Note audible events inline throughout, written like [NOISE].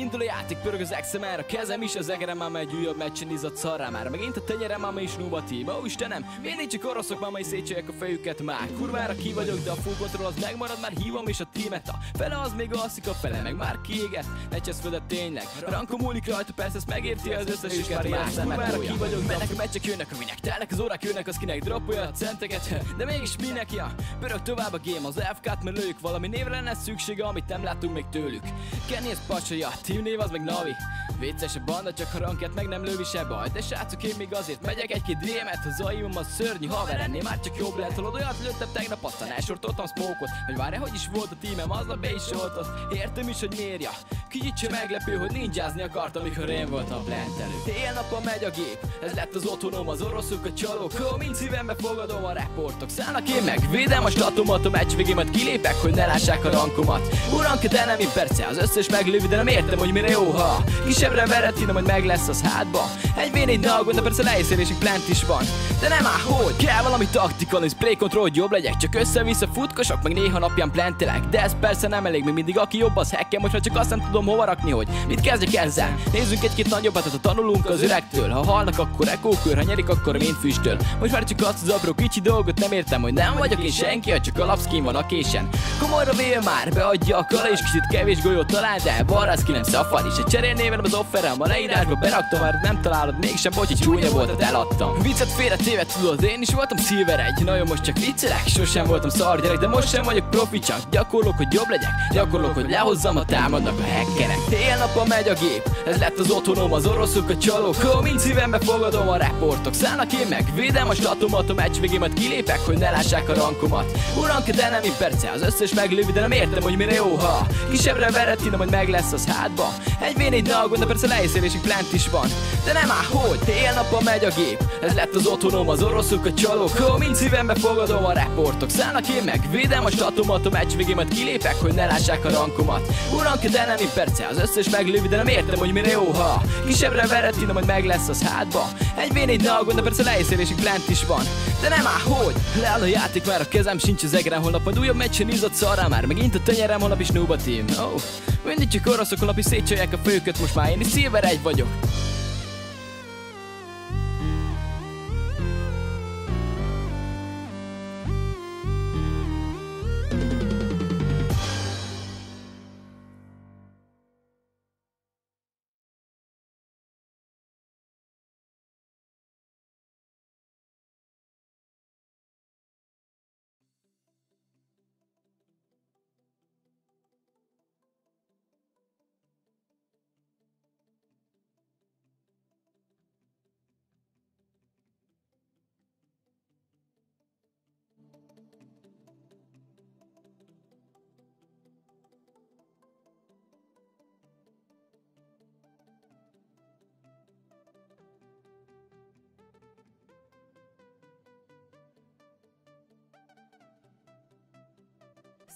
Indul a játék, pörög az XMR, a kezem is, az egerem már egy újabb meccsen izzadt szarrá már. Megint a tenyerem, máma is nuba team. Ó Istenem, mindig csak oroszok, is szétcsölják a fejüket már. Kurvára ki vagyok, de a full control az megmarad, már hívom és a tímet a fele az még alszik, a fele meg már kiégett. Ne csesz föl, de tényleg. Rankom múlik rajta, persze ezt megérti az összes is már már Kurvára ki vagyok, mennek a meccsek jönnek, aminek telnek az órák jönnek, az kinek dropolja a centeket. [LAUGHS] De mégis minek, ja, pörög tovább a game, az FK-t, mert lőjük valami névre lenne szüksége, amit nem látunk még tőlük. Kenny ez pacsolja, team név az meg Navi. Vicces a banda, csak a ranket meg nem lövi se baj. De srácok, én még azért megyek egy-két DM-et Az aimom a szörnyű haver, ennél már csak jobb lehet. Hallod, olyat lőttem tegnap, aztán elsortoltam smoke-ot Vagy várj, hogy is volt a tímem, aznap be is oltott Értem is, hogy mérja Kicsit sem meglepő, hogy ninjázni akartam, mikor én voltam plantelő. Éjjel-nappal megy a gép, ez lett az otthonom, az oroszok, a csalók. Ó, mind szívembe fogadom a reportok Szállnak. Én meg, védem a statomat, a meccs végén majd kilépek, hogy ne lássák a rankomat. Urank, de nem perce, az összes meglővi, de nem értem, hogy mire jó, ha Kisebbre vered, hanem majd meg lesz az hátba. Egy v négy nalgon, de persze leészélésig plant is van. De nem áll, hogy kell valami taktika, hogy spray control, hogy jobb legyek. Csak össze-vissza futkosok, meg néha napján plantelek. De ez persze nem elég, még mindig aki jobb az hekkel Most már csak azt nem tudom hova rakni, hogy mit kezdjek ezzel. Nézzünk egy-két nagyobbat, ha tanulunk az öregtől. Ha halnak, akkor ekókör, ha nyerik, akkor mind füstöl Most már csak azt az apró kicsi dolgot nem értem, hogy nem vagyok én senki, ha csak a lapszkin van a késen. Komolyra véve már, beadja a kala és kicsit kevés golyót talál, de balrász szafar is. Egy cserélnével az offerem, a leírásba beraktam, már nem találod, mégsem, hogy csúnya volt, hát eladtam. Viccet félre téve tudod, én is voltam Silver egy, nagyon most csak viccelek, sosem voltam szar gyerek, de most sem vagyok profi, csak gyakorlok, hogy jobb legyek, gyakorlok, hogy lehozzam a támadnak a hackerek. Éjjel-nappal megy a gép, ez lett az otthonom, az oroszok, a csalók, ó, mind szívembe fogadom a reportok. Szállnak én meg, védem a statomat, a meccs végén majd kilépek, hogy ne lássák a rankomat. Urank, de nem perce, az összes meglővi, de nem értem, hogy mire jó, ha kisebbre vered, hogy meg lesz az hátba. Egy v négy de persze leészélésig plant is van. De nem áll, hogy? Éjjel-nappal megy a gép. Ez lett az otthonom, az oroszok, a csalók Ó, mind szívembe fogadom a reportok Szállnak én meg, védem a statomat A meccs végén kilépek, hogy ne lássák a rankomat. Urank, de nem perce, az összes meglővi De nem értem, hogy mire jó, ha. Kisebbre vered, majd meg lesz az hátba. Egy v négy de persze leészélésig plant is van. De nem áll, hogy? Leáll a játék, már a kezem sincs az egeren Holnap majd újabb meccsen izott szarrá már Megint a tenyerem, holnap is Nuba team. Oh. Mindig csak oroszok, holnap szétcsolják a főköt Most már én is Silver egy vagyok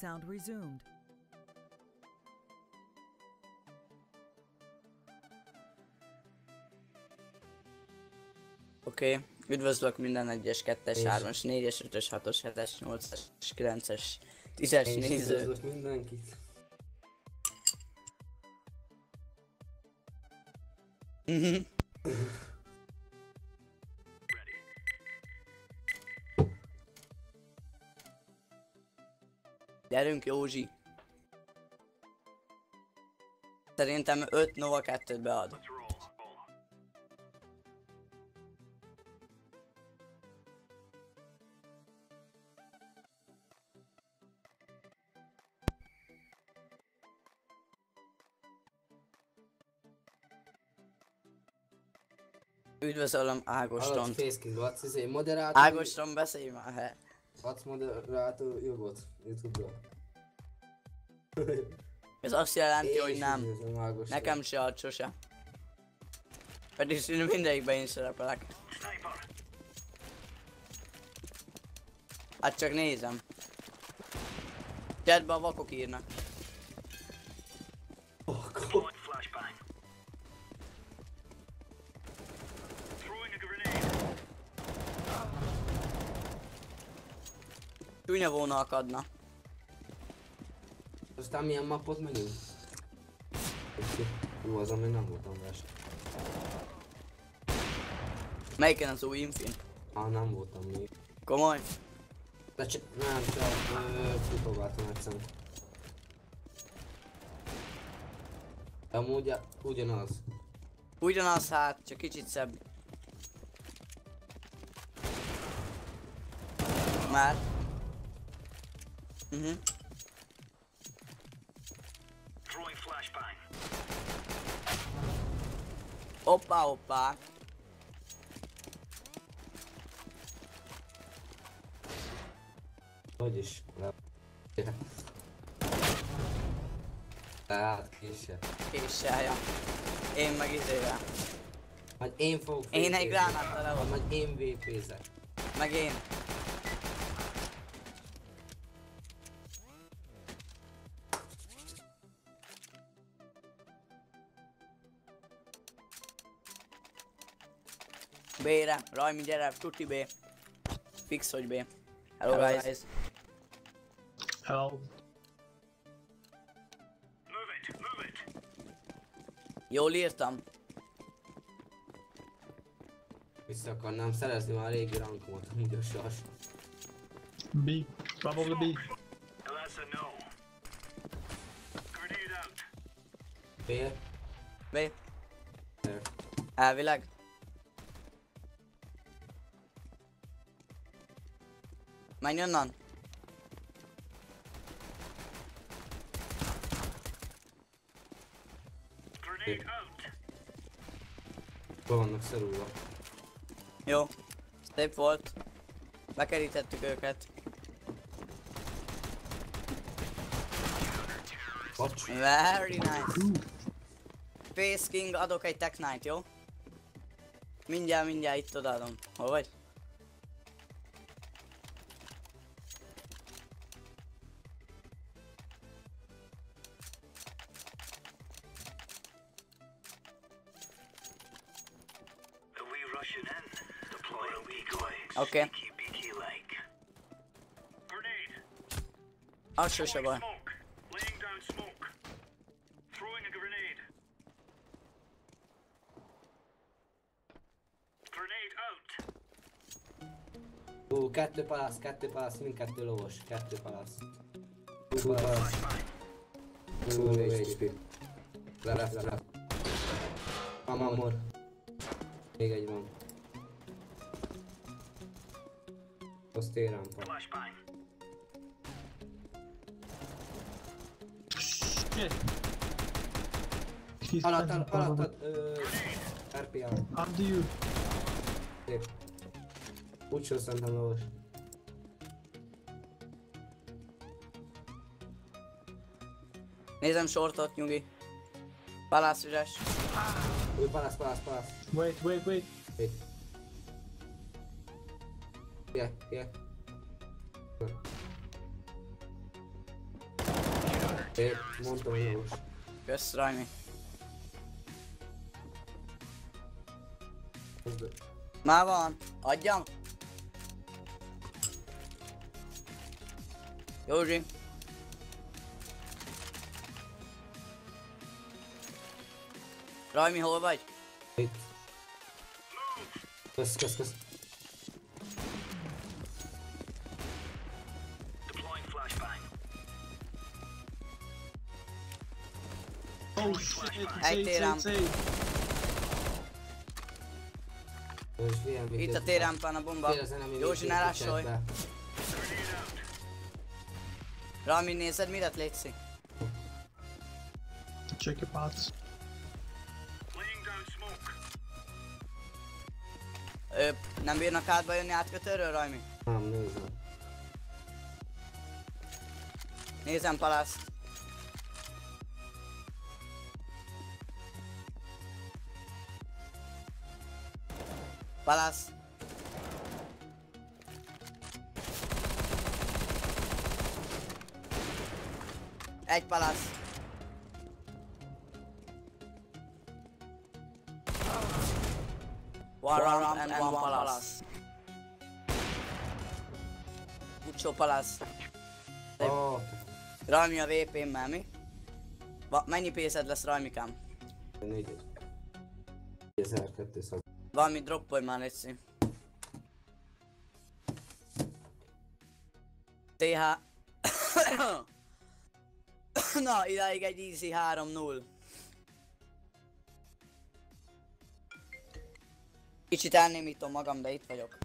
Sound resumed. Oké, okay. üdvözlök minden 1-es, 2-es, 3-as, 4-es, 5-ös, 6-os, 7-es, 8-as, 9-es, 10-es néző. Üdvözlök mindenkit. Mhm. Gyerünk Józsi. Szerintem 5 Nova 2-t bead. Üdvözöllöm Ágoston. Izé, moderátor. Ágoston, beszélj már, he. Vac moderátor jogot Youtube-ra. Ez azt jelenti, hogy És nem. Ágoston. Nekem se ad sose. Pedig szinte mindegyikben én szerepelek. Hát csak nézem. Chatbe a vakok írnak. Csúnya volna akadna. Aztán milyen mapot megyünk? Ú, azon még nem voltam vers. Melyiken az új infin? Ah, nem voltam még. Komoly? De csak, nem, csak kipróbáltam egyszer. De amúgy ugyanaz. Ugyanaz hát, csak kicsit szebb. Már. Mhm. Hoppá, hoppá. Hogy is? Le... Tehát kise. Késsel, ja. Én meg izével. Majd én fogok Én egy gránáttal levom. majd én VP-zek. Meg én. B-re, Rajmi gyere, tuti B. Fix, hogy B. Hello, Hello, guys. guys. Hello. Jól írtam? Vissza akarnám szerezni már a régi rankomat, amúgy a sas. B. Probably B. Alessa, no. Grenade out. B. Fair. Elvileg. Menj onnan. Be vannak szorulva. Jó. Szép volt. Bekerítettük őket. Bocs. Very nice. Face King, adok egy Tech Knight, jó? Mindjárt, mindjárt itt odaadom. Hol vagy? Grenade out. Ú, kettő palász, kettő palász, mindkettő lovos, kettő palász. Ú, palász. Ú, HP. Le, le, le, le. Amamor. Még egy van. Azt érem. Flashbang. Shit. He's Alatt, planting alatt, alatt, probably. ö, RPA. After you. Szép. Úgy szerintem lovos. Nézem sortot, nyugi. Palász üres. Ú, palász, palász, palász. Wait, wait, wait. Itt. Yeah, yeah. Szép, mondtam, hogy. Kösz, Rajmi. Már van. Adjam. Józsi. Rajmi, hol vagy? Itt. Kösz, kösz, kösz. Egy térám. Itt a térámpán a bomba. Józsi, ne out. Rajmi, nézed miret, létszik? Check your smoke. Ö, nem bírnak átba jönni átkötőről, Rajmi? Nem, nézem. Nézem Palász. Balas. Egy palasz. One round and one palas Kucsó palas Oh. Rajmi a VP-mmel, mi? Mennyi pénzed lesz Rajmikám? 4200. Valami droppolj már Léci. TH... [COUGHS] Na, idáig egy easy 3-0. Kicsit elnémítom magam, de itt vagyok.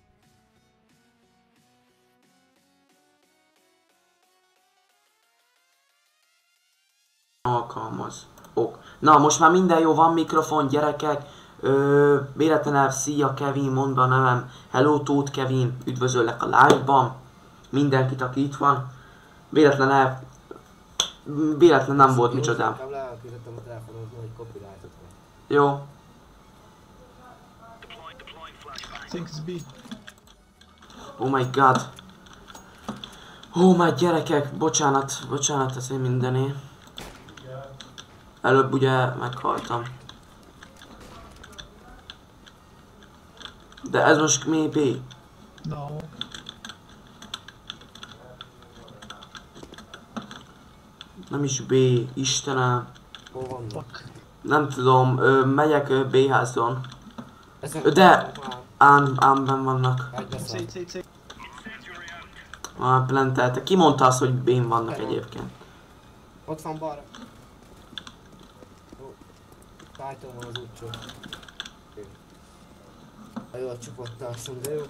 alkalmaz. Ok. Na, most már minden jó, van mikrofon, gyerekek. Ö, véletlenül szia Kevin, nevem. Hello Tóth Kevin, üdvözöllek a live-ban. Mindenkit, aki itt van. Véletlenül Véletlen nem volt micsodám. Jó. B. Oh my god. Oh my gyerekek, bocsánat, bocsánat, ez én mindené. Előbb ugye meghaltam. De ez most mi B? No. Nem is B, Istenem. Hol vannak? Nem tudom, ö, megyek ö, B házon. De- Ám, ámben vannak. egy beszél. C, C, C. Már planteltek. Ki mondta azt, hogy B-n vannak egyébként? Ott van balra. Ó, Tájtom van az útcsó. Oké. A jó a de jó.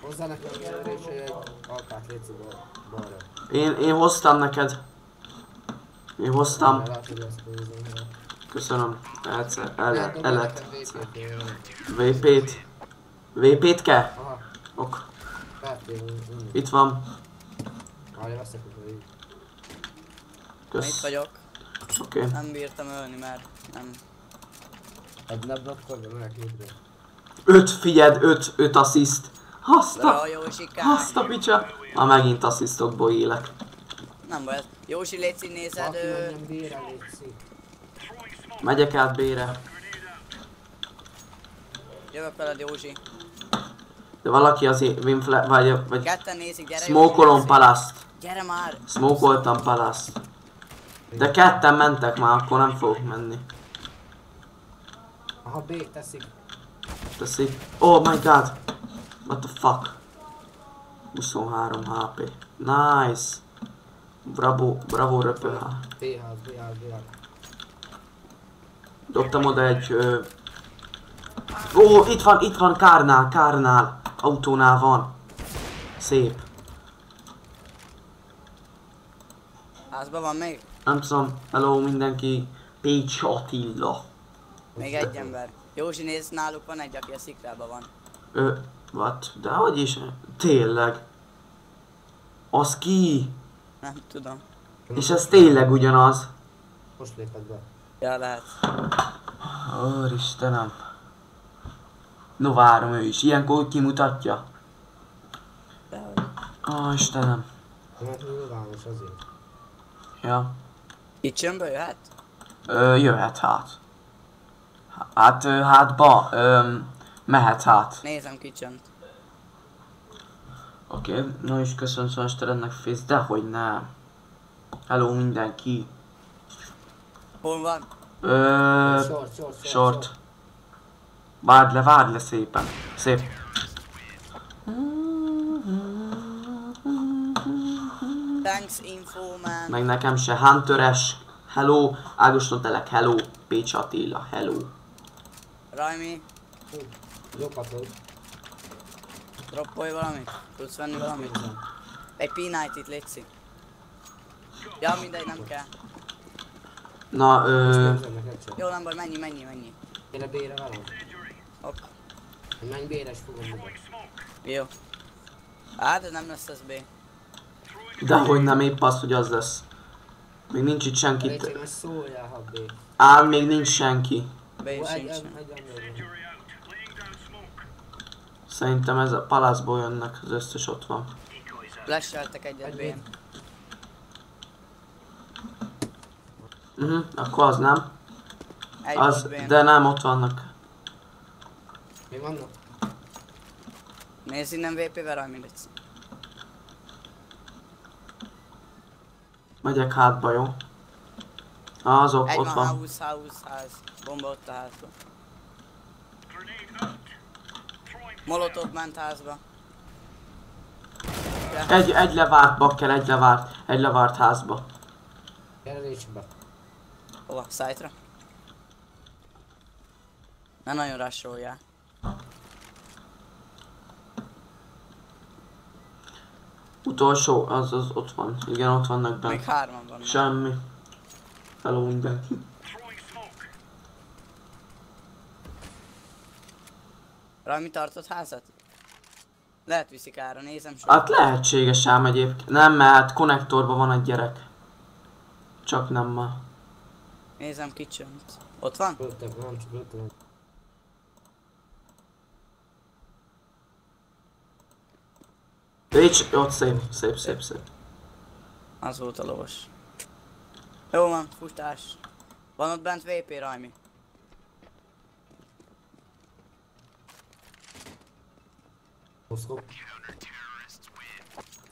Hozzá nekem hogy egy alkát létszik bal- balra. Én, én hoztam neked. Én hoztam. Köszönöm. Egyszer, el, Nem, dobd el, nekem VP-t. VP-t. Kell? Aha, Ok. Itt van. Így. Itt Kösz. vagyok. Oké. Okay. Nem bírtam ölni, mert nem. Egy ne blokkolj, meg képre. Öt, figyeld, öt, öt assziszt. Azt a, Ra, Jósikám. azt a picsa. Már megint asszisztokból élek. Nem baj, Jósi Léci nézed, ő... bére, létszik. Megyek át B-re. Jövök veled Józsi. De valaki azért Winfle, vagy, vagy Ketten nézik, gyere smokolom Józsi, palaszt. Gyere már! Smokoltam palaszt. De ketten mentek már, akkor nem fogok menni. Aha, B teszik. Teszik. Oh my god. What the fuck. 23 HP. Nice. Bravo, bravo röpő. B-ház, B-ház, B-ház. Dobtam oda egy... Ö... Ó, itt van, itt van, kárnál, kárnál. Autónál van. Szép. Házban van még? Nem tudom, hello mindenki. Pécs Attila. Még egy ember. Józsi néz, náluk van egy, aki a szikrában van. Ö, what? De hogy is? Tényleg. Az ki? Nem tudom. És ez tényleg ugyanaz. Most lépett be. Ja, lehet. Úristenem. No várom ő is. Ilyenkor kimutatja. De, Ó, Istenem. Nyilvános azért. Ja. Kitchenből jöhet? Ö, jöhet hát. Hát, ö, hát ba, ö, mehet hát. Nézem kitchen Oké, okay. na és köszönöm szóval ennek fész, dehogy nem. Hello mindenki. Hol van? Ö, Short, short, short. Várd le, várd le szépen. Szép. Thanks info man. Meg nekem se Hunteres. Hello. Ágoston telek. Hello. Pécs Attila. Hello. Rajmi, Lopatod. droppolj valamit? Tudsz venni valamit? Egy P-Night itt, létszik. Ja, mindegy, nem kell. Na, ö. Jó, nem baj, mennyi, mennyi, mennyi. Gyere B-re velem. Ok, Menj B-re és fogom jó. Hát, ez nem lesz ez B. dehogy nem épp az, hogy az lesz. Még nincs itt senki. Légy most szóljál, ha B. Áll, még nincs senki. B sincs. van. Szerintem ez a palászból jönnek, az összes ott van. Flasheltek egyet Egy B-n. Mhm, akkor az nem. Egy Az, de nem, ott vannak. Mi vannak? Nézd innen VP-vel, Rajmi, légy. Megyek hátba, jó? Azok, Egy ott van, van. house, house, house. Bomba ott a házba. Grenade out. Throwing Molotov ment házba. Egy, egy levárt bakker, egy levárt, egy levárt házba. Gyere récsbe. Hova? Szájtra? Ne nagyon rassoljál. Utolsó, az, az ott van. Igen, ott vannak Még bent. hárman vannak. Semmi. Hello mindenki. Rajmi tartott házat? Lehet viszik ára, nézem sok. Hát lehetséges ám egyébként. Nem, mert konnektorban van egy gyerek. Csak nem ma. Nézem kicsönt. Ott van? Fölöttem, nem csak fölöttem. Pécs, ott szép, szép, szép, szép. Az volt a lovas. Jó van, futás. Van ott bent VP Rajmi. Moszkó.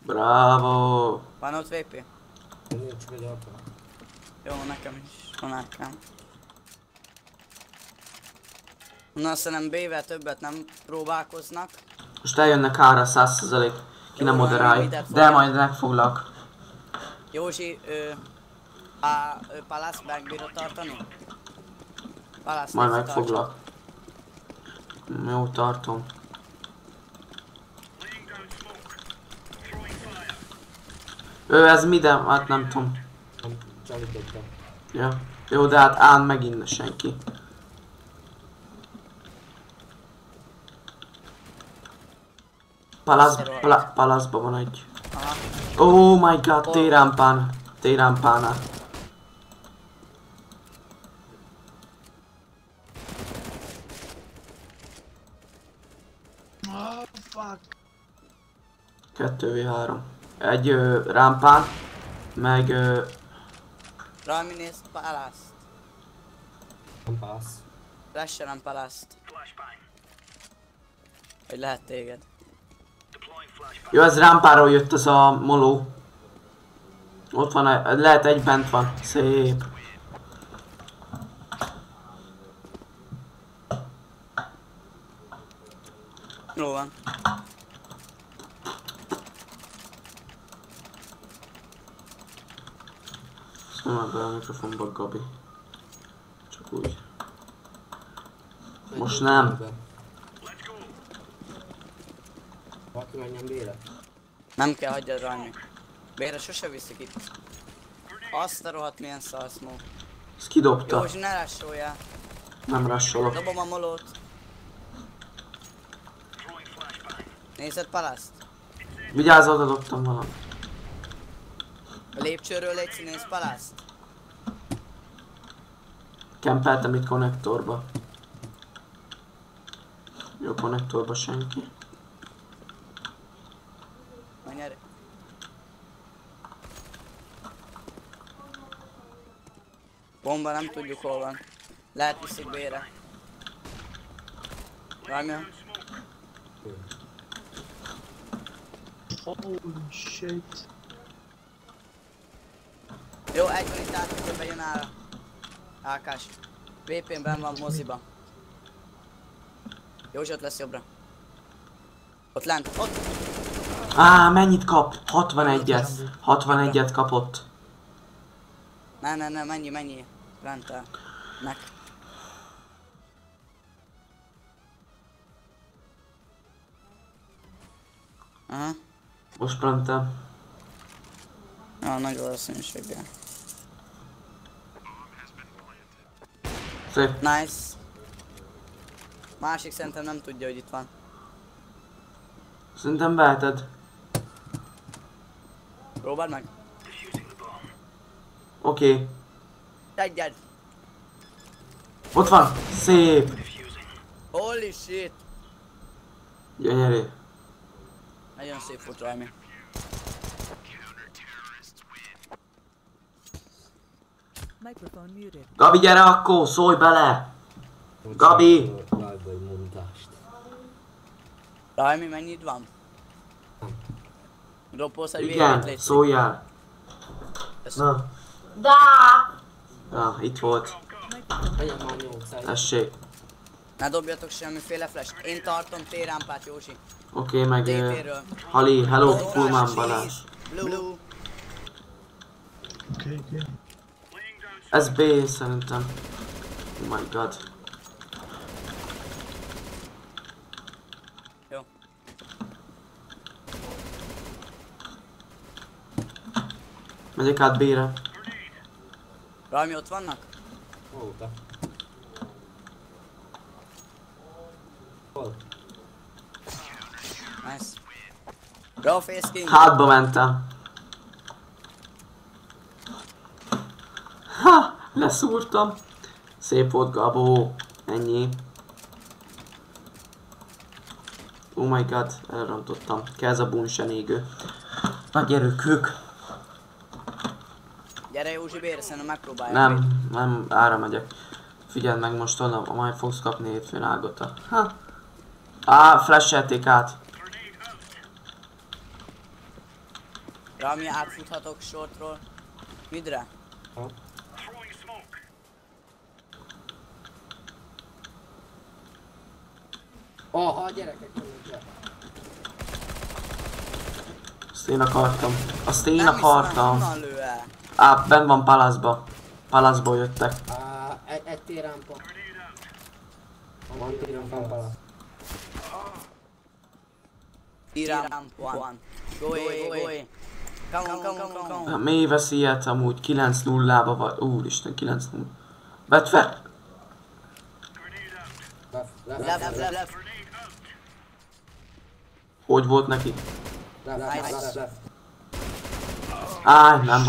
Bravo. Van ott VP? Nincs egy alapja. Jó, nekem is van nekem. Na szerintem B-vel többet nem próbálkoznak. Most eljönnek ára 100% ki nem moderálj. De majd megfoglak. Józsi, ő... A, ő Palace megbírja tartani? Palace Majd nézze, tartsa. megfoglak. Jó, tartom. Ő ez minden, hát nem tudom. Ja. Jó, de hát án megint senki. Palasz, pala, palaszba van egy. Aha. Oh my god, T-rámpán. T-rámpánál. 2v3. Egy ö, rámpán, meg ö, Rajmi néz pász. Flasherem Palace-t. Flashbang. Hogy lehet téged. Jó, ez rámpáról jött ez a moló. Ott van, egy- lehet egy bent van. Szép. Jó van. Szólj be a mikrofonba, Gabi. Csak úgy. Most nem. Valaki menjen bére. Nem kell hagyjad Rajmi. Bére sose viszik itt. Azt a rohadt milyen szalszmó. Ezt kidobta. Józsi, ne rassoljál. Nem rassolok. Dobom a molót. Nézed Palaszt? Vigyázz, oda dobtam valamit. A lépcsőről légy néz Palaszt. Kempeltem itt konnektorba. Jó, konnektorba senki. Na nyerj. Bomba nem tudjuk hol van. Lehet viszik bére. Rajmi, Holy shit. Jó, egy van itt át, hogy bejön ára. Ákás. VP-n benn van moziba. Józsi ott lesz jobbra. Ott lent, ott. Á, mennyit kap? 61-et. 61-et kapott. Ne, ne, ne, mennyi, mennyi. Lent el. Nek. Aha. Most mentem. Ja, nagy valószínűséggel. Szép. Nice. Másik szerintem nem tudja, hogy itt van. Szerintem beheted. Próbáld meg. Oké. Okay. Tegyed. Ott van. Szép. Holy shit. Gyönyörű. Nagyon szép volt Rajmi. Microphone muted. Gabi, gyere akkor, szólj bele! Gabi! Rajmi, mennyit van? Dropolsz egy Igen, szóljál. Na. Da! Ja, itt volt. Legyen már 800. Tessék. Ne dobjatok semmiféle flash. Én tartom T-rámpát, Józsi. Oké, okay, meg... DT-ről. Hali, hello, Pullman Balázs. Blue. Okay, okay. Ez B szerintem. Oh my god. Jó. Megyek át B-re. Rajmi ott vannak? Óta. Hol? Nice. Bro, face king. Hátba mentem. Ha! Leszúrtam. Szép volt Gabó. Ennyi. Oh my god, elrontottam. Kezd a bun sen égő. Nagy erőkök. Gyere Józsi bére, szerintem megpróbálja. Nem, nem, ára megyek. Figyeld meg most onnan, majd fogsz kapni hétfőn ágota. Ha. Á, flashelték át. Rami, átfuthatok shortról. Midre? Throwing Aha, gyerekek, jönnek le. Azt én akartam. Azt én Nem akartam. Á, benn van Palaszba. Palaszból jöttek. Á, egy, egy térámpa. Van térámpa pala. T-ramp, one. Go away, go away. Come on, come on, come on, come on. Mély veszélyet amúgy 9-0-ba vagy. Úristen, 9-0. Vedd fel! Left, left, Left, left, left, left, left. Hogy volt neki? Áj, nem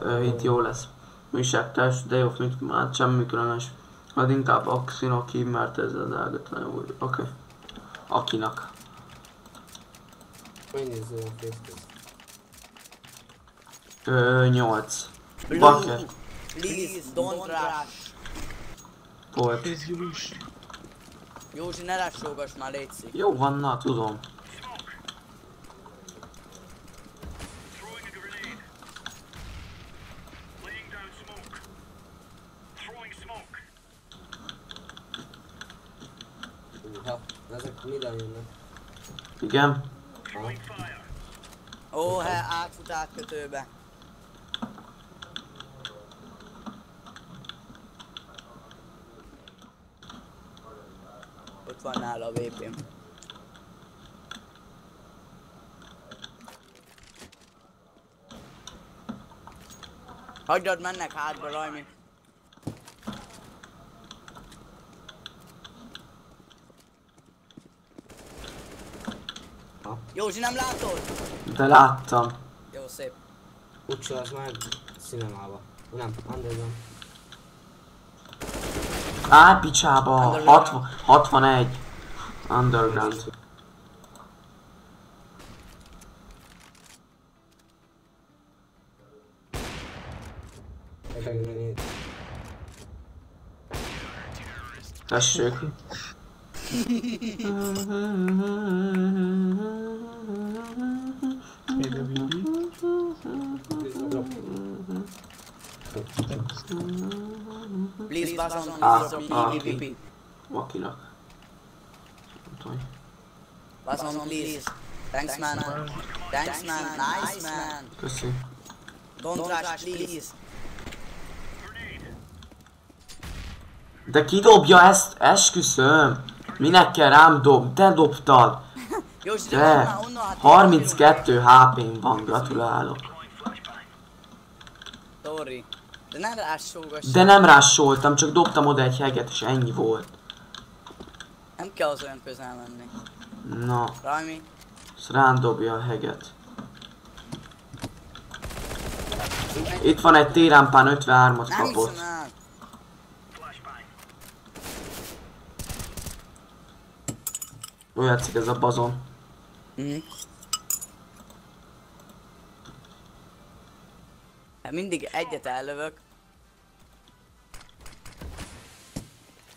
ö, itt jó lesz. Újságtárs, de jó, mit már semmi különös. Az inkább Axinak hív, mert ez az ágatlan jó. Oké. Okay. Akinak. Zó a face Ö, 8. Blue. Bucket Please, don't rush. volt. Please, you wish. Józsi, ne rusholgass már, létszik. Jó van, na, tudom. Throwing a grenade. Laying down smoke. Throwing smoke. Húha, ezek minden jönnek. Igen. Throwing fire. Ó, he, átfut átkötőbe. Ott van nála a VP-m. Hagyjad mennek hátba, Rajmi. Józsi, nem látod? De láttam. Jó, szép. Utsa, az már cinemába. Nem, underground. Á, picsába. 60, 61. Underground. Tessék. AWP. Drop. Please pass on Ah, ah. PvP. Akinak. Nem tudom. Pass on please. Thanks man. Thanks man. Nice man. Köszi. Don't rush please. De ki dobja ezt? Esküszöm. Minek kell rám dob? Te dobtad. [LAUGHS] De Te. honnan, honnan? Hát 32 HP-n van, gratulálok. Sorry. De ne rássógass. De nem rásoltam, csak dobtam oda egy heget, és ennyi volt. Nem kell az olyan közel menni. Na, Rajmi. azt rám dobja a heget. Itt van egy térámpán 53-at Nem kapott. el. Úgy játszik ez a bazon. Mhm. Hát mindig egyet ellövök.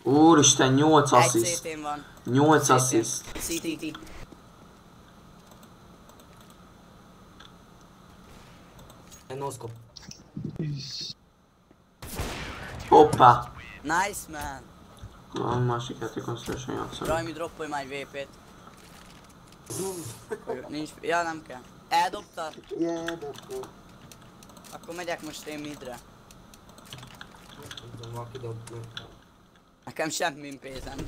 Úristen, 8 Egy assziszt. CT-n van. 8 CT. assziszt. CT. Egy noszkop. Hoppá! Nice man. A másik játékon szívesen játszom. Rajmi droppolj már egy VP-t. Nincs, ja nem kell. Eldobtad? Yeah, doktor. Akkor megyek most én midre. Nem tudom, valaki dobni. Nekem semmi pénzem.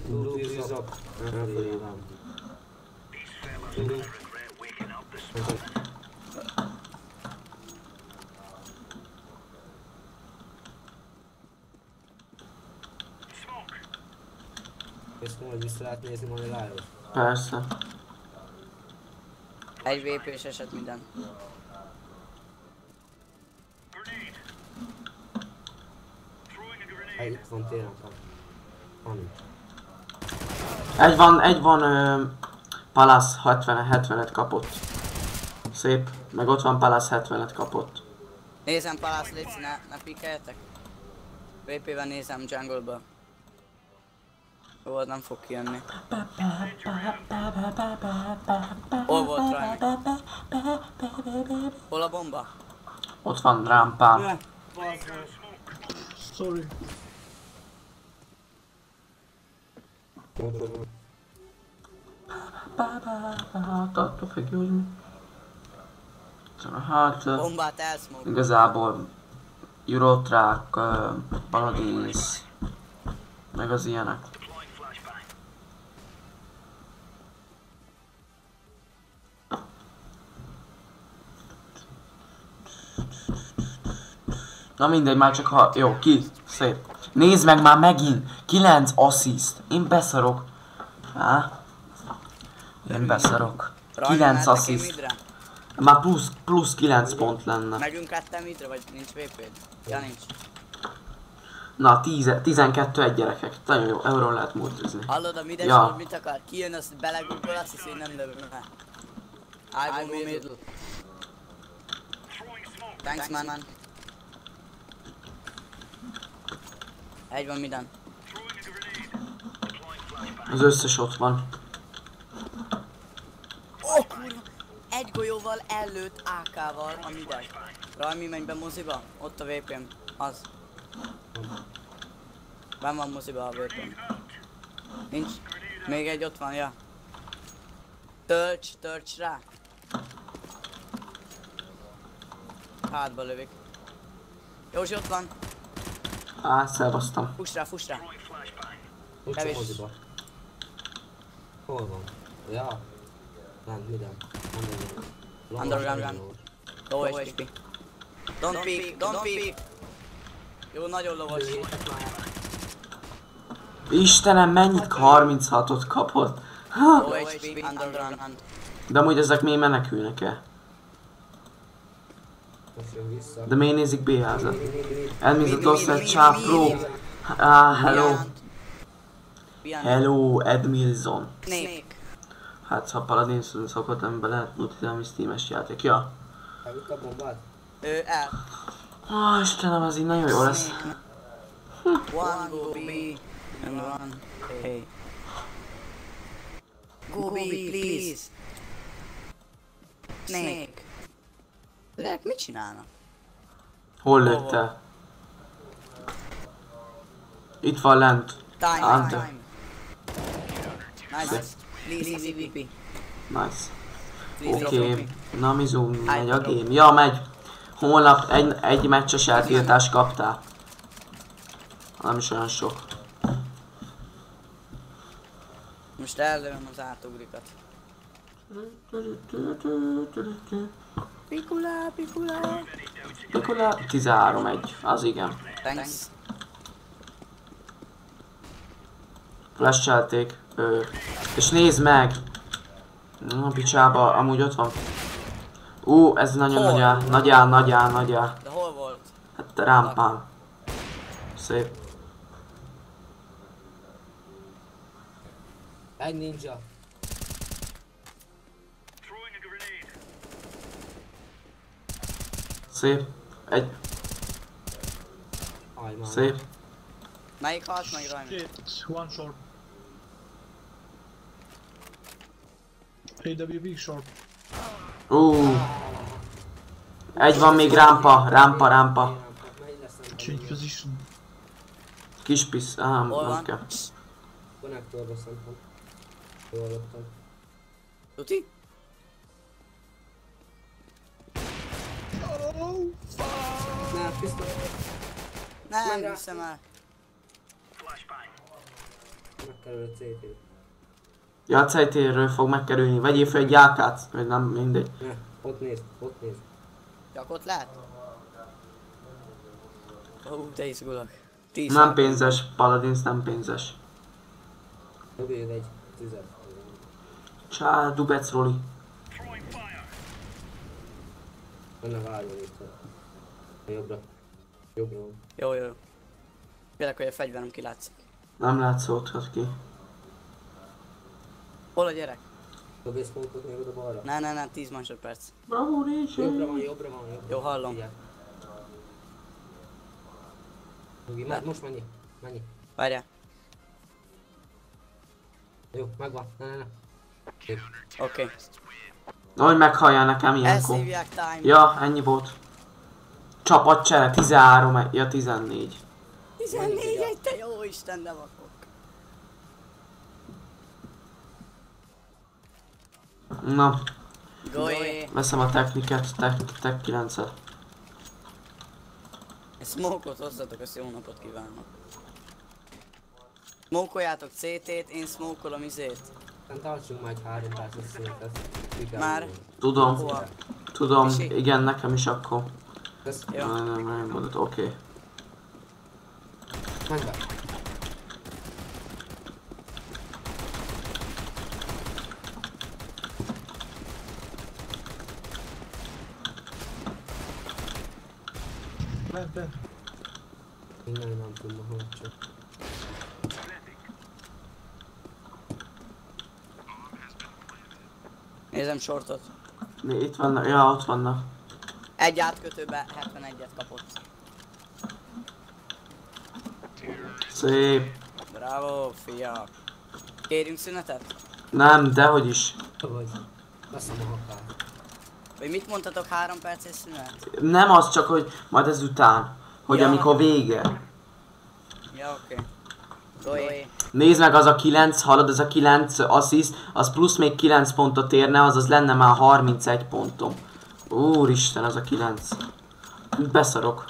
És majd vissza lehet nézni majd a. Persze. Egy VP-s eset minden. Hát itt van téren kap. Egy van, egy van ö, Palace 70 70-et kapott. Szép. Meg ott van Palace 70-et kapott. Nézem Palace Léci, ne, ne pikeljetek. VP-ben nézem jungle-ből. Jó, nem fog kijönni. Hol volt? Hol a bomba? Ott van rámpán. Sorry. Hát attól függ, hogy mi. Hát Bombát elsmoke. igazából Eurotrack, Paladins, meg az ilyenek. Na mindegy, már csak ha... Jó, ki? Szép. Nézd meg már megint! 9 assist. Én beszarok. Há? Én beszarok. Rajmi, 9 mehetek én assist. Már plusz, plusz 9 pont lenne. Megyünk ketten midre, vagy nincs VP-d? Ja nincs. Na, 10, 12 egy gyerekek. Nagyon jó, euron lehet multizni. Hallod a mides Ja. mit akar? Kijön, azt belegugol, azt hiszi, hogy nem lövöm. I go middle. Thanks man. man. Egy van minden. Az összes ott van. Ó, oh, kurva! Egy golyóval előtt AK-val a mides. Rajmi, menj be moziba. Ott a VP-m. Az. Ben van moziba a VP-m. Nincs. Még egy ott van, ja. Tölts, tölts rá. Hátba lövik. Józsi ott van. Á, szevasztam. Fuss rá, fuss rá. Kevés. Hol van? Ja. Nem, minden. Underground. Underground. Low HP. Don't peek, don't peek. Jó, nagyon lovas. Istenem, mennyit 36-ot kapott? Low HP, underground. De amúgy ezek miért menekülnek-e? De miért nézik B házat? Lost that chap pro. Ah, hello. Hello, Edmilson. Snake. Hát ha Paladin szokott, amiben lehet multizálni Steam-es játék. Ja. Elvitt a bombát? Ő el. Ah, Istenem, ez így nagyon jó lesz. One go B and one A. Go B, please. Snake. Lek, mit csinálnak? Hol lőtte? Itt van lent. Time, Ante. time. Nice. Please, easy VP. Nice. Oké, okay. Na Mizu, megy a game. Ja, megy. Holnap egy, egy meccses eltiltást kaptál. Nem is olyan sok. Most ellövöm az átugrikat. Pikula, pikula. Mikor 13-1, az igen. Thanks. Flashelték. És nézd meg! Na, picsába, amúgy ott van. Ú, ez nagyon Hol? nagy á, nagy á, nagy á, nagy á. De hol volt? Hát rámpán. Szép. Egy ninja. Szép. Egy, Aj, már. szép. Melyik halt meg Rajmi? One short. AWP short. Ú. Egy van még rámpa, rámpa, rámpa. Nem. Change position. Kis pisz, mondd van? kell. Konnektorba szerintem. Jól hallottam. Tuti? Ne, pisztoly. Nem, Menj rá. hiszem el. Megkerül a CT. Ja, CT-ről fog megkerülni. Vegyél fel egy jákát, vagy nem mindegy. Ne, ott nézd, ott nézd. Csak ott lát? Ó, de izgulok. Tíz Nem pénzes, Paladins nem pénzes. Dobjél egy tüzet. Csá, Dubec Roli. Benne várjon itt. A jobbra. Jobbra van. Jó, jó. Félek, hogy a fegyverem kilátszik. Nem látszódhat ki. Hol a gyerek? Dobj smoke-ot még oda balra. Ne, ne, ne, 10 másodperc. Bravo, Ricsi! Jobbra van, jobbra van, jobbra Jó, hallom. Figyelj. Most, mennyi? Mennyi? Várjál. Jó, megvan. Ne, ne, ne. Oké. Okay. Hogy meghalljál nekem Ezt ilyenkor. hívják time. Ja, ennyi volt. Csapatcsere, 13, e- ja 14. 14 egy, te jó Isten, de vakok. Na, Goé. veszem a techniket, tech, tech 9-et. Smoke-ot hozzatok, azt jó napot kívánok. Smokoljátok CT-t, én smokolom izét. Nem tartsunk egy három percet szünetet. Kell Már? Tudom, Hova? tudom, Misi? igen, nekem is akkor. Ez, Jó. Nem, nem, nem oké. menj be. Be, be. Innen nem tudom, hogy csak. Nézem shortot. Mi Itt vannak, ja, ott vannak. Egy átkötőbe 71-et kapott. Szép. Bravo, fiak. Kérjünk szünetet? Nem, dehogy is. Vagy. Hakát. Vagy mit mondtatok, három perces szünet? Nem az csak, hogy majd ezután. Hogy Ja. amikor vége. Ja, oké. Okay. Nézd meg az a 9, hallod, ez a 9 assist, az plusz még 9 pontot érne, azaz lenne már 31 pontom. Úristen, az a 9. Beszarok.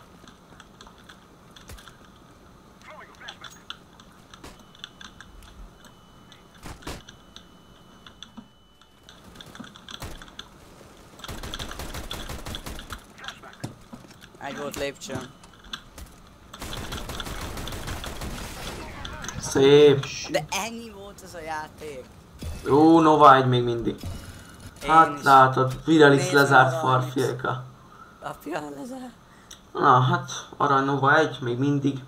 Egy volt lépcsőn. Szép. De ennyi volt ez a játék. Ó, Nova egy még mindig. Én Hát is. látod, Vidalis Nézd lezárt farfilka. Apja lezár. Na hát, Arany Nova egy, még mindig.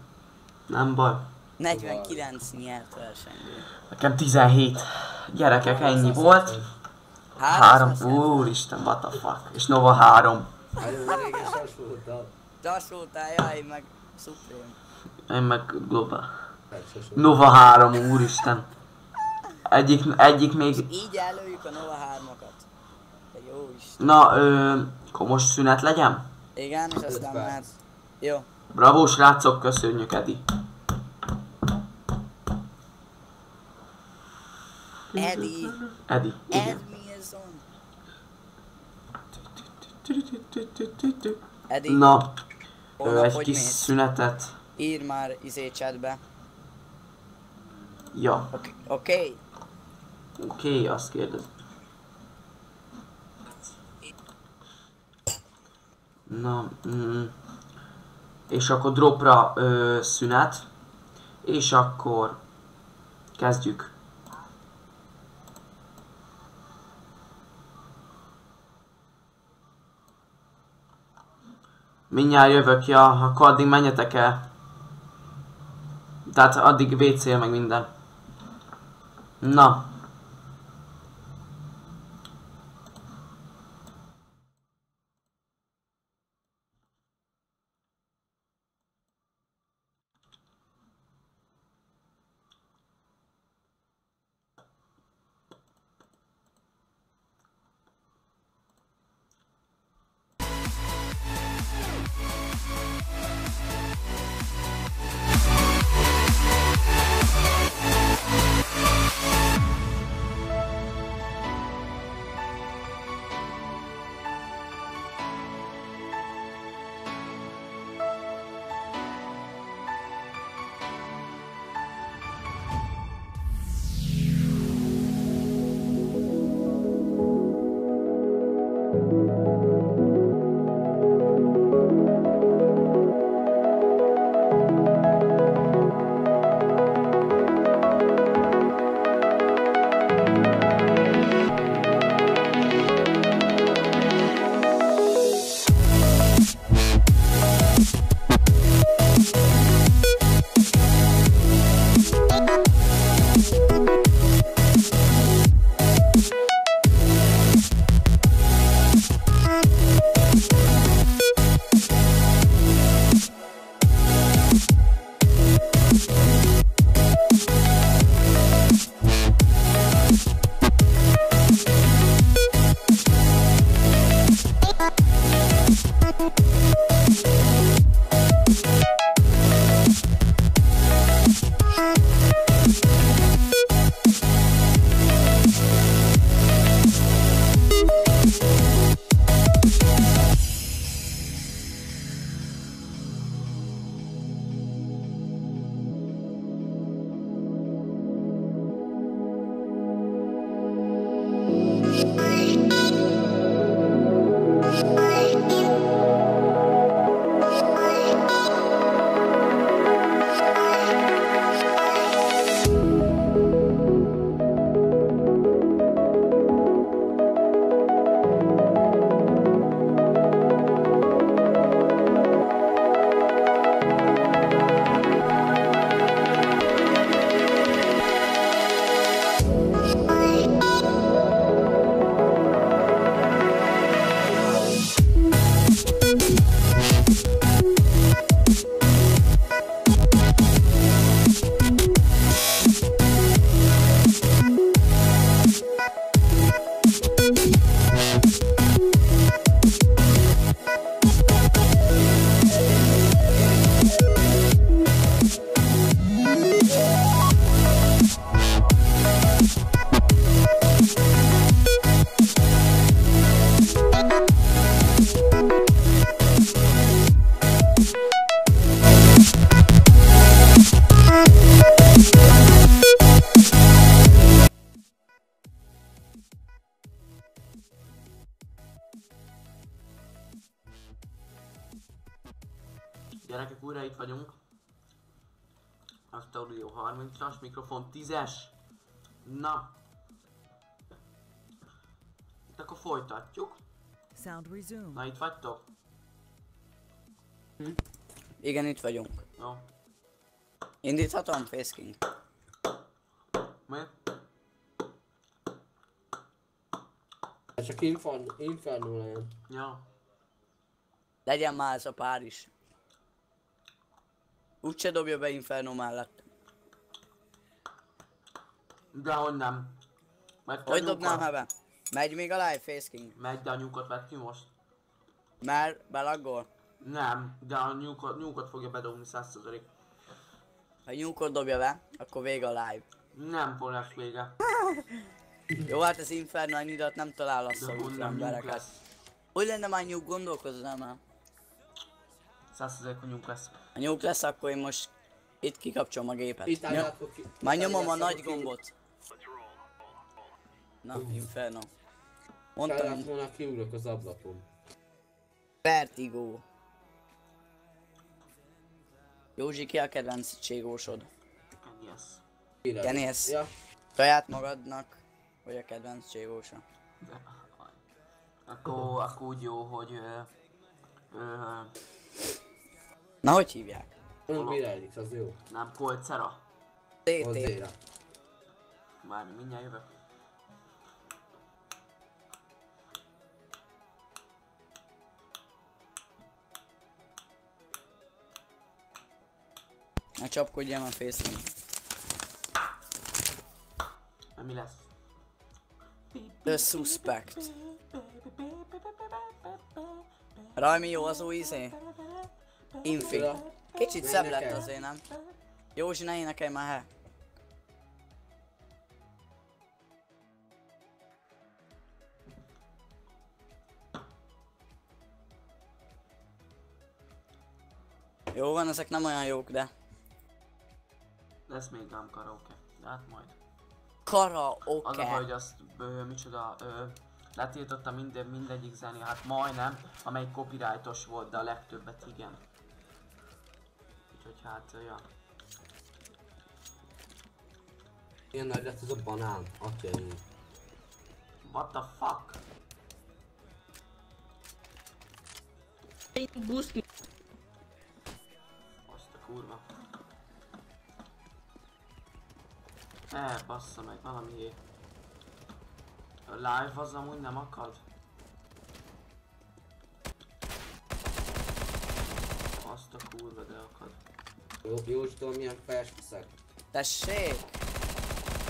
Nem baj. 49 nyert versengő. Nekem 17. Gyerekek, ennyi volt. Három. Úristen, what the fuck. És Nova 3. Nagyon régen sassultál. Darsultál, jaj, meg Supreme. Én meg Global. Nova 3, úristen. Egyik, egyik még... Így előjük a Nova 3-akat. De jó is. Na, ö, akkor most szünet legyen? Igen, és aztán mehet. Jó. Bravo, srácok, köszönjük, Edi. Eddie. Edi, igen. Eddie, Na, ö, holnap egy kis mész? szünetet. Írd már izé chatbe. Ja, Oké, okay. oké, okay, azt kérdez. Na, mm, és akkor dropra ö, szünet, és akkor kezdjük. Mindjárt jövök, ja, akkor addig menjetek el. Tehát addig wc meg minden. Na. Újra 30-as, mikrofon 10-es. Na. Itt akkor folytatjuk. Sound resumed. Na itt vagytok? Igen, itt vagyunk. Jó. Indíthatom, Face King? Mi? Csak Inferno, Inferno legyen. Ja. Legyen már ez a pár is. Úgyse dobja be Inferno mellett. De hogy nem. Megy Hogy dobnám ha be? Megy még a live, Face King? Megy, de a nyukat vett ki most. Mert belaggol. Nem, de a nyukat, nyukat fogja bedobni 100%. Ha nyúkot dobja be, akkor vége a live. Nem fog lesz vége. Jó, hát az Inferno annyidat nem talál a De szorult honnan nyug embereket. Hogy lenne már nyúk, gondolkoznál már? 100% nyug lesz. Ha nyúk lesz, akkor én most itt kikapcsolom a gépet. Itt Nyom-. Már nyomom a nagy ki. gombot. Na, Inferno. Mondtam, Kellett volna kiugrok az ablakon. Vertigo. Józsi, ki a kedvenc cségósod? Király. Kenész. Ja, Saját magadnak, vagy a kedvenc cségósa? De, akkor, akkor úgy jó, hogy... Ö, ö, Na, hogy hívják? mondom Mirelix, az jó. nem, Colcera. TT. Várj, mindjárt jövök. Ne a facing. Na, mi lesz? The Suspect. Rajmi jó az új izé? Infi. Kicsit szebb lett azért, nem? Józsi, ne énekelj már, he. Jó van, ezek nem olyan jók, de... Lesz még ám karaoke. De hát majd. Karaoke. Az a baj, hogy azt, ö, micsoda, ö, letiltotta minden, mindegyik zené, hát majdnem, amelyik copyrightos volt, de a legtöbbet igen. Úgyhogy hát, ja. Ilyen nagy lett ez a banán. Atya én. What the fuck? Azt a kurva. E, bassza meg, valami A live az amúgy nem akad? Azt a kurva, de akad. Jó, Józsi, tudom milyen fest veszek. Tessék!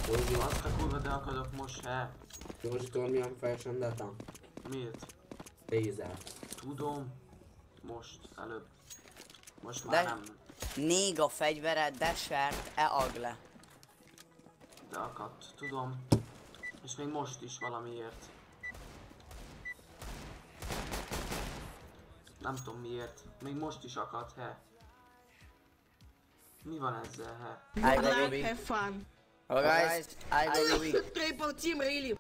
Józsi, Azt a kurva, de akadok most, he? Józsi, tudom milyen fest rendeltem. Miért? Lézer. Tudom. Most, előbb. Most már De- nem, Néga fegyvere, desert, e agle. De akadt, tudom. És még most is valamiért. Nem tudom miért. Még most is akadt, he. Mi van ezzel, he? I go Ruby. have fun. Hello guys, I go Ruby. Triple team, really.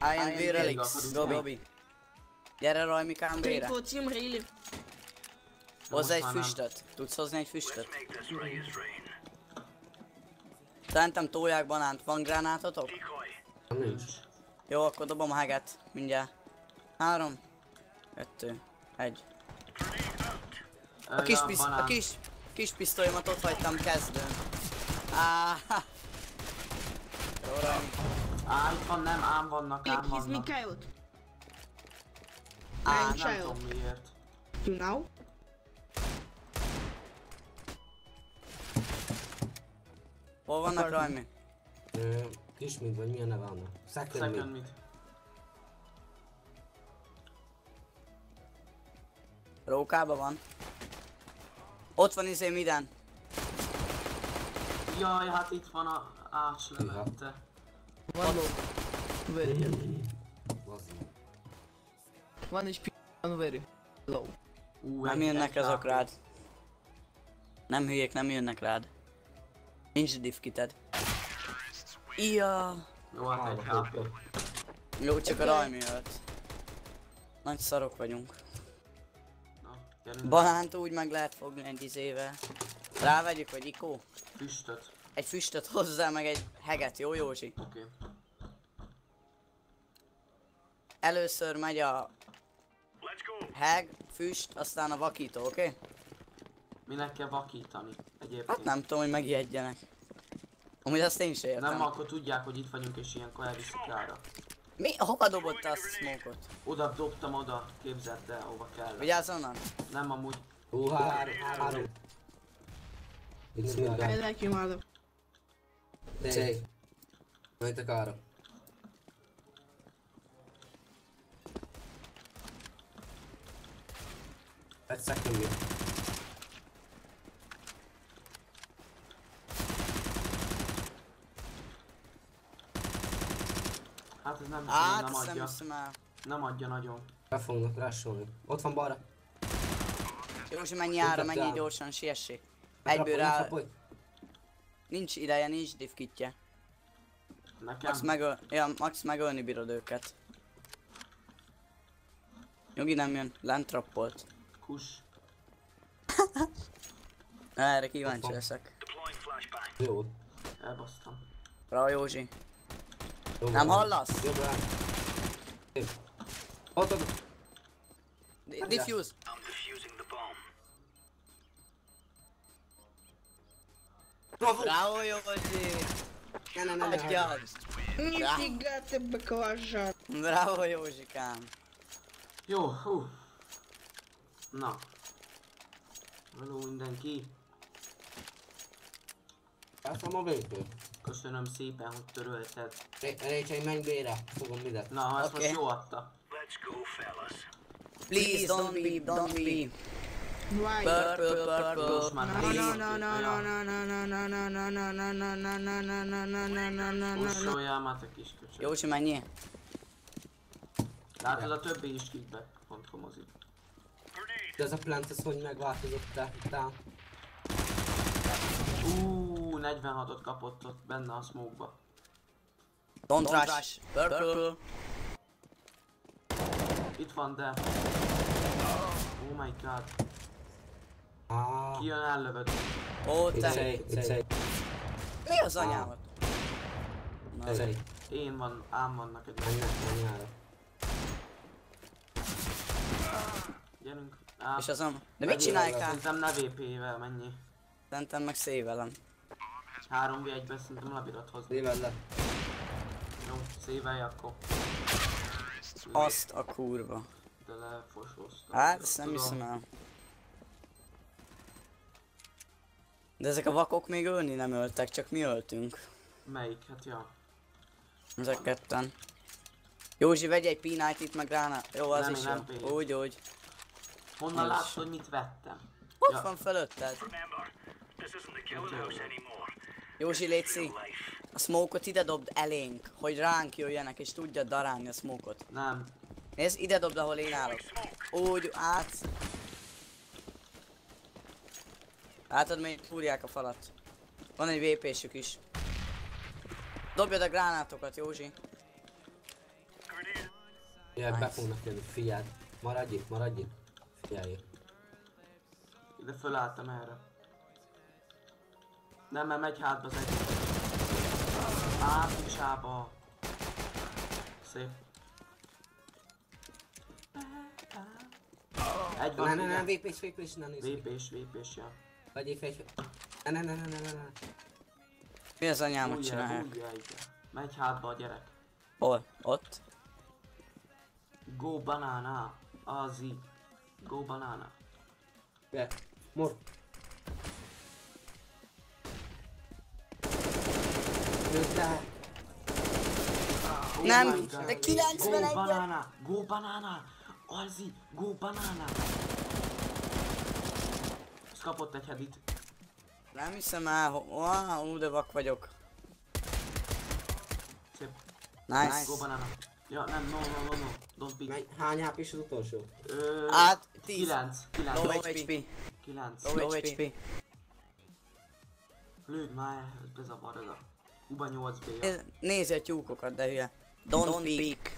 I am Virelix. Robi. Gyere Rajmikám vére. Triple team, really. Hozzá egy füstöt. Tudsz hozni egy füstöt? Make this raise rain. Szerintem tolják banánt. Van gránátotok? Nincs. Jó, akkor dobom a heget. Mindjárt. Három. Kettő. Egy. A kis, pisz, a kis, kis pisztolyomat ott hagytam kezdőn. Áh. Jó. Á, itt van, nem, ám vannak, ám He's vannak. Mikhail. Á, nem tudom miért. Now? Hol vannak Rajmi? Kismid, vagy milyen neve annak? Second Second mid. mid. Rókába van. Ott van izé miden. Jaj, hát itt van a ács levette. One low. Very. One HP. One very low. Nem jönnek azok rád. Nem hülyék, nem jönnek rád. Nincs diffkited. Ija. Jó, hát egy HP. Jó, csak a Rajmi jött. Nagy szarok vagyunk. Banánt úgy meg lehet fogni egy izével. Rávegyük, vagy Ikó? Füstöt. Egy füstöt hozzá, meg egy heget, jó Józsi? Oké. Okay. Először megy a heg, füst, aztán a vakító, oké? Okay? Minek kell vakítani egyébként? Hát nem tudom, hogy megijedjenek. Amúgy azt én sem értem. Nem, akkor tudják, hogy itt vagyunk és ilyenkor elviszik rára. Mi? Hova dobott azt a smoke-ot? Oda dobtam oda, képzeld el, hova kell. Vigyázz onnan! Nem amúgy. Hú, három, három. Itt I mindjárt. like you, mother. Tej. Mentek arra. Egy szekundja. Hát ez nem, Át, nem nem adja. el. Nem adja nagyon. Be fognak rásolni. Ott van balra. Józsi, menj ára, menj gyorsan, siessé. Betrapolj, Egyből rá... Nincs ideje, nincs diffkitje. Nekem. Max megöl... Ja, Max megölni bírod őket. Jogi nem jön, lent trappolt. Kus. Erre kíváncsi leszek. Jó. Elbasztam. Ra Józsi. Jó, nem hallasz? Jobb. Ott a... Diffuse. Bravo! Bravo, Nem, nem, nem. ne, ne, ne. Nifigá te bekvasod! Bravo, Józsikám! Jó, hú! Na. Hello mindenki! Elszom a végét. Köszönöm szépen, hogy törölted. Récsei, menj bére. Fogom midet. Na, ezt Oké. most jó adta. Let's go, fellas. Please don't leave, don't leave. Why? Purple, purple. Most már No, négy no, szép, no, no, olyan. no, no, no, no, no, no, no, no, no, no, no, no, no, no, no, no, no, no, no. Kussoljál már te kis köcsög. Józsi, mennyi? Látod a többi is kickback pont komozik. De ez a plant, ez hogy megváltozott te? Tán. Ú, 46-ot kapott ott benne a smoke-ba. Don't rush. Purple. Itt van, de... Oh my god. Ah. Kijön ellövöd. Ó, te. Mi az anyámat? Na, it's a. Én van, ám vannak egy arra. Gyerünk. Á, És azon. De mit csinálják ám? Szerintem ne VP-vel mennyi. Szerintem meg szévelem. 3 v 1 ben szerintem lebírod hozni. Dével le. Jó, szévelj akkor. Azt a kurva. De lefoslóztam. Hát, ezt nem hiszem el. De ezek a vakok még ölni nem öltek, csak mi öltünk. Melyik? Hát ja. Ezek ketten. Józsi, vegy egy p itt meg rána. Jó, az Nem, is nem jó. Úgy, úgy. Honnan látod, hogy mit vettem? Ott Ja. van fölötted. Remember, this isn't the killing house anymore. Józsi, létszi. A smoke-ot ide dobd elénk, hogy ránk jöjjenek és tudja darálni a smoke-ot. Nem. Nézd, ide dobd, ahol én állok. Úgy, át. Látod, még fúrják a falat. Van egy VP-sük is. Dobjad a gránátokat, Józsi. Jaj, be Nice. fognak jönni, figyeld. Maradj itt, maradj itt. Figyelj. Ide fölálltam erre. Nem, mert megy hátba az egy. Picsába. Szép. Egy van, Ne, ne, ne, igen. VP-s, VP-s, ne nézz. VP-s, VP-s, ja. Vegyél fel. Ne, ne, ne, ne, ne, ne, ne. Mi az anyámat csinálják? újjel, igen. Megy hátba a gyerek. Hol? Ott? Go banana. Azi. Go banana. Be. Mor. Le. Oh Nem, de 91 Go banana. Go banana. Azi. Go banana. Ez kapott egy headit. Nem hiszem el, wow, de vak vagyok. Szép. Nice. Go banana. Ja, nem, no, no, no, no. Don't pick. Menj, hány hp az utolsó? Ö, Át, 10. 9, 9, Low HP. 9. Low HP. Lőd már, ez bezavar ez a... Uba 8 b Néz, Nézze tyúkokat, de hülye. Don't, Don't peek. peek.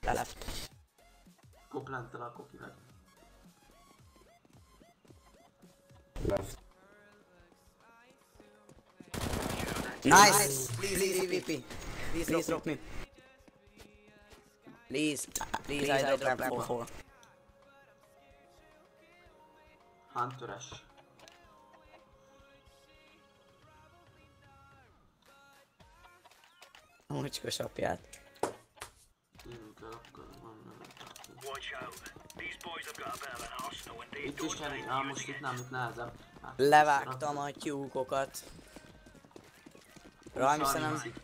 Leleft. Koplántal a kokivel. Left. Nice! Please, please, VP. Please, please drop me. Please, please, please I drop platform. Hunteres. Arsenal and they Itt is take á, most itt nem, itt nehezebb. Hát, Levágtam a tyúkokat. Szerintem... 30-ig.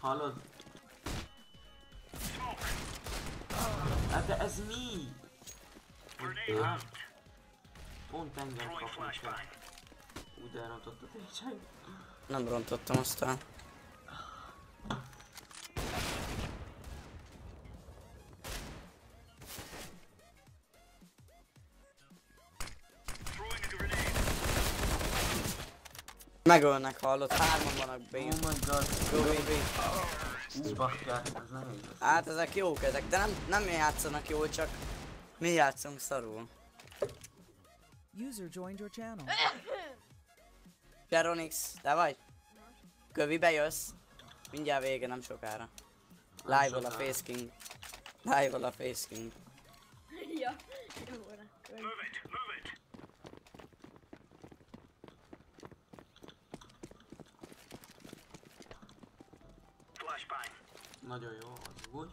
Hallod? Hát de ez mi? Out. Pont engem kapott. Úgy elrontott a [LAUGHS] técseg. Nem rontottam azt el. Throwing a grenade. Megölnek, hallott? Hárman vannak B. Oh my god. Go B, B. Hú, bakker, ez nehéz. lesz. Hát ezek jók ezek, de nem, nem játszanak jól, csak mi játszunk szarul. User joined your channel. [LAUGHS] Geronix, te vagy? Kövi bejössz? Mindjárt vége, nem sokára. Live-ol a. Face King. Live-ol a Face King. Ja, jó van akkor. Move it. Move it. Flashbang. Nagyon jó, az úgy.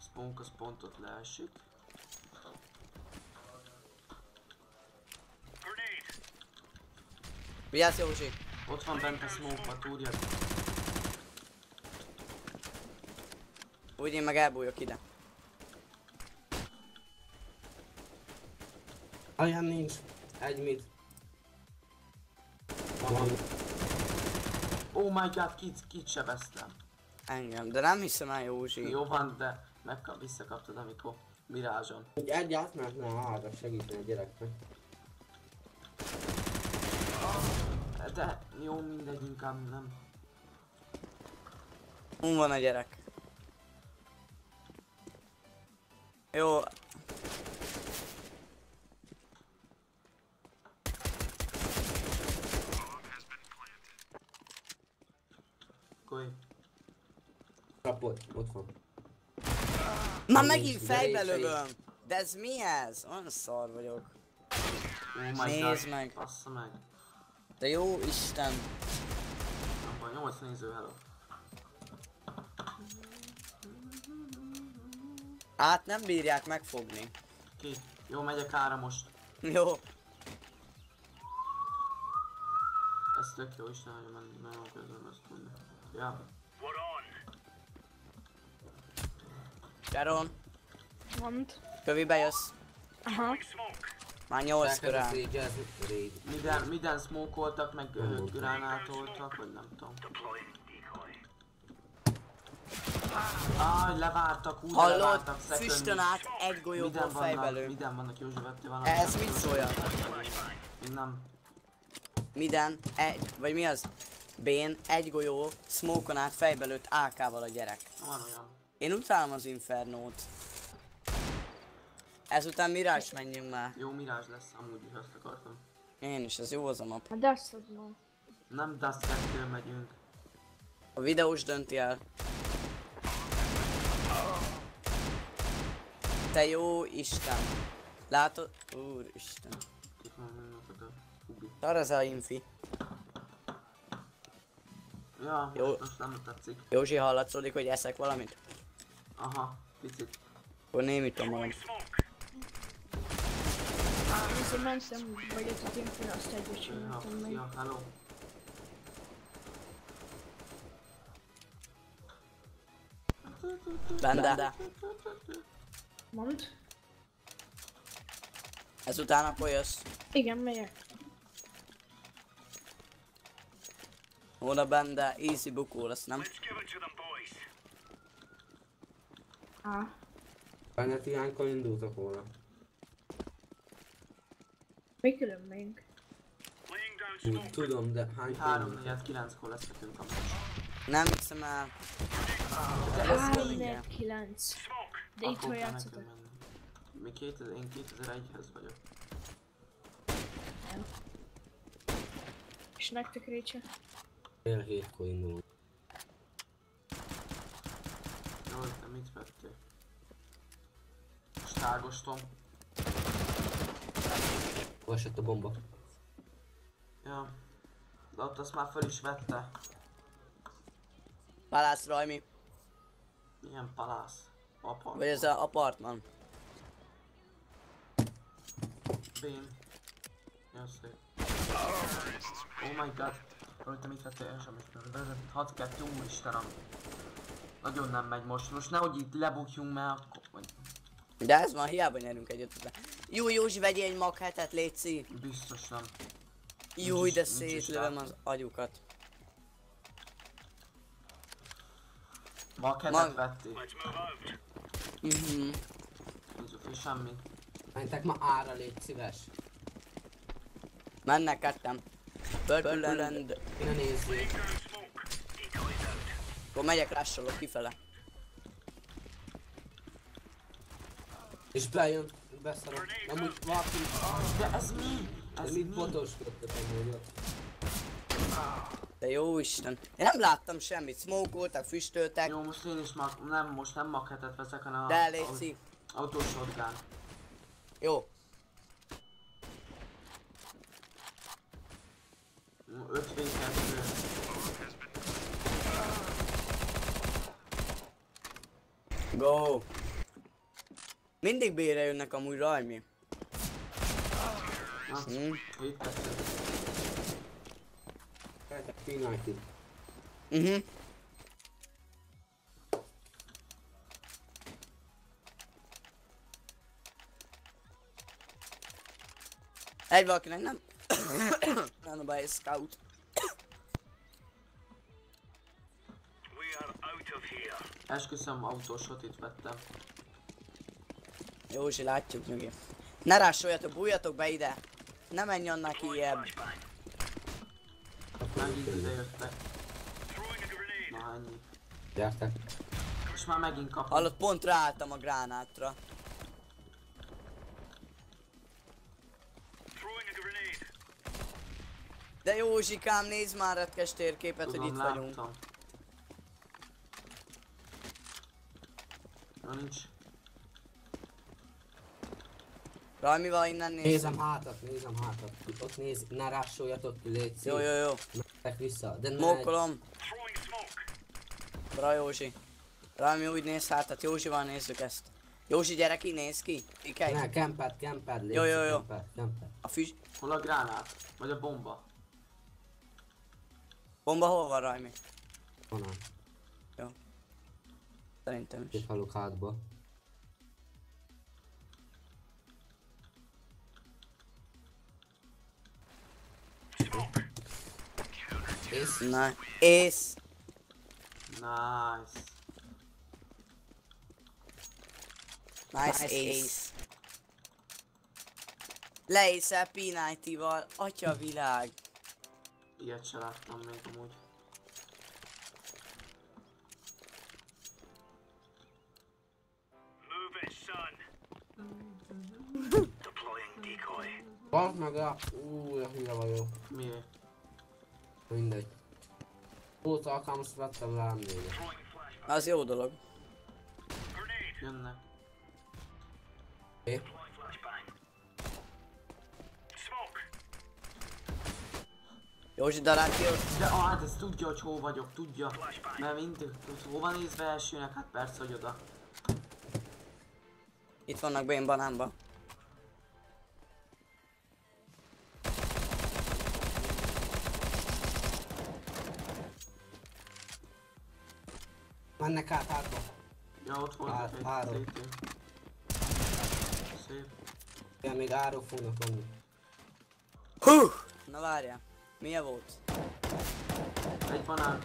Spunk az pontot leesik. Vigyázz Józsi! Ott van bent a smoke, túrjad. Úgy én meg elbújok ide. Alján nincs. Egy. Van. Oh my god, kit, kit sebeztem. Engem, de nem hiszem el Józsi. Jó van, de megkap, visszakaptad, amikor Mirázson. Egy egy átmenetnél arra segíteni a gyereknek. De jó, mindegy, inkább nem. Hon van a gyerek. Jó, Koly. Kapott, ott van. nincs, megint fejbe lövöm. De ez mi ez? Olyan szar vagyok. Oh Nézd meg. Bassza meg. De jó Isten. Baj, 8 néző, hello. Át nem bírják megfogni. Ki? Jó, megyek ára most. [LAUGHS] Jó. Ez tök jó, Isten, hogy menni, mert nem közben ezt tudni. Ja. What on? Sharon, Mond. kövi bejössz. Aha. Már nyolc Elkezd körül. szégyezni. Raid. Minden, minden smokoltak, meg gránátoltak, vagy nem tudom. Áj, levártak, úgy Hallod? levártak. Füstön át egy golyóból fejbelő. minden vannak, Józsi vettél valamit. Ez mit szólja? Nem. Minden, egy, vagy mi az? Bén, egy golyó, smoke át fejbelőtt AK-val a gyerek. Van olyan. Én utálom az Infernót. Ezután Mirage menjünk már. Jó mirázs lesz, amúgy is azt akartam. Én is, ez jó az a map. Hát tudom. Nem Dust 2 megyünk. A videós dönti el. Te jó Isten. Látod? Úristen. A. Szar ez a infi. Ja, Jó. most, nem tetszik. Józsi hallatszódik, hogy eszek valamit? Aha, picit. Akkor némítom magam. Ezért mentem, vagy ott az infin azt csináltam meg. ja, hello. Bende. Mond. Ezután akkor jössz. Igen, megyek. Oda bende, easy bukó lesz, nem? Let's give it to them, boys. Á. Benetiánkkal indultak volna. Mi különbünk? Úgy tudom, de hány 3 kiló? 4 9 kor lesz nekünk a. Nem hiszem el. Három, négy, kilenc. Smoke. De itt hol játszotok? Mi 2000, én 2001-hez vagyok. És nektek Récse? Fél hétkor indulunk. Jó, te mit vettél? Stágostom. Hol esett a bomba? Ja. De ott azt már fel is vette. Palász Rajmi. Milyen palász. Apa. Vagy ez a apartman. Bém. Jó szép. Oh my god. Te mit vettél? Én sem ismerem. 6-2, úristenem. Nagyon nem megy most. Most nehogy itt lebukjunk, mert akkor... De ez már hiába nyerünk egyet. Jó, Józsi, vegyél egy mag hetet, létszi. biztos nem. Jó, de rá. az agyukat. Ma kedet Mag- vették. Mhm. Zsufé, semmi. Mentek ma ára, légy szíves. Mennek kettem. Smoke. Decoys out. Akkor megyek, rássolok kifele. És bejön, beszarom. Nem úgy valaki, De ez mi? de Ez mit mi? botoskodtak amúgy. De jó Isten. Én nem láttam semmit. Smokoltak, füstöltek. Jó, most én is mag, nem, most nem maketet veszek, hanem De a- autós shotgun. Jó. 5 v 2 Go. Mindig bére jönnek amúgy Rajmi. Na, Hm. itt. Rajta pillanatig. Mhm. Egy valakinek nem... [COUGHS] nem a baj, scout. We are out of here. Esküszöm, autós itt vettem. Józsi, látjuk nyugi. Ne rásoljatok, bújjatok be ide. Ne menj annak ilyebb. Megint ide jöttek. Na ennyi. Gyertek. És már megint kapom. Hallott, pont ráálltam a gránátra. De Józsikám, nézd már retkes térképet, hogy Tudom, itt vagyunk. láttam. Na nincs. Rajmi van innen nézd. Nézem hátat, nézem hátat. Ott néz, ne rásoljatok ki, légy. Jó, jó, jó. Mentek vissza, de ne... Mókolom. Bra Józsi. Rajmi úgy néz hátat, Józsival nézzük ezt. Józsi gyere ki, néz ki. Ikej. Ne, kemped, kemped, légy Jó, jó, jó. Kemped, kemped. A füst... Hol a gránát? Vagy a bomba? Bomba hol van Rajmi? Honnan? Szerintem is. Itt halok hátba. Smoke. Ész? Na, ész. Nice. Nice, ace. Leészel P90-val, atya világ. Ilyet se láttam még amúgy. Move it, son. [LAUGHS] Deploying decoy. Bazd meg a... Ú, a hülye vagyok. Miért? Mindegy. Volt alkalmas, vettem rám négyet. Az jó dolog. Grenade. Jönnek. Smoke. Józsi darát ki, De ah, hát ez tudja, hogy hol vagyok, tudja. Mert mindig, hova nézve elsőnek, hát persze, hogy oda. itt vannak bén banánba. Mennek át hátba. Ja, ott volt Hát, egy három. CT. Szép. Igen, még árok fognak lenni. Hú! Na várjál. Milyen volt? Egy banán.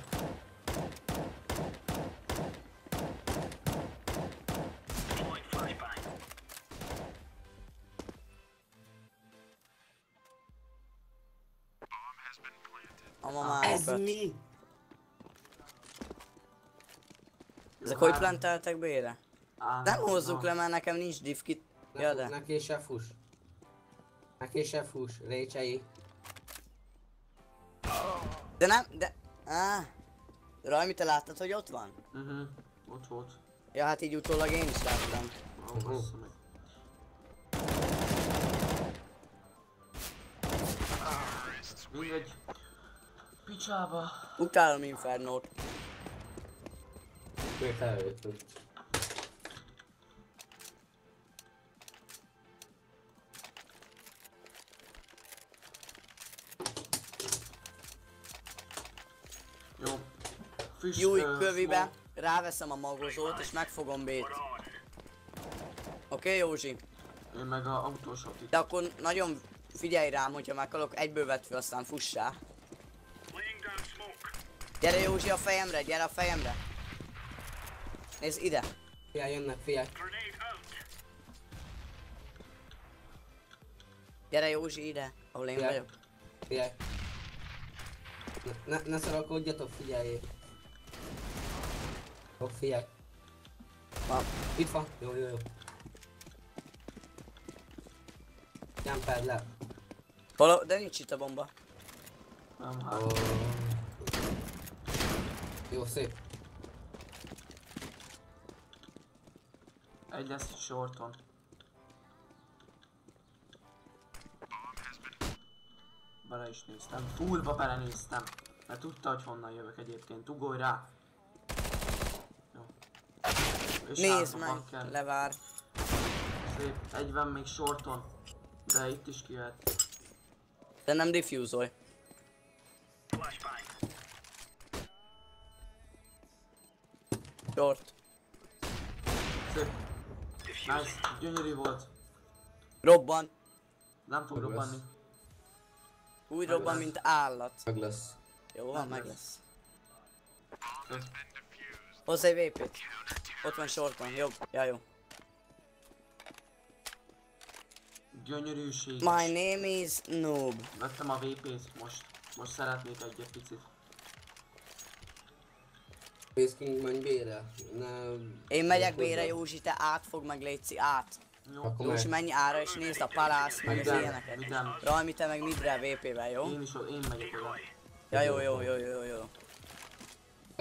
Deploying flashbang. A mamákat. mi? Ezek hogy planteltek bére? Á, Nem hozzuk le, mert nekem nincs div kit. Ne, Ja, de. ne késsel fuss. Ne késsel fuss, récsei. De nem, de... Á. Rajmi, te láttad, hogy ott van? Mhm, ott volt. Ja, hát így utólag én is láttam. Bassza meg. Mindegy. Picsába. Utálom Infernót. Még. Jó. Füst, Júj, ö, kövibe, ráveszem a magozót, és megfogom B-t. Oké, okay, Józsi? Én meg a autósot itt. De akkor nagyon figyelj rám, hogyha meghalok, egyből vedd fel, aztán fussá. Laying down smoke. Gyere Józsi a fejemre, gyere a fejemre. Nézd ide. Figyelj, jönnek, figyelj. Grenade out. Gyere Józsi ide, ahol én Figyelj. vagyok. Figyelj. Ne, ne, szarakodjatok, figyeljék. Jó, figyelj. Van. Itt van. Jó, jó, jó. Jumper le. Való, de nincs itt a bomba. Nem, hát. Ó. Jó, szép. Egy lesz shorton. Bele is néztem. Fullba belenéztem. Mert tudta, hogy honnan jövök egyébként. Ugorj rá. Jó. És Nézd meg, levár. Szép. Egy van még shorton. De itt is kijöhet. De nem diffúzolj. Short. Nice. Gyönyörű volt. Robban. Nem fog Meg lesz. robbanni. Úgy Meg robban, lesz. mint állat. Meg lesz. Jó van, Meg meg lesz. lesz. Szép. Hozz egy VP-t. Ott van shorton, jobb. Ja, jó. Gyönyörűség. My name is Noob. Vettem a VP-t most. Most szeretnék egy picit. Space King, menj B-re. Ne... Én megyek bére, Józsi, te átfog meg Léci, át. Jó. Akkor Józsi, megy. menj ára és nézd a palász, meg az ilyeneket. Rajmi, te meg midre VP-vel, jó? Én is, én megyek oda. Ja, jó, jó, jó, jó, jó.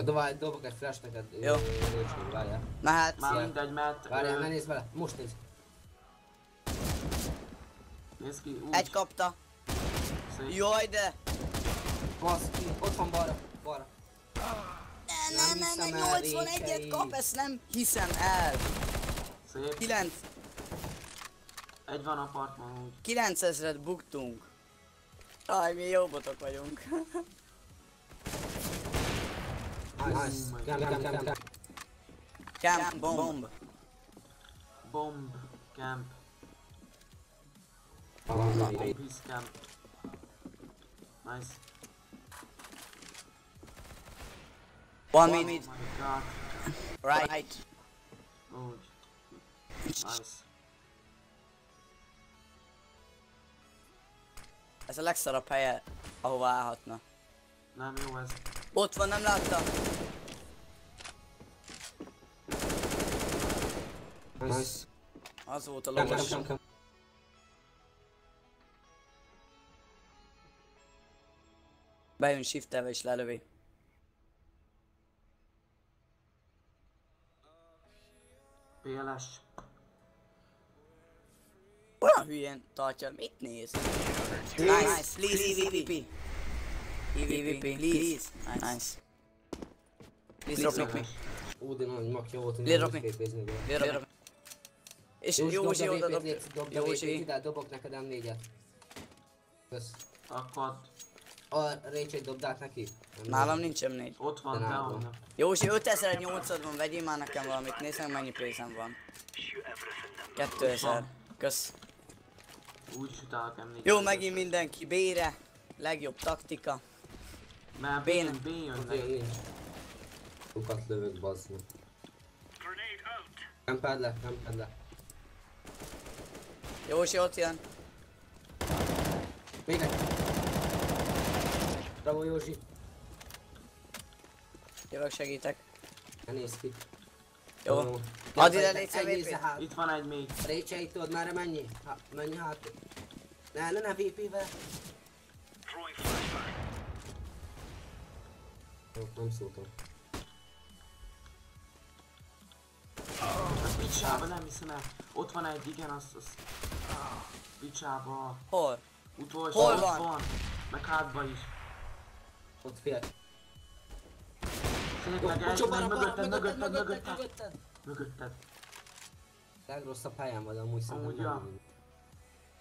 Dobálj, dobok egy flash neked. Jó. Várjál. Mehet. Már mindegy, mert... Várjál, ne nézz vele. Most nézd. Nézd ki, úgy. Egy kapta. Szép. Jaj, de. Basz ki, ott van balra. Balra. Ne, Nem ne, ne, hiszem ne, el, 81-et Rékei. kap, ezt nem hiszem el. Szép. 9, Egy van apartman úgy. 9000-et buktunk. Aj, mi jó botok vagyunk. Nice. Kem, kem, kem, kem. Camp bomb. Bomb camp. Van, van, Bomb his camp. Nice. One Oh mid, god. right. Úgy. Nice. Ez a legszarabb helye, ahova állhatna. Nem jó ez. Ott van, nem láttam. Nice. Az volt a lovas. Bejön shiftelve és lelövi. PLS. Olyan hülyén tartja, mit néz? Nice, please, EVP. EVP, please. Nice. Please drop me. Ú, de nagy makja volt, hogy nem képézni. És Józsi, oda VP-t, dob. Léci, dobd a VP-t Józsi. dobok neked M4-et. Kösz. Akkor A Rachel dobd át neki. Nálam nincs M4. ott van, nálam. Józsi 5008 van, vegyél már nekem valamit, nézd meg mennyi pénzem van. 2000. Kösz. Úgy sütálok emlék. Jó, megint mindenki B-re. Legjobb taktika. Mert B, Bén. B. Lukat lövök, bazd meg. Grenade out. Nem pedd le, nem pedd le. Józsi ott jön. Még egy. Bravo Józsi. Jövök segítek. Ne nézz ki. Jó. Add ide légy hát. Itt van egy még. Récse itt tudod már mennyi? Ha, mennyi hát? Ne, ne, ne VP-vel. Jó, nem szóltam. A picsába nem hiszem el. Ott van egy, igen, az, az. Picsába. Hol? Utolsó. Hol ott van? van? Meg hátba is. Ott fél. Balra, mögötted, mögötted, mögötted, mögötted, mögötted. Legrosszabb helyen vagy amúgy szerintem. Amúgy, ja. nem.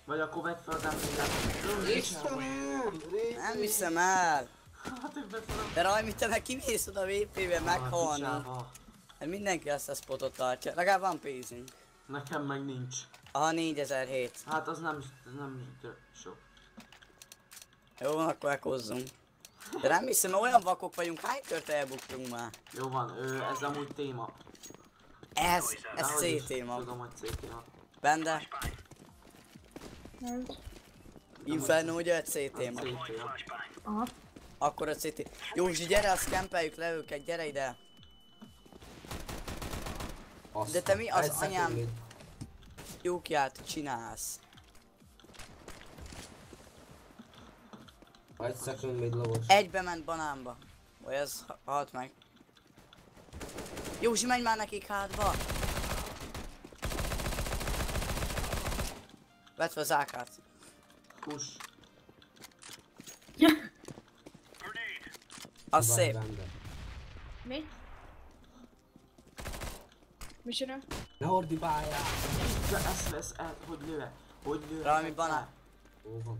Vagy akkor vedd fel az emléket. Istenem! Nem hiszem el. Hát. De Rajmi, te meg kimész oda VP-be meghalni. Hát mindenki azt a spotot tartja. Legalább van pénzünk. Nekem meg nincs. Aha, 4007. Hát az nem, nem sok. Jó, van, akkor ekozzunk. De nem hiszem, mert olyan vakok vagyunk, hány kört elbuktunk már? Jó van, ő, ez amúgy téma. Ez, ez Dehogy C téma. Tudom, hogy C téma. Bende, Nem. Inferno ugye C C téma. Aha. Akkor a C téma. Józsi, gyere, azt kempeljük le őket, gyere ide. Azt. De te mi az anyám-. Jókját csinálsz. Egy szekund még lovos. Egybe ment banánba. Vagy ez ha- halt meg. Józsi, menj már nekik hátba! Vedd fel az ákát. Kus. Az szép. benne. Mi? Micsoda? Ne ordibáljál! De ez lesz el, hogy lőve. Hogy lőve. Rami banán. Ó, van.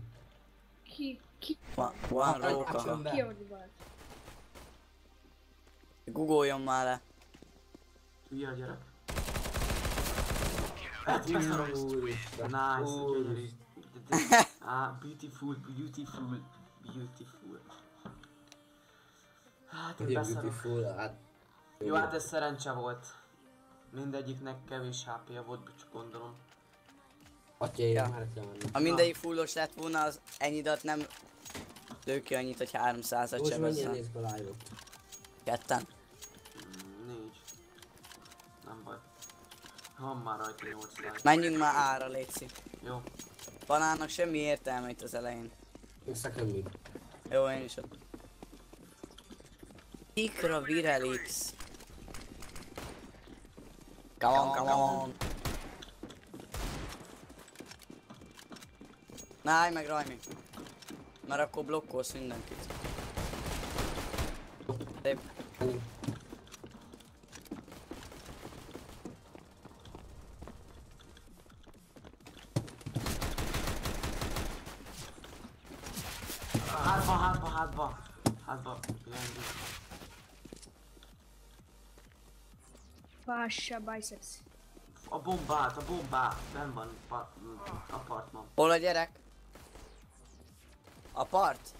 Ki? Ki? Van, van Egy róka. acsombe. Ki? Googoljon már le. Hülye a gyerek. Hát beszarok. Úristen. Nice, gyönyörű. Úristen. Ah, beautiful, beautiful, beautiful. Hát én beszarok. beautiful, hát... Jó, hát ez szerencse volt. Mindegyiknek kevés HP-ja volt, csak gondolom. Atyai, Ja. Ha mindegyik fullos lett volna, az ennyidat nem lő ki annyit, hogy 300-at Most mennyien live-ot? Ketten. Mm, Négy. Nem baj. Van már rajta 8 like. Menjünk már ára, Léci. Jó. Banánnak semmi értelme itt az elején. Mid. Jó, én is ott. Ikra Virelix. Come on, come on. Na, állj meg Rajmi. Mert akkor blokkolsz mindenkit. Szép. Hátba, hátba, hátba. Hátba. Passa biceps. A bombát, a bombát. Ben van mm, apartman. Hol a gyerek? A part?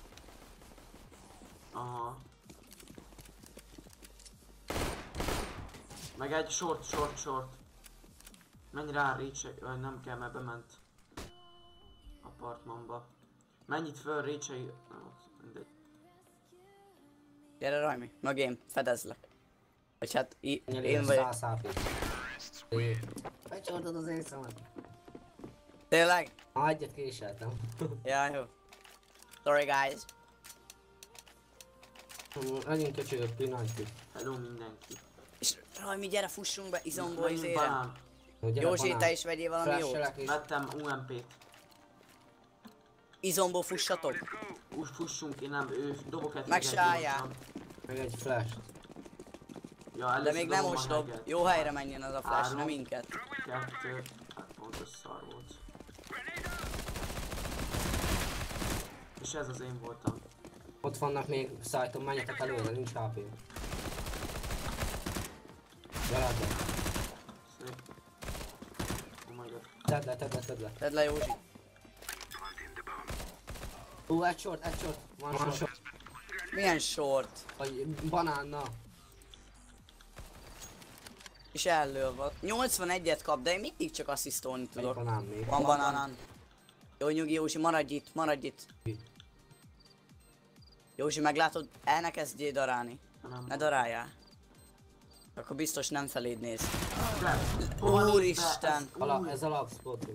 Aha. Meg egy short, short, short. Menj rá, Récse, vagy nem kell, mert bement. Apartmanba. Menj itt föl, ott, mindegy. Gyere Rajmi, mögém, fedezlek. Vagy hát én Én vagyok. 100 HP. Becsordod az én szemet. Tényleg? Ha egyet késeltem. Ja, jó. Sorry guys. Megint köcsögök pillanatjuk. Hello mindenki. És Rajmi, gyere fussunk be izomból izére. Józsi, te is vegyél valami jót. Vettem UMP-t. Izomból fussatok. Úgy fussunk, én nem, ő dobok egy Meg se álljál. meg egy flash. Ja, De még nem a most dob. Jó helyre menjen az a flash, Három. nem minket. Kettő, hát pontos szar volt. És ez az én voltam. Ott vannak még szájton, menjetek előre, nincs HP. Veled le. Szép. Oh my god. Tedd le, tedd le, tedd le. Tedd le Józsi. Ú, egy short, egy short. Van short. short. Milyen short. Vagy banánna. És ellőve. 81-et kap, de én mindig csak asszisztolni Egy tudok. banán még. Van banánán. Jó nyugi Józsi, maradj itt, maradj itt. Józsi, meglátod, el ne kezdjél darálni. Nem Ne daráljál. Akkor biztos nem feléd néz. Úristen! Ez- Ala, ez a lapspot,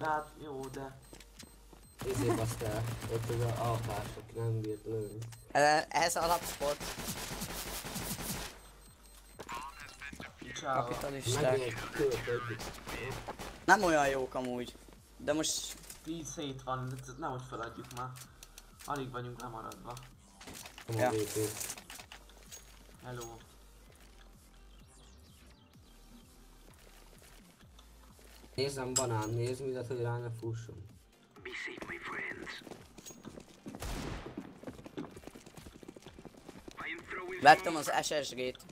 hát jó, de... ezért basztál. Ott az a alpás, aki nem bírt lőni. Ez alapsport. Csáva. Kapitalisták. Nem olyan jók amúgy. De most Így szét van, ezt nehogy feladjuk már. Alig vagyunk lemaradva. Ja. Hello. Nézem banán, nézd mindet, hogy rá ne fusson. Be safe, my friends. Vettem az SSG-t.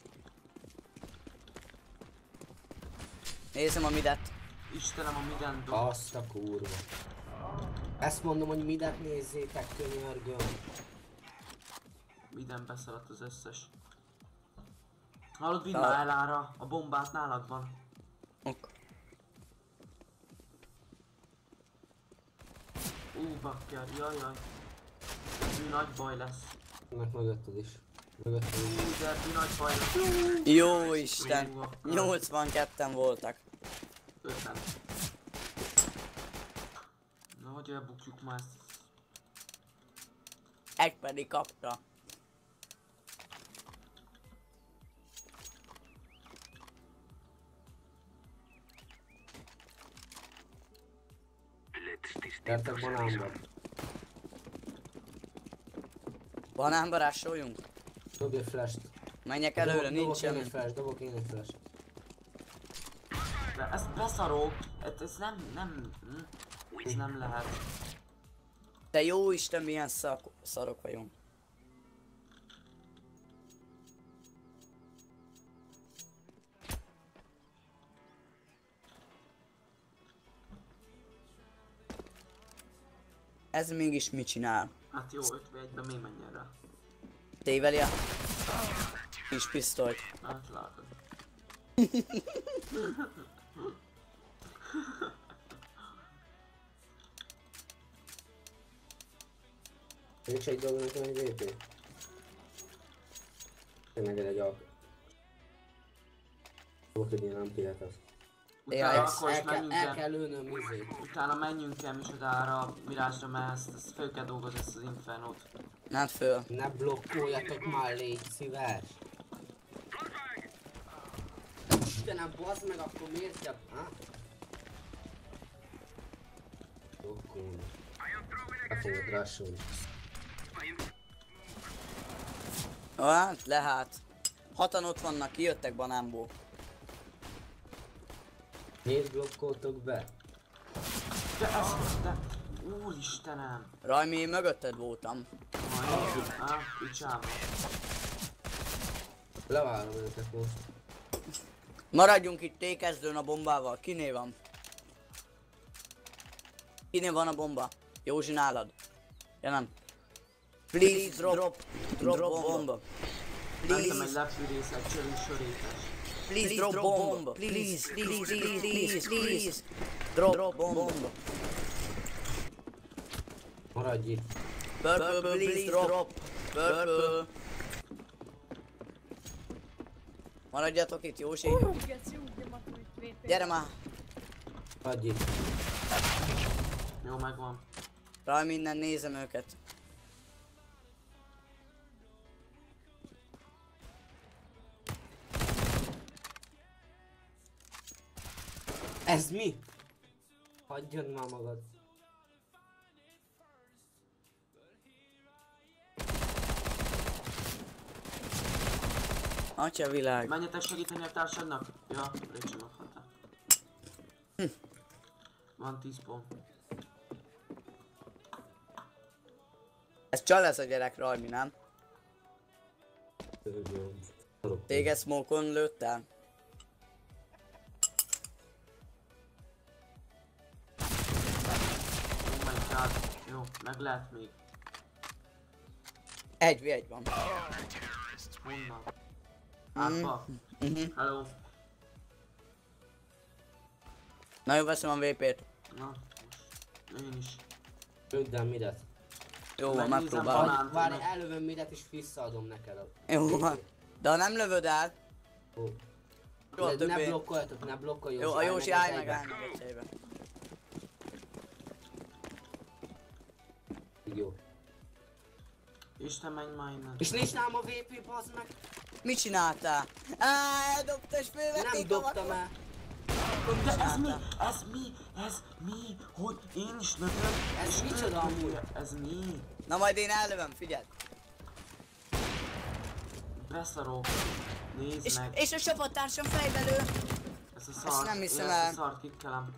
Nézem a midet. Istenem, a minden dob. Azt a kurva. Ezt mondom, hogy mindent nézzétek, könyörgöm. Minden beszaladt az összes. Hallod, vidd már ah. elára, a bombát nálad van. Ok. Ú, bakker, jaj, jaj. Ez nagy baj lesz. Meg mögötted is. Mögötted is. Nagy baj. Jó Isten, 82-en voltak. 50 hogy elbukjuk már ezt. Egy pedig kapta. Gyertek banánba. Banánba rásoljunk? Dobj egy flash-t. Menjek előre, Dobok- nincs Dobok én egy flash, dobok én egy flash. De ezt beszarok. Ez nem, nem, hm, ez nem lehet. De jó Isten, milyen szak, szarok vagyunk. Ez mégis mit csinál? Hát jó, 5v1-ben még menjen rá. Téveli a kis pisztolyt. Hát látod. [LAUGHS] Nincs egy dolog nekem egy VP. Tényleg egy alk. Tudok, hogy ilyen nem pihet az. Utána Ja, akkor is El kell, menjünk el el. kell lőnöm izét. Utána menjünk el Misodára, Mirázsra, mert ezt, ezt föl kell dolgozni ezt az Infernót. Nem föl. Ne blokkoljatok már, légy szíves. Istenem, bazd meg, akkor miért kell... Ha? Blokkolni. Hát fogok rásolni. Hát, lehet. Hatan ott vannak, kijöttek banánból. Miért blokkoltok be? De ez, de, úristenem. Rajmi, én mögötted voltam. Á, picsába. Levárom őket most. Maradjunk itt tékezdőn a bombával. Kiné van? Kiné van a bomba? Józsi nálad? Ja nem. Please drop, drop, drop, bomba. Mentem egy Please, lepűrész, egy please drop bomba. Please, please, please, please, please. Drop, drop bomba. Maradj itt. Purple, please drop. Purple. Maradjatok itt. Uh, VP. Gyere már. Maradj itt. Jó, megvan. Raj, minden nézem őket. Ez mi? Hagyjon már magad. Atya világ. Menjetek segíteni a társadnak? Ja, Rachel meghalta. Van 10 pont. Ez csal ez a gyerek, Rajmi, nem? Téged smoke-on lőtt god. Jó, meg lehet még. Egy v egy van. Honnan? Átba? Mhm. Hello. Na jó, veszem a VP-t. Na, most. Én is. Lőd el midet. Jó, van, megpróbálom. Várj, elővöm midet és visszaadom neked a... Jó van. De ha nem lövöd el. Jó, a Ne, blokkoljatok, ne blokkolj Jó, a Józsi állj meg, állj meg egyszerűen. Jó. Isten menj már. És nincs nálam a VP, bazd meg! Mit csináltál? Á, eldobta és fölvették Nem dobtam el. De ez mi? Ez mi? Ez mi? Hogy én is lövöm? Ez micsoda amúgy? Ez mi? Na majd én ellövöm, figyeld. Beszarok. Nézd És, meg. és a csapattársam fejbelő. Ez a szart. nem hiszem Ezt el. a szart kikkelem.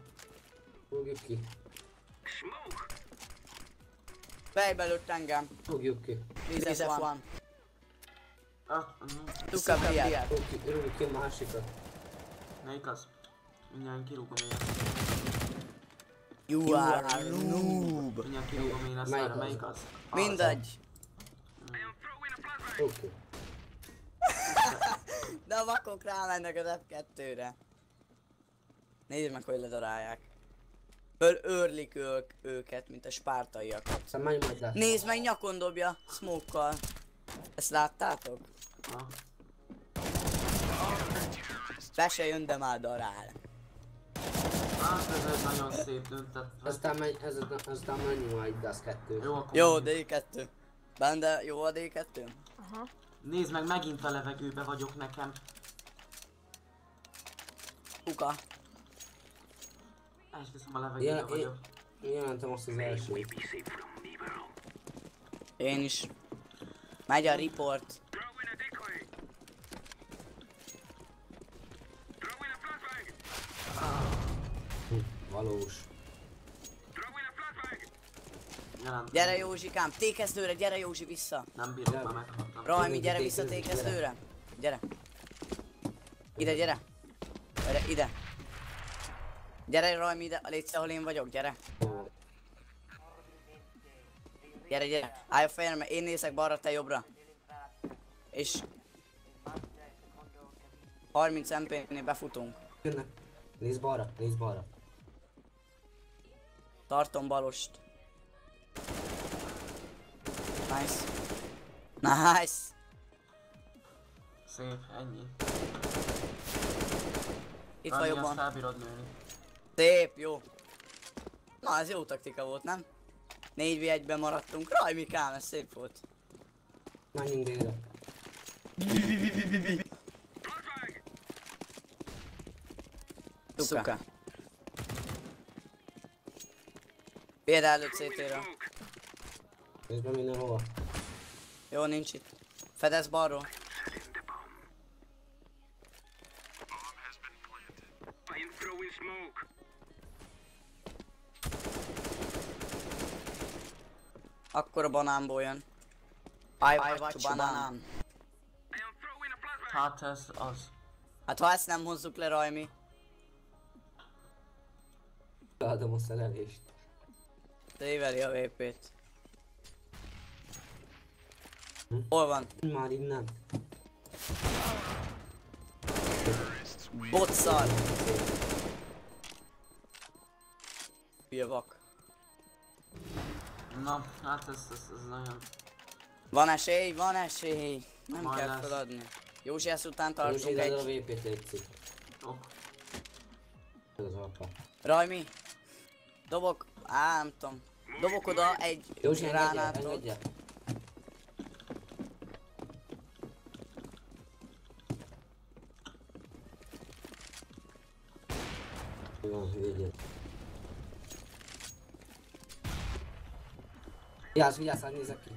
Fogjuk ki. Fejbelőtt engem. Fogjuk ki. Vízes van. Ah, Tuka Briát. Rúgjuk ki a másikat. Melyik az? Mindjárt kirúgom én. You are noob. Mindjárt kirúgom én ezt Melyik erre. az? Melyik az? Mindegy. Oké. De a vakok rámennek az F2-re. Nézd meg, hogy ledarálják. Föl őrlik ők, őket, mint a spártaiakat. Aztán menj majd le. Nézd meg, nyakon dobja, smoke Ezt láttátok? Na. Be se jön, de már darál. Hát ez egy nagyon szép döntetve. Aztán menj, ez, aztán menjünk majd az kettő. Jó, akkor Jó, menjünk. D2. Bende, jó a D2? Nézd meg, megint a levegőbe vagyok nekem. Kuka. Esküszöm a levegőbe Ja, én, vagyok. én jelentem azt az elsőt. Én is. Megy a report. Hm, valós. Jelentem. Gyere Józsikám, tékezdőre, gyere Józsi vissza. Nem bírok, már meghaltam. Rajmi, gyere vissza tékezdőre. Gyere. Ide, gyere. Gyere, ide. Gyere Rajmi, ide, légy ahol én vagyok, gyere. Gyere, gyere. Állj a fejemre, én nézek balra, te jobbra. És... 30 MP-nél befutunk. Jönnek. Nézd balra, nézd balra. Tartom balost. Nice. Nice. Szép, ennyi. Itt van azt jobban. felbírod lőni. Szép, jó. Na, ez jó taktika volt, nem? 4v1-ben maradtunk. Rajmikám, ez szép volt. Menjünk délre. Tuka. Véd előtt. Nézd be mindenhova. Jó, nincs itt. Fedez balról. Akkor a banánból jön. I watch banán. I throwing a flashbang. Hát ez az. Hát ha ezt nem hozzuk le, Rajmi. Adom a szerelést. Téveli a VP-t. Hm? Hol van? Már innen. Botszal. Hülye vak. Na, hát ez, ez, ez nagyon... Van esély, van esély. Nem Majd kell lesz. feladni. Józsi, ezt után Józsi, tartunk ide a egy... VP-t létszik. Ok. Ez az. Rajmi. Dobok... Á, nem tudom. Dobok oda egy Józsi, engedje, gránátot. engedje. Vigyázz, vigyázz, hát nézek ki.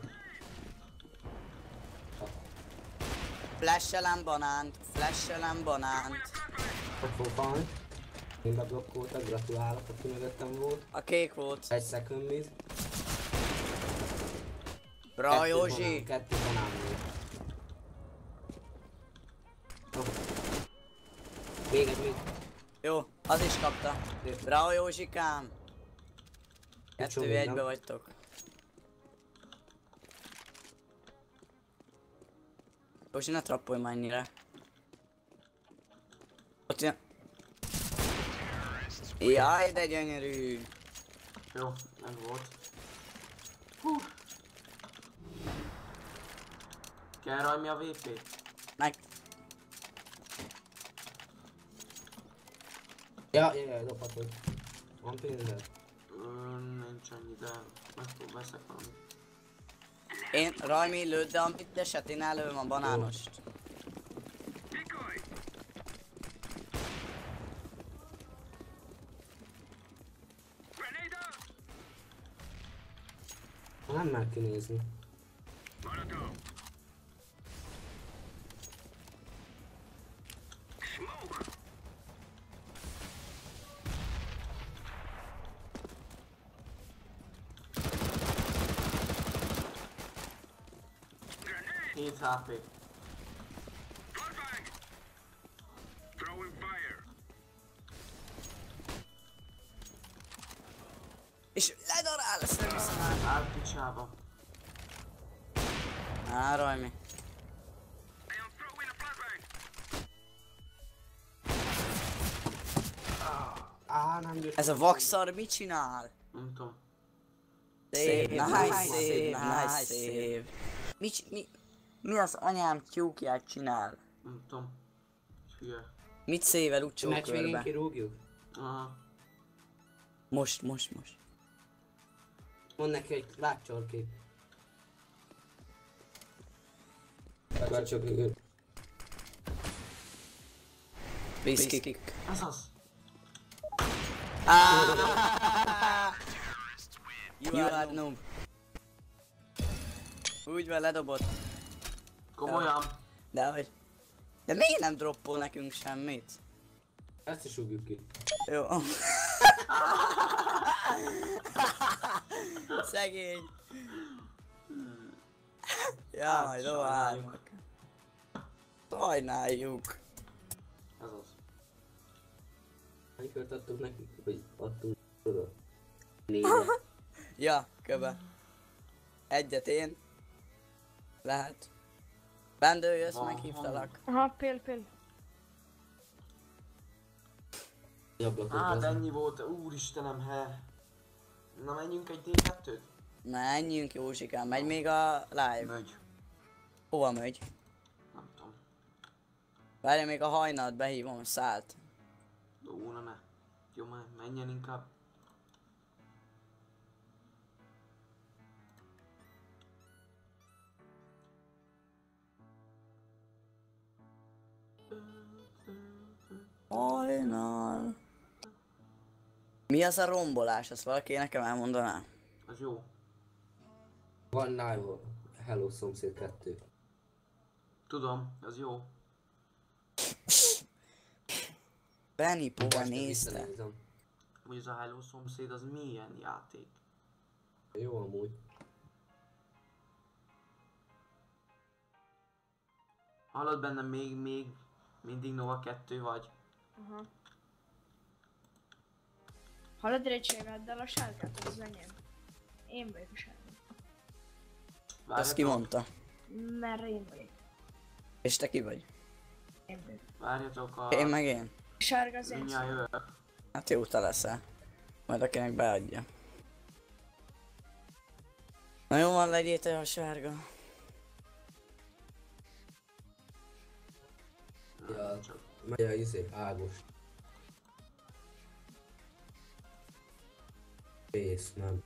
Flashelem banánt, flashelem banánt. Van. Én beblokkoltak, gratulálok, aki mögöttem volt. A kék volt. Egy second mid. Bra, Józsi. Kettő banán. Oh. Még egy, még. Jó, az is kapta. Bravo, Józsikám. Kettő egybe vagytok. Počíná trapu je minere. Počíná... Ja jde děněry. Jo, and what? Huh. Che ero il mio VP. Ma... Yeah, yeah, l'ho fatto. Non ti idea. Mm, non c'è idea. Ma tu vai secondo me. Én, Rajmi, lőd, de amit eset, én előm a banánost. Nem mer kinézni. HP. Flashbang. Throwing fire. És ledarál, ezt nem hiszem el. Át picsába. Á, Rajmi. I am throwing a flashbang. Á, nem jött. Ez a vakszar mit csinál? Nem tudom. Szép, nice save, nice save. Mi, c- mi, mi az anyám tyúkját csinál? Nem tudom. Hülye. Mit szével úgy Meccs végén csókörbe? kirúgjuk? Aha. Most, most, most. Mond neki, hogy. Látcsorkép. Base kick. Ez az. You are noob. Úgy van, ledobott. Komolyan. De hogy... De miért nem droppol nekünk semmit? Ezt is rúgjuk ki. Jó. [LAUGHS] Szegény. Jaj, dohányok. Sajnáljuk. Ez az. Hány kört adtuk nekik? Vagy adtunk? Tudod? [LAUGHS] Négyet. Ja, köve. Egyet én. Lehet. Bendő jössz, Van meghívtalak. Aha, pél, pél. Hát ennyi volt, úristenem, he. Na menjünk egy D2-t? Na, enjünk Józsikám, megy még a live. Megy. Hova megy? Nem tudom. Várja még a hajnalt, behívom szállt. Ó, na ne. Jó, men- menjen inkább. Hajnal. Mi az a rombolás? Azt valaki nekem elmondaná? Az jó. Van Nival. Hello szomszéd 2. Tudom, az jó. Benny Pova nézte. Hogy ez a Hello szomszéd, az milyen játék? Jó amúgy. Hallod bennem még, még mindig Nova 2 vagy? Aha. Vedd el a sárgát, az az enyém. Én vagyok a sárga. Azt ki mondta? Mert én vagyok. És te ki vagy? Én vagyok. Várjatok a... Én meg én. A sárga az én. Jövök. Hát jó, te leszel. Majd akinek beadja. Na jó van, legyél te a sárga. Ja, megy a izé, Ágos. Pész, nem.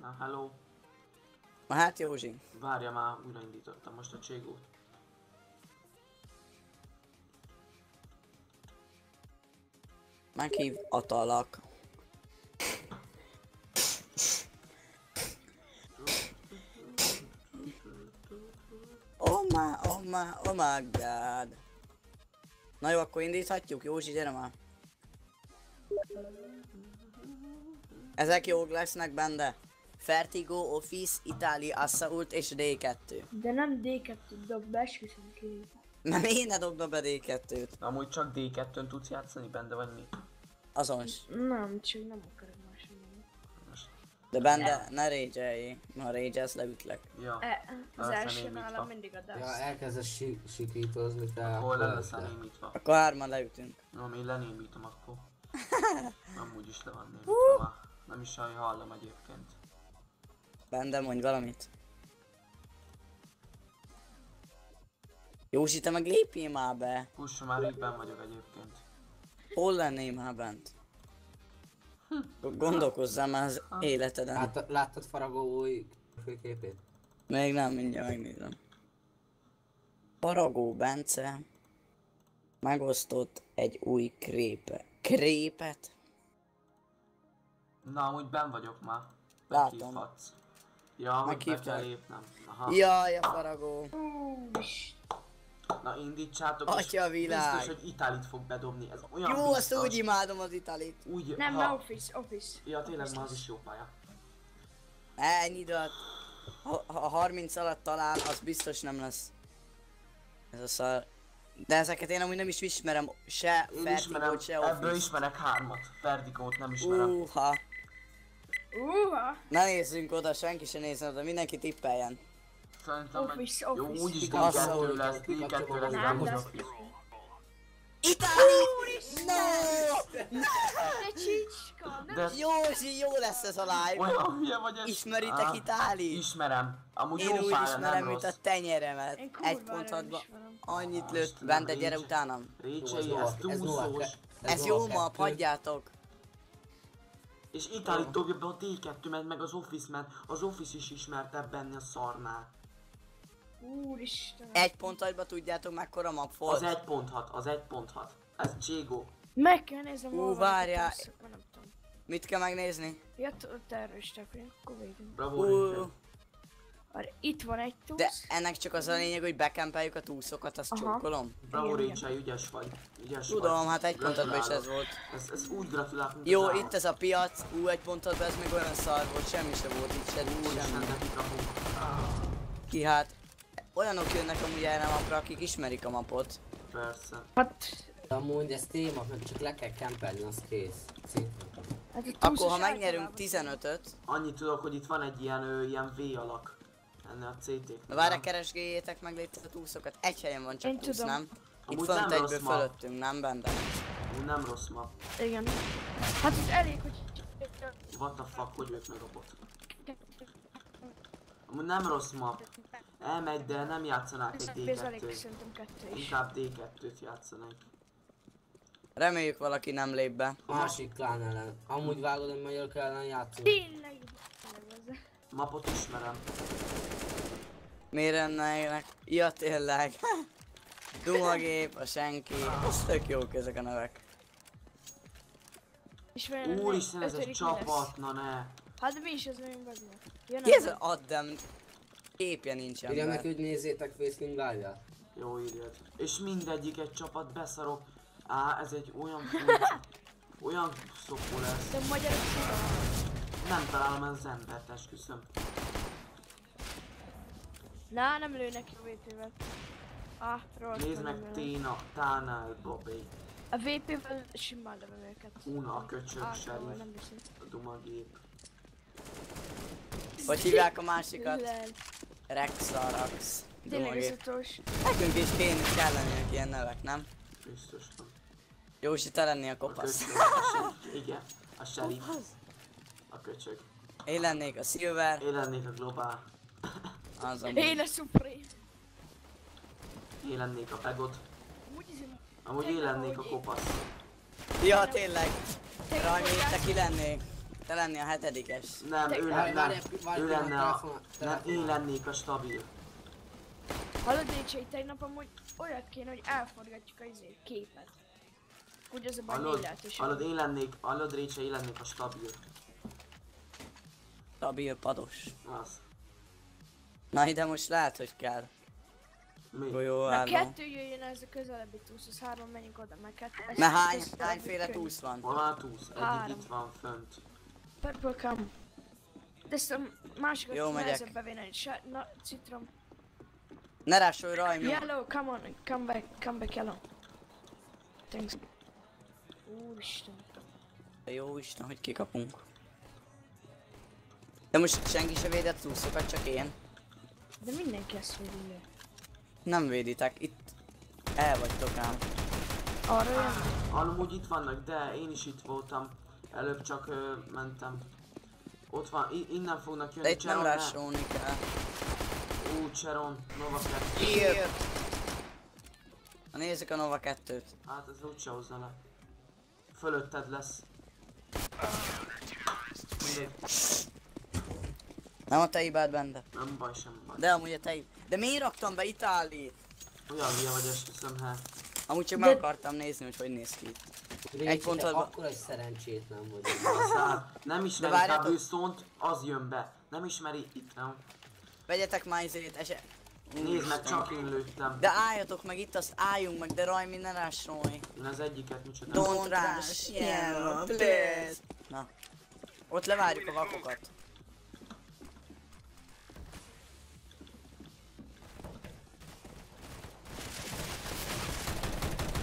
Na, hello. Na hát Józsi, Várja már, újraindítottam most a cségót. meghív Atalak. Oh my, oh my, oh my god. Na jó, akkor indíthatjuk, Józsi, gyere már. Ezek jók lesznek benne. Vertigo, Office, Italia, Assault és D2. De nem D2 dob be, esküszöm ki. Nem én ne dobna be D2-t. Amúgy csak D2-n tudsz játszani benne, vagy mi? Azonos. Nem, csak nem akarok. De bende ne rage ha rage leütlek. Ja. E, az első nálam mindig a dash. Ja, elkezdesz si sikítozni, te akkor le lesz enémítva. Akkor hárman leütünk. Jó, no, én lenémítom akkor. [LAUGHS] Amúgy is le van némítva. Nem is olyan hallom egyébként. Bende, mondj valamit. Józsi, te meg lépjél már be! Pussa, már itt benn vagyok egyébként. Hol lennél már bent? Gondolkozzál már az életeden. Láttad, láttad Faragó új főképét? Még nem, mindjárt megnézem. Paragó Bence megosztott egy új krépe. Krépet? Na, amúgy benn vagyok már. Látom. Ja. Aha. Jaj, a Faragó. Na indítsátok, Atya és világ. biztos, hogy Itálit fog bedobni. Ez olyan Jó, azt biztos. úgy imádom az Italit. Úgy, Nem, ha... office, office. Ja, tényleg már az is jó pálya. Ennyi idő alatt. Ha, ha 30 alatt talál, az biztos nem lesz. Ez a szar. De ezeket én amúgy nem is ismerem, se Én ismerem, Fertigót, se ebből Office. ismerek hármat. Verdigót nem ismerem. Uha. Uha! Ne nézzünk oda, senki se nézzen oda, mindenki tippeljen. Szerintem meg... Office, Jó, úgyis Pikachu. D2 lesz, D2 lesz, Nem, az... Itáli! No! De csicska, nem De Józsi, jó lesz ez a live. olyan hülye vagy ez. Ismeritek Ah, Itálit? Ismerem. Amúgy Én jó úgy ismerem, mint a tenyeremet. Egy pont hatba. Annyit Ah, lőtt. Bende, gyere utánam. Récsei, ez túlzós. Ez jó map, hagyjátok. És Itálit dobja be a D2, mert meg az Office, mert az Office is ismertebb benne a szarnál. Úristen. Egy pont agyba tudjátok mekkora map Az volt? 1.6, az 1.6. Ez Cségó. Meg kell néznem, Ú, várjál. Mit kell megnézni? Ja, terroristák vagyunk, akkor végünk. Bravo, Itt van egy túsz. de ennek csak az a lényeg, hogy bekempeljük a túszokat, azt Aha. csókolom. Bravo, Igen, Récsei, ügyes vagy. Ügyes Tudom, vagy. hát egy pontodban is ez volt. Ez, ez úgy gratulálok, mint Jó, az itt ez a piac, ú, egy pontodban ez még olyan szar volt, semmi se volt itt, se semmi. kapunk. Ki hát, olyanok jönnek amúgy erre a mapra, akik ismerik a mapot. Persze. Hát, De amúgy ez téma, meg csak le kell kempelni, az kész. Szép. hát Akkor ha megnyerünk általában- 15-öt, Annyit tudok, hogy itt van egy ilyen, ö, ilyen V alak. Ennél a CT. na várj, keresgéljétek meg légy a túszokat. Egy helyen van csak Én túsz, tudom. nem? Itt Amúgy fönt nem egyből map. fölöttünk, nem benne. Ú, nem rossz ma. Igen. Hát ez elég, hogy... What the fuck, hogy ők meg a bot. Amúgy nem rossz ma. Elmegy, de nem játszanák egy Ez elég, D2-t. szerintem kettő is. Inkább D2-t játszanak. Reméljük valaki nem lép be. Másik klán ellen. Amúgy vágod, hogy magyarok ellen játszunk. Tényleg. Mapot ismerem. Miért ennek? Ja tényleg. [LAUGHS] Dumagép, a senki. Ez tök jók ezek a nevek. Úristen, ez lesz? csapat, na ne. Hát mi is ez nagyon gazdag. Jön Ki ez az- a addem? Képje nincsen Írja neki, hogy nézzétek Facing Live-ját. Jó írjad. És mindegyik egy csapat beszarok. Á, ez egy olyan furcsa. [LAUGHS] Olyan szopó lesz. De szóval. Nem találom az embert, esküszöm. Na, nem lőnek a VP-vel. Ah, rossz. Nézd meg Téna, Tánál, Bobé, A VP-vel simán lövöm őket. Una, a köcsög, Ah, serif, a dumagép. Hogy hívják a másikat? Lel. Rexarax. Tényleg ez utolsó. Nekünk is kéne, kell lennének ilyen nevek, nem? Biztos van. Jósi, te lennél a A kopasz. köcsög, a serif, igen, a serif. A köcsög. Én lennék a Silver, Én lennék a globál. az a Én a Supreme. Én lennék a pegot. Amúgy én lennék a kopasz. Ja, tényleg. Rajmi, te ki lennék? Te lennél a hetedikes. Nem, ő, le, nem, ő lenne a... Nem, én lennék a stabil. Hallod, Décsei, tegnap amúgy olyat kéne, hogy elforgatjuk a izé, képet. Úgy az a baj, Hallod, lehetőség. hallod, én lennék, hallod Récse, én lennék a stabil. Stabil pados. Az. Na ide most lehet, hogy kell. Mi? Golyó Na álló. kettő jöjjön ez a közelebbi túsz, az három menjünk oda, meg kettő. Na hány, hányféle túsz van? Hol van a túsz? Egyik itt van fönt. Purple come. De ezt a másikat Jó, megyek. bevéneni. Se, na, citrom. Ne rásolj Rajmi. Yellow, come on, come back, come back yellow. Thanks. Úristen. Jó Isten, hogy kikapunk. De most senki se védett túszokat, csak én. De mindenki ezt védi. Nem véditek, itt el vagytok ám. Arra jön. Amúgy itt vannak, de én is itt voltam. Előbb csak ö, mentem. Ott van, innen fognak jönni. De itt nem rásolni kell. Ú, Cheron, Nova 2. Kiért. Na nézzük a Nova 2-t. Hát ez úgyse hozza le. Fölötted lesz. Mindegy, Nem a te hibád benne. nem baj, sem baj. De amúgy a te hib- De miért raktam be Itálit? Olyan hülye vagy esküszöm, hát. Amúgy csak De- meg akartam nézni, hogy hogy néz ki. Récsi, te ponttal- Akkor egy szerencsétlen vagy. [LAUGHS] Nem ismeri a viszont az jön be. Nem ismeri itt, nem. Vegyetek már izét, ese... Nézd meg, csak én lőttem. De álljatok meg itt, azt álljunk meg, de raj, minden rásolj. Én az egyiket micsoda. Don't rush, yeah, please. Na. Ott levárjuk a vakokat.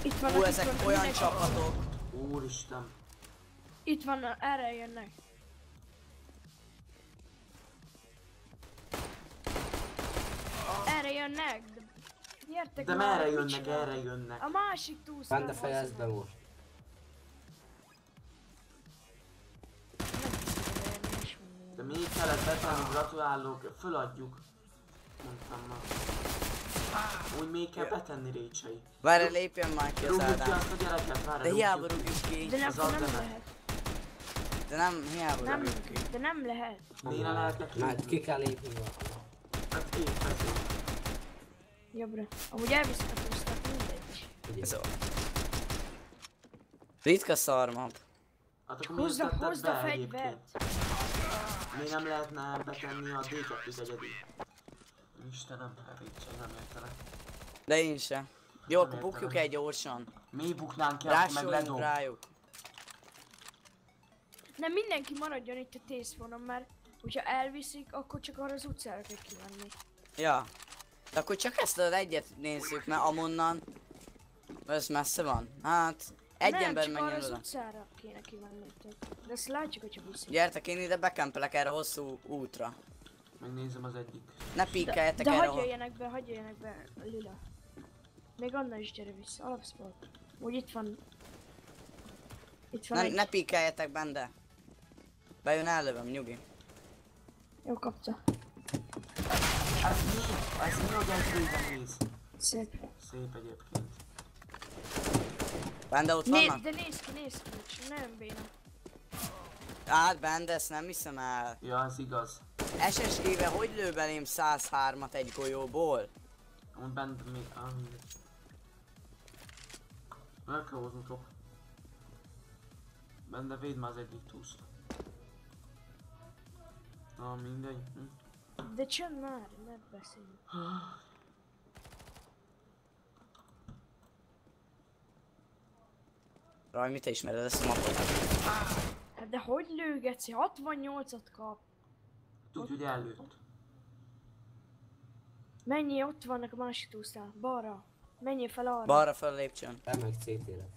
Itt van, Hú, itt ezek van, olyan csapatok. Úristen. Itt van, erre jönnek. Erre jönnek. De... Gyertek De merre jönnek, erre jönnek. A másik túlszál. Bende fejezd be most. De még kellett betenni, gratulálok, föladjuk. Mondtam már. Úgy még kell betenni récsei. Várj, lépjen már ki az Ádám. azt a gyereket, várj, De hiába rúgjuk ki. De nem, nem lehet. De nem, hiába Nem, rúgjuk ki. de nem lehet. Miért ne lehet neki? Már ki kell lépni valahol. Hát két vezér. Jobbra. Amúgy elviszik a túlszát, mindegy. Ez. Ritka szarmap. Hát akkor Hozd a, hozd a fegyvert. Miért nem lehetne betenni a D2 egyedi? Istenem, récsei nem értelek. De én se. Jó, akkor Nem bukjuk egy gyorsan. Mi buknánk ki, akkor meg ledob. rájuk. Nem mindenki maradjon itt a tészfonon, mert hogyha elviszik, akkor csak arra az utcára kell kimenni. Ja. De akkor csak ezt az egyet nézzük, mert amonnan... Ez messze van. Hát... Egy nem, ember csak arra menjen az oda. utcára kéne kimenni. De ezt látjuk, hogyha viszik. Gyertek, én ide bekempelek erre a hosszú útra. Megnézem az egyik. Ne De, pikkeljetek de erre hagyj jöjjenek be, hagyj jöjjenek be, Lila. Még annál is gyere vissza, alapszport. Úgy itt van... Itt van Ne, egy... ne pikkeljetek bende. Bejön ellövöm, nyugi. Jó kapta. Ez mi? Ez mi, hogy egy vége néz? Szép. Szép egyébként. Bende ott Né, vannak? de nézd ki, nézd ki, nagyon béna. Hát bende, ezt nem hiszem el. Ja, ez igaz. SSG-be hogy lő belém 103-at egy golyóból? Amúgy bent még... Ah. Meg kell hoznutok. Bende véd már az egyik túszt. Na mindegy. Hm. De csönd már, ne beszélj. Raj, mit te ismered ezt a mapot? Hát de hogy lőgetsz? 68-at kap. Tudj, hogy előtt. Mennyi ott vannak a másik túlszál? Balra. Menjél fel arra. Balra fel a lépcsőn. Bemegy CT-re.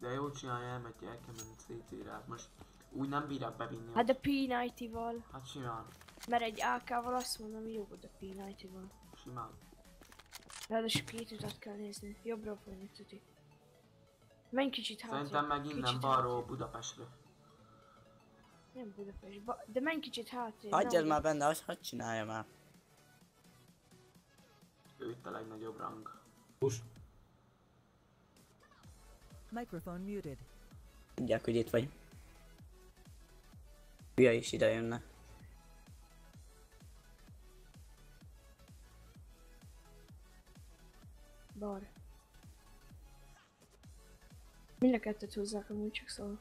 De jó csinálja, elmegy, el kell menni CT-re. Hát most úgy nem bírják bevinni. Hát a P90-val. Hát simán. Mert egy AK-val azt mondom, jó volt a P90-val. Simán. Ráadásul két utat kell nézni. Jobbra folyni tuti. Menj kicsit hátra. Szerintem meg innen Kicsit balról hátra. Budapestre. Nem Budapest, ba- de menj kicsit hátra. Hagyjad már benne, hogy hadd csinálja már. Ő itt a legnagyobb rang. Push. Microphone muted. Tudják, hogy itt vagy. Hülye is ide jönne. Bar. Mind a kettőt hozzák amúgy csak szól.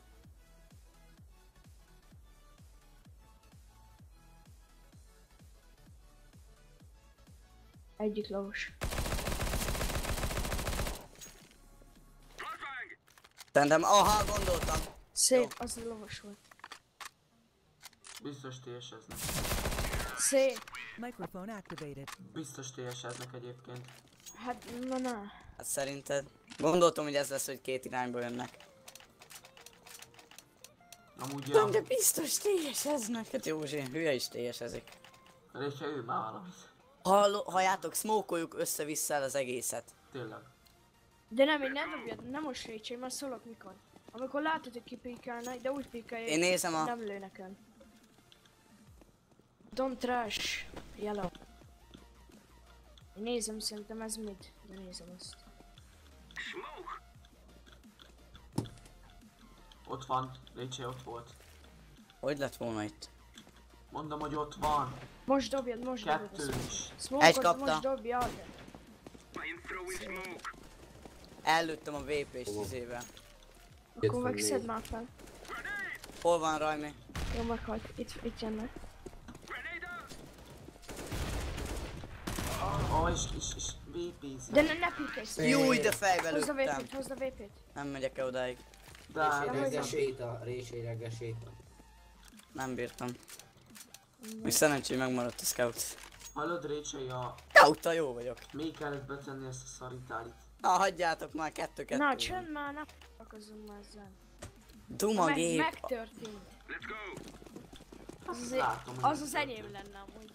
Egyik lovos. Szerintem, aha, gondoltam. Szép, az a lovos volt. Biztos TS-eznek. Szép. Microphone activated. Biztos TS-eznek egyébként. Hát, na na. Hát szerinted? Gondoltam, hogy ez lesz, hogy két irányba jönnek. Amúgy ja, De biztos TS-eznek. Hát Józsi, hülye is TS-ezik. és ő már valamit. Halló, halljátok, smokoljuk össze-vissza az egészet. Tényleg. De nem, én ne dobjad, nem most récsé, mert szólok mikor. Amikor látod, hogy kipíkálnak, de úgy píkálják, Én nézem a- nem lőnek el. Don't trash. Yellow. Én nézem, szerintem ez mid, de nézem ezt. Smoke. Ott van, Lécsé ott volt. Hogy lett volna itt? Mondom, hogy ott van. Most dobjad, most dobjad. Kettő is. Smoke-ot Egy kapta. most dobjad. Előttem a VP-s izével. Akkor meg szed már fel. Hol van Rajmi? Jó, meghalt. Itt, itt jönnek. Oh, és, és, és VP-z. De ne, ne pikkelj. Júj, de fejbe Hozd a. VP-t, hozd a VP-t. Nem megyek el odáig. De, hogy Reggel van? séta, Résé reggel séta. Nem bírtam. Mi szerencsé, hogy megmaradt a scout. hallod Récsé, a... Scout jó vagyok. Még kellett betenni ezt a szaritálit. Na, hagyjátok már kettő-kettő. Na, csönd már, ne foglalkozzunk már ezzel. Duma Meg, gép. megtörtént. Let's go. Az az, Látom, az, az enyém lenne amúgy.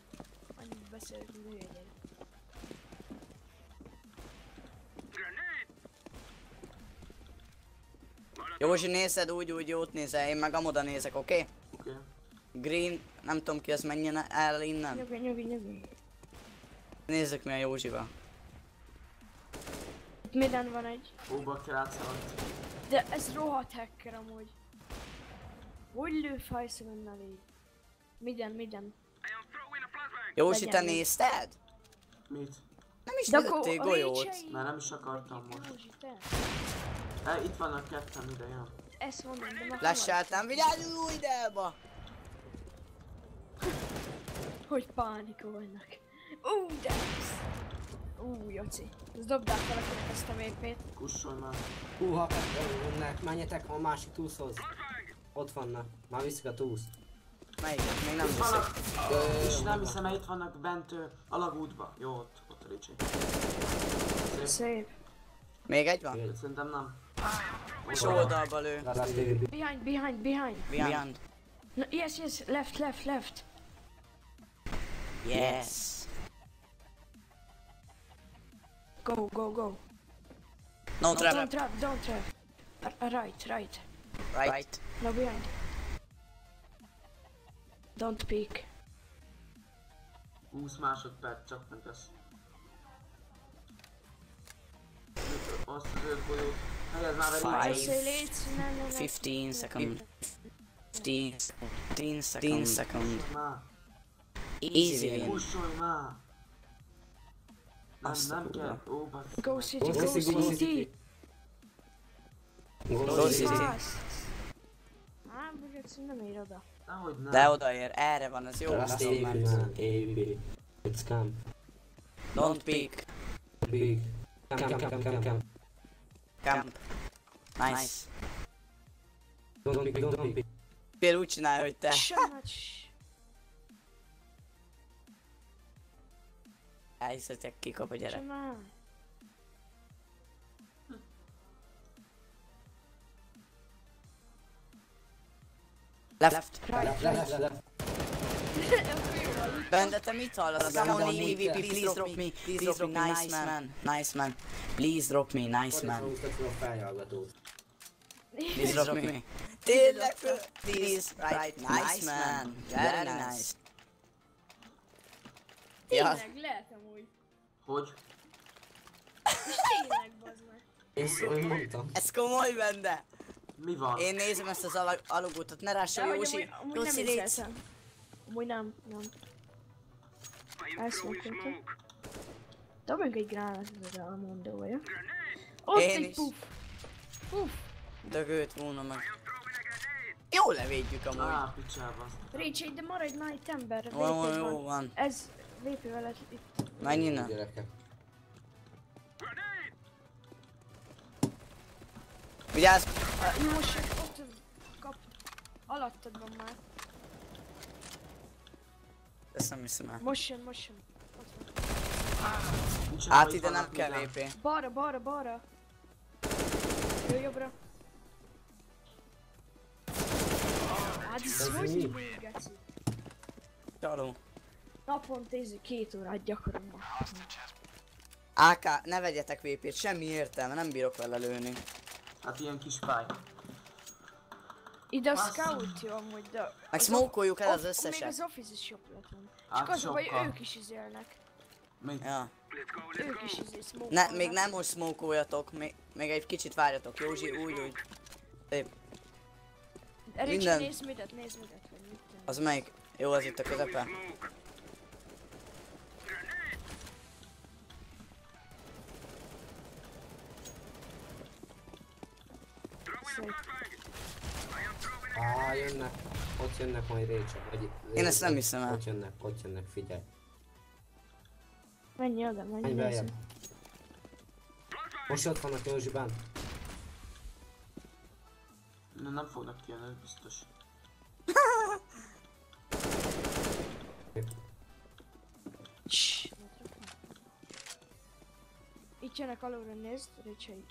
Annyit beszélünk, hogy Józsi, nézed úgy, úgy jót nézel, én meg amoda nézek, oké? Okay? Oké. Okay. Green, nem tudom ki, az menjen el innen. Nyugi, nyugi, nyugi. Nézzük mi a Józsival. Itt minden van egy. Óba kell átszaladt. De ez rohadt hacker amúgy. Hogy lő fejszemennel így? Minden, minden. Józsi, te nézted? Mit? Nem is lőttél golyót. Mert nem is akartam most. Józsi, te. E, itt vannak ketten ide, jön. Ezt mondom, de már Lassáltam, vigyázz, új delba! Hogy pánikolnak. Ú, de ez. Ú, Joci. Ez dobdál fel akinek ezt a VP-t. Kussolj már. Húha, önnek, menjetek a másik túlszhoz. Ott vannak. Már viszik a túlsz. Melyiket? Még nem vannak, és nem hiszem, itt vannak bent ö, a lagútba. Jó, ott, ott a Récsé. Szép. Szép. Még egy van? Szerintem nem. És oldalba lő. Behind, behind, behind. Behind. No, yes, yes, left, left, left. Yes. Go, go, go. No Don't trap. trap, don't trap. Uh, right, right. Right. No, behind. Don't peek. 20 másodperc, csak megtesz. Azt Nem, Azt a nem kurva. kell. Ó, basz. Go city, Go go city, go city. city. Go city. Fast. Á, Bugyöci nem ér oda. Nehogy nem. De odaér, erre van, ez jó. Last Tudom baby, már. man. AB. It's come. Don't peek. Big. Camp. Nice. Don't pick, don't pick. Úgy csinálja, hogy te. Elhiszetek, kikap a gyerek. Left. Left, left, left. [LAUGHS] Bende, te mit hallasz? Come on, EVP, please drop me. Please drop me, nice man. Nice man. Please drop me, nice man. Please drop me. Tényleg föl. Please, right. Nice man. Very nice. Tényleg, lehet amúgy. Hogy? Tényleg, bazd meg. Én szó, én mondtam. ez komoly bende. Mi van? Én nézem ezt az alag- alagútot, ne rással hogy Józsi. nem légy. Amúgy nem, nem. I am throwing Elsmokoltam. smoke. Dobjunk egy gránátot a mondója. Grenade. Ott Én egy is. puff. Puff. Dögőt volna meg. I am throwing a grenade. Jó levédjük amúgy. Á, picsába. Récsé, de maradj már itt ember. Jó, jó, VP jó van. van. Ez VP-vel lehet itt. Menj innen. Gyerekek. Vigyázz! Ah, Jó, most ott kap. Alattad van már. Ezt nem hiszem el. Most jön, most jön. Ott van. Picsába Hát ide nem kell. VP. Balra, balra, balra. Jó, jobbra. Hát ez hogy geci? Csaló. Naponta ez két órát gyakorolom. AK, ne vegyetek VP-t, semmi értelme, nem bírok vele lőni. Hát ilyen kis fáj. Ide a scout jó amúgy, de... Meg az smokoljuk el az off- Még összeset. az office is jobb lett volna. Hát Csak az, a baj, sokkal. ők is izélnek. Még Ja. Ők is izé Ne, még nem most smokoljatok, még, még egy kicsit várjatok, Józsi, úgy, úgy. Szép. Ricsi, minden- nézd midet, nézd midet, vagy mit. Az melyik? Jó, az itt a közepe. Szép. Á, jönnek. Ott jönnek majd Récsa. Vagy Én ezt nem hiszem el. Ott jönnek, ott jönnek, figyelj. Menj oda, menj Menj beljebb. Most ott vannak Józsiben. Ne, nem fognak kijönni, ez biztos. Itt jönnek alulra, nézd, Ricsi.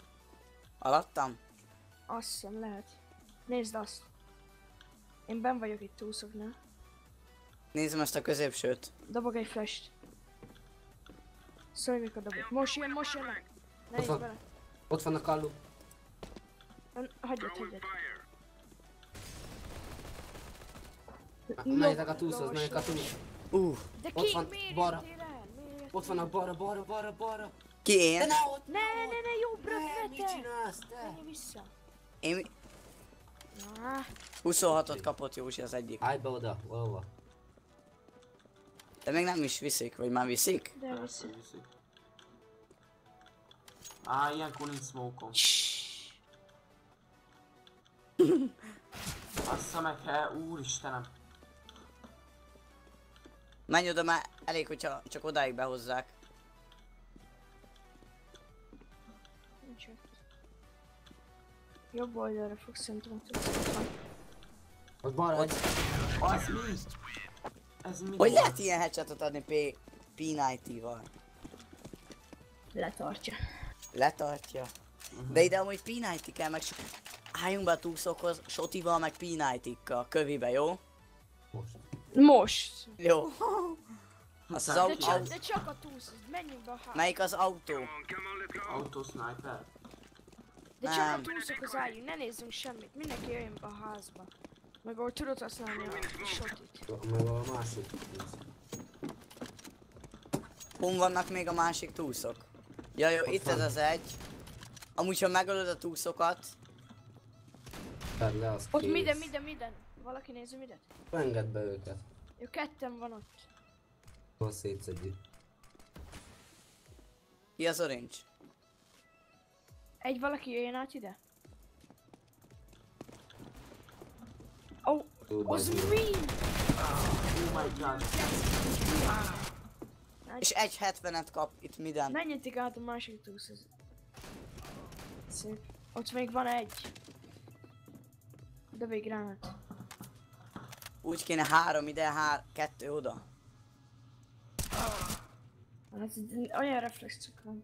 Alattam? Azt hiszem lehet. Nézd azt. Én ben vagyok itt túlszoknál. Nézzem ezt a középsőt. Dobok egy flash-t. Szólj mikor dobok. Most jön, most jön. Ne Ott van. bele. Ott vannak Kallu. Ön- Hagyjad, hagyjad. Menjetek a túszhoz, lovas, menjetek a túsz. Uh, De Ott van, balra. Ott vannak balra, balra, balra, balra. ki én? De ne ott! Ne, ne, ne, ne, jobbra Ne, mit csinálsz te? Menj vissza. Én 26-ot kapott Józsi az egyik. Állj be oda, valahova. De még nem is viszik, vagy már viszik? de vissza. Viszik. Á, ilyenkor nincs [LAUGHS] smoke-om. Assza meg, he, úristenem. Menj oda már, elég, hogyha csak odáig behozzák. Jobb oldalra fog szerintem a tudsz. Ott balra, egy. Az mi? Ez mi? Hogy lehet ilyen headshotot adni P... P90-val? Letartja. Letartja. De ide amúgy P90 kell, meg álljunk be a túszokhoz, Sotival, meg P90-kkal, kövibe, jó? Most. Most! Jó. Azt az De autó... csak, de csak a túsz, menjünk be a házba. Melyik az autó? Auto sniper. De csak a Nem. túszokhoz álljunk, ne nézzünk semmit, mindenki jöjjön be a házba. Meg ahol tudod használni a sotit. Meg a másik. Hon vannak még a másik túszok? Ja jó, itt ez az egy. Amúgy, ha megölöd a túszokat, Tedd le, az Ott kész. minden, minden, minden. Valaki néző midet? Engedd be őket. Jó, ketten van ott. Van szétszedjük. ki az orange? Egy valaki jöjjön át ide. Ó, oh, az mi? Oh my god. És egy 70-et kap itt minden. Menjetek át a másik túszhoz. Szép. Ott még van egy. De még gránát. Úgy kéne három ide, hár, kettő oda. Hát olyan reflexek van.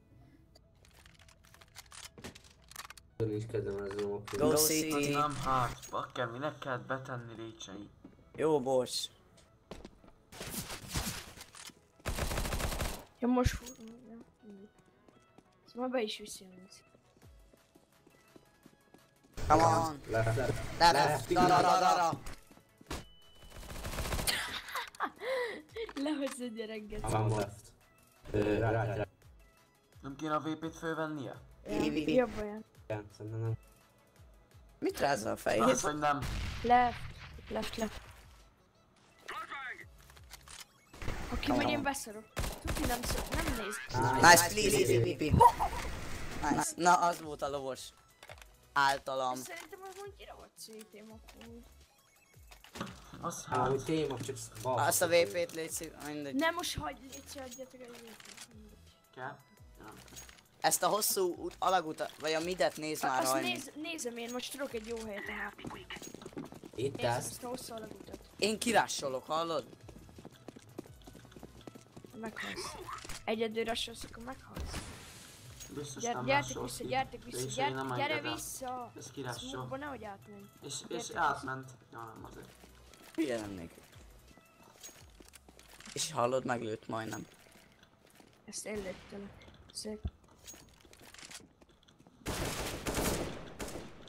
Nincs kedvem ez a. Go Az City. nem hát, bakker, minek kellett betenni récsei? Jó, bocs. Ja, most. Ja. Szóval be is viszi amit. Come on. Left, left. Left, left, da, da, da, da, da. [LAUGHS] Egy gyerekget. Van left. Ö, Rá, rá, rá. Nem kéne a VP-t fölvennie? Ibi. Jobb olyan. Igen, Szerintem nem. Mit rázza a Az, fejét? hogy nem. Left. Left, left. Aki megy, én beszarok. Tuti nem szó, nem néz. Nice, please, Ibi, Ibi. Nice. Na, az volt a lovos. Általam. Szerintem az mondjuk kiragadt CT-m akkor. Az hát. hogy téma, csak bal. Azt a VP-t légy szív... mindegy. Nem most hagyd, légy adjatok egy VP-t. Kell? Ja. Ezt a hosszú út, alagutat, vagy a midet nézd már Azt rajta. néz, nézem én, most tudok egy jó helyet. Itt Nézd ezt. ezt a hosszú alagutat. Én kirássolok, hallod? Meghalsz. Egyedül rassolsz, akkor meghalsz. Biztos Gyere, nem gyertek vissza, ki. gyertek vissza, nem gyere engedem. vissza! Ez kirássol. Smoke-ba nehogy átmenj. És, és Gyertek átment. Ja, nem azért. Hülye lennék. És hallod, meglőtt majdnem. Ezt én lőttelek. Szép.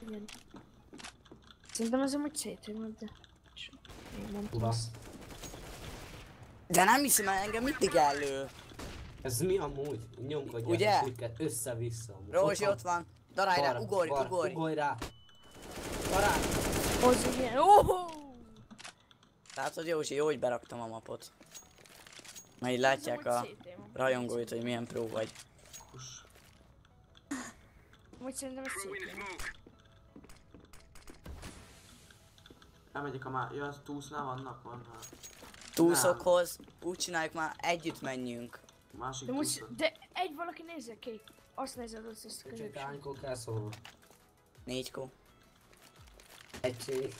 Igen. Szerintem ez amúgy volt, de... Én nem tudom. Basz. De nem hiszem el, engem mindig elő. Ez mi amúgy? Nyomkodják Ugye? a süket össze-vissza. amúgy. Rózsi ott van. Darálj rá, ugorj, balra, ugorj. Ugorj rá. Darálj. Hozzuk ilyen. Oh! Látod Józsi, jó, hogy beraktam a mapot. Na így látják a rajongóit, hogy milyen pró vagy. Úgy szerintem ez Throw Elmegyek a már... Ja, túsznál vannak, van. Hát. Túszokhoz úgy csináljuk már, együtt menjünk. Másik De, most, de egy valaki nézze ki. Azt nézed, azt azt a Csak hánykor kell szólni? Négy kó. Egység.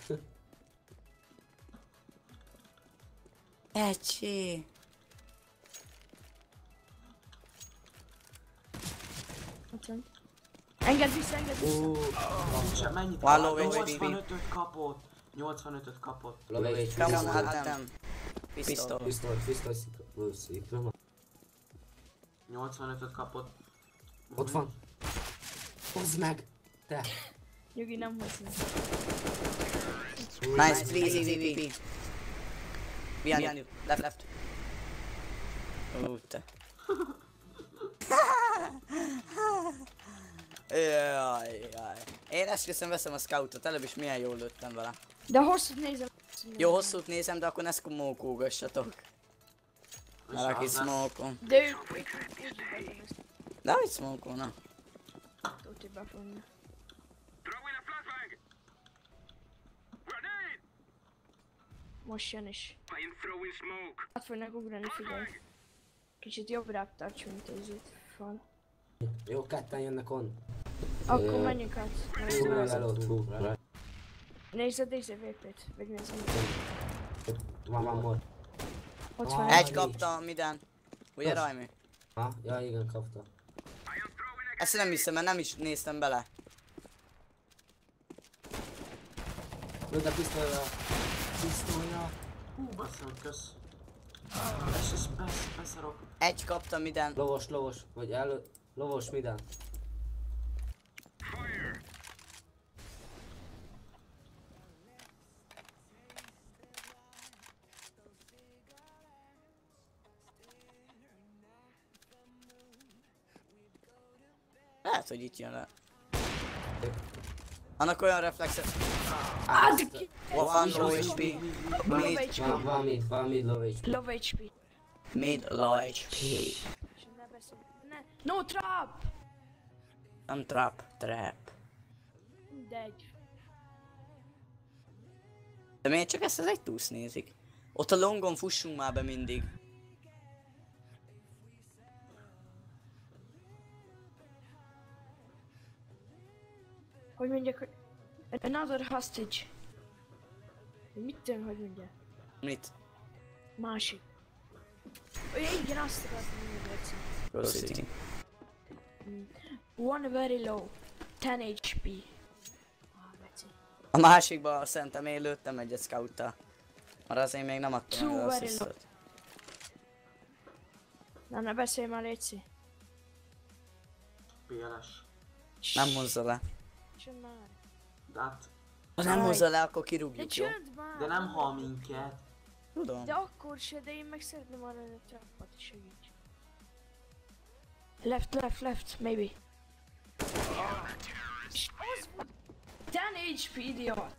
Engedd vissza, engedd vissza. Ó, mennyit? HP. 85-öt kapott. 85-öt kapott. Lovage. Come on, hát nem. Pisztol. Pisztoly, pisztoly, szikra. Szikra van. 85-öt kapott. Ott van. Hozd meg! Te! Nyugi, nem hozni. Nice, please, easy, VP. Behind you, left, left. Ó, te. Jaj, jaj. Én esküszöm veszem a scoutot, előbb is milyen jól lőttem vele. De hosszút nézem. Jó, hosszút nézem, de akkor ne smokógassatok. Mert aki smokol. De ő... De hogy smokolna? Tudod, hogy befogna. Throw in a flashbang. Grenade. Most jön is. I am throwing smoke. Hát fognak ugrani, figyelj. Kicsit jobb ráptarts, mint az itt fal. Jó, ketten jönnek on. Akkor menjünk át. Túl Van, van more. Ott Ah. van. Egy kapta, minden. Ugye. Rajmi? Ha? Ja, igen, kapta. Ezt nem hiszem, mert nem is néztem bele. Lőd a pisztolyra. Pisztolyra. Hú, basszom, kösz. Ez besz, beszarok. Egy kapta, minden. Lovos, lovos. Vagy elő... Lovos, minden. Hogy itt jön le. Annak olyan reflexet. Van low HP. Low Mid, HP. Van, van mid, van mid, lovés. Low HP. mid, low HP. No trap! Nem trap, trap. Mindegy. De miért csak ezt az egy túsz nézik? Ott a longon fussunk már be mindig. Hogy mondjak, hogy... Another hostage. Mit tudom, hogy mondja? Mit? Másik. Ó, igen, azt akartam mondani. Velocity. One very low. 10 HP. Ah. A másikba szerintem én lőttem egyet scouttal. Mert azért még nem adtam el az. Na, ne beszélj már, Léci. PLS. Nem hozza le. Csönd már. De hát, Ha nem hozza le, akkor De kirúgjuk, jó? csönd már! de nem hal minket. Tudom. De akkor se, de én meg szeretném arra a trappot is segíts. Left, left, left, maybe. Volt. 10 HP, idiot!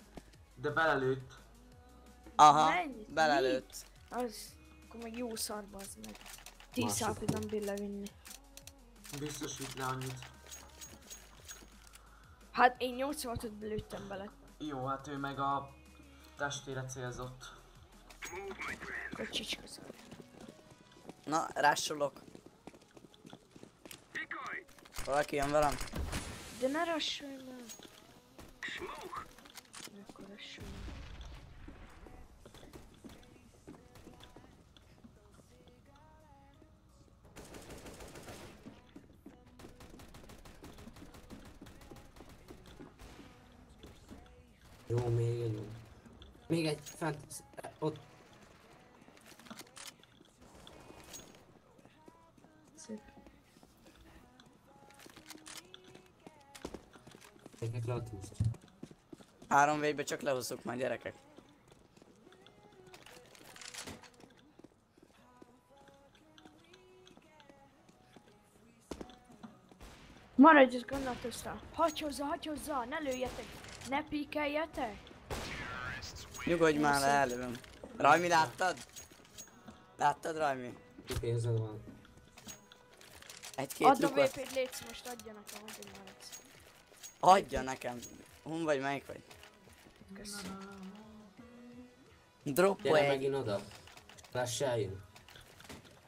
De belelőtt. Aha, Mennyit? belelőtt. Az, akkor meg jó szarba az meg. 10 Másik HP nem bír levinni. Biztos vitt le annyit. Hát én 86-ot belőttem bele. Jó, hát ő meg a testére célzott. Kocsicska szar. Na, rásolok. Valaki jön velem? De ne rassolj már. Akkor rassolj már. Jó, még egy. Még egy fent. Ott. Szép. Nekek le a túszt. Három végbe csak lehozzuk már gyerekek. Maradj, ezt gondolkoztam. Hagyj hozzá, hagyj hozzá, ne lőjetek. Ne píkeljetek. Nyugodj már le, előm. Rajmi, láttad? Láttad, Rajmi? Mi pénzed van? Egy-két Add a lukot. VP-t, légy most adja nekem, adj már egyszer. Adja nekem. Hun vagy, melyik vagy? Kösz. Drop Gyere megint oda. Flasheljünk.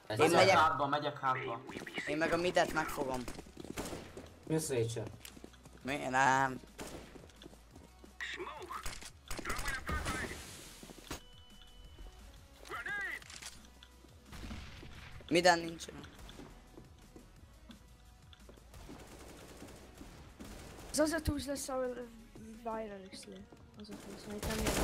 Én Megyek megyek. hátba, megyek hátba. Én meg a midet megfogom. Mi az Rachel? Mi? Nem. Minden nincsen. Ez az a túsz lesz, ahol viral. Az a túsz, amit nem jön.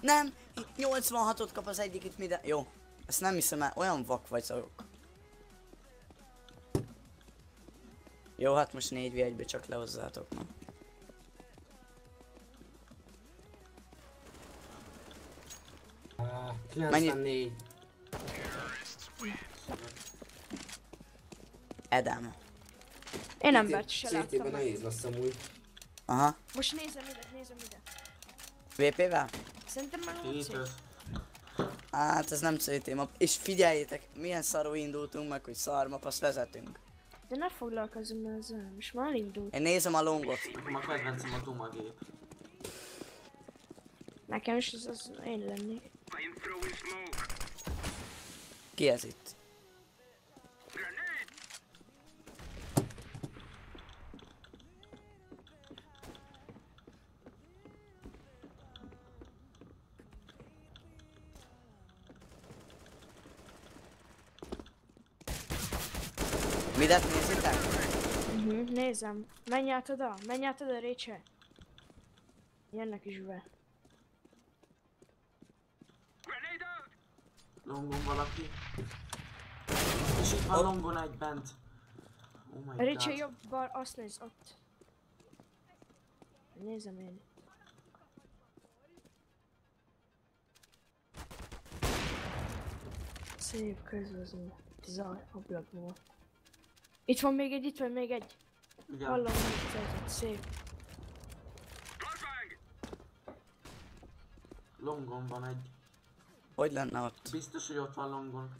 Nem! 86-ot kap az egyik itt minden. Jó. Ezt nem hiszem el. Olyan vak vagy szarok. Jó, hát most 4 v 1 csak lehozzátok, na. Ah, 94. Edem. Én embert se láttam nehéz lesz amúgy. Aha. Most nézem ide, nézem ide. VP-vel? Szerintem cél. öt. Hát ez nem CT map. És figyeljétek, milyen szarul indultunk meg, hogy szar map, azt vezetünk. De ne foglalkozzunk ezzel, most már elindult. Én nézem a longot. Nekem a kedvencem a Duma gép. Nekem is az, az én lennék. Ki ez itt? Grenade! Midet nézitek? Uh-huh, nézem. Menj át oda, menj át oda, Rachel. Jönnek is be. Longon valaki. És itt van longon egy bent. Oh my Rachel god. jobb bar, azt néz, ott. Nézem én. Szép közvező. Zaj, ablakból. Itt van még egy, itt van még egy. Igen. Hallom, hogy szép. Longon van egy. Hogy lenne ott? Biztos, hogy ott van longon.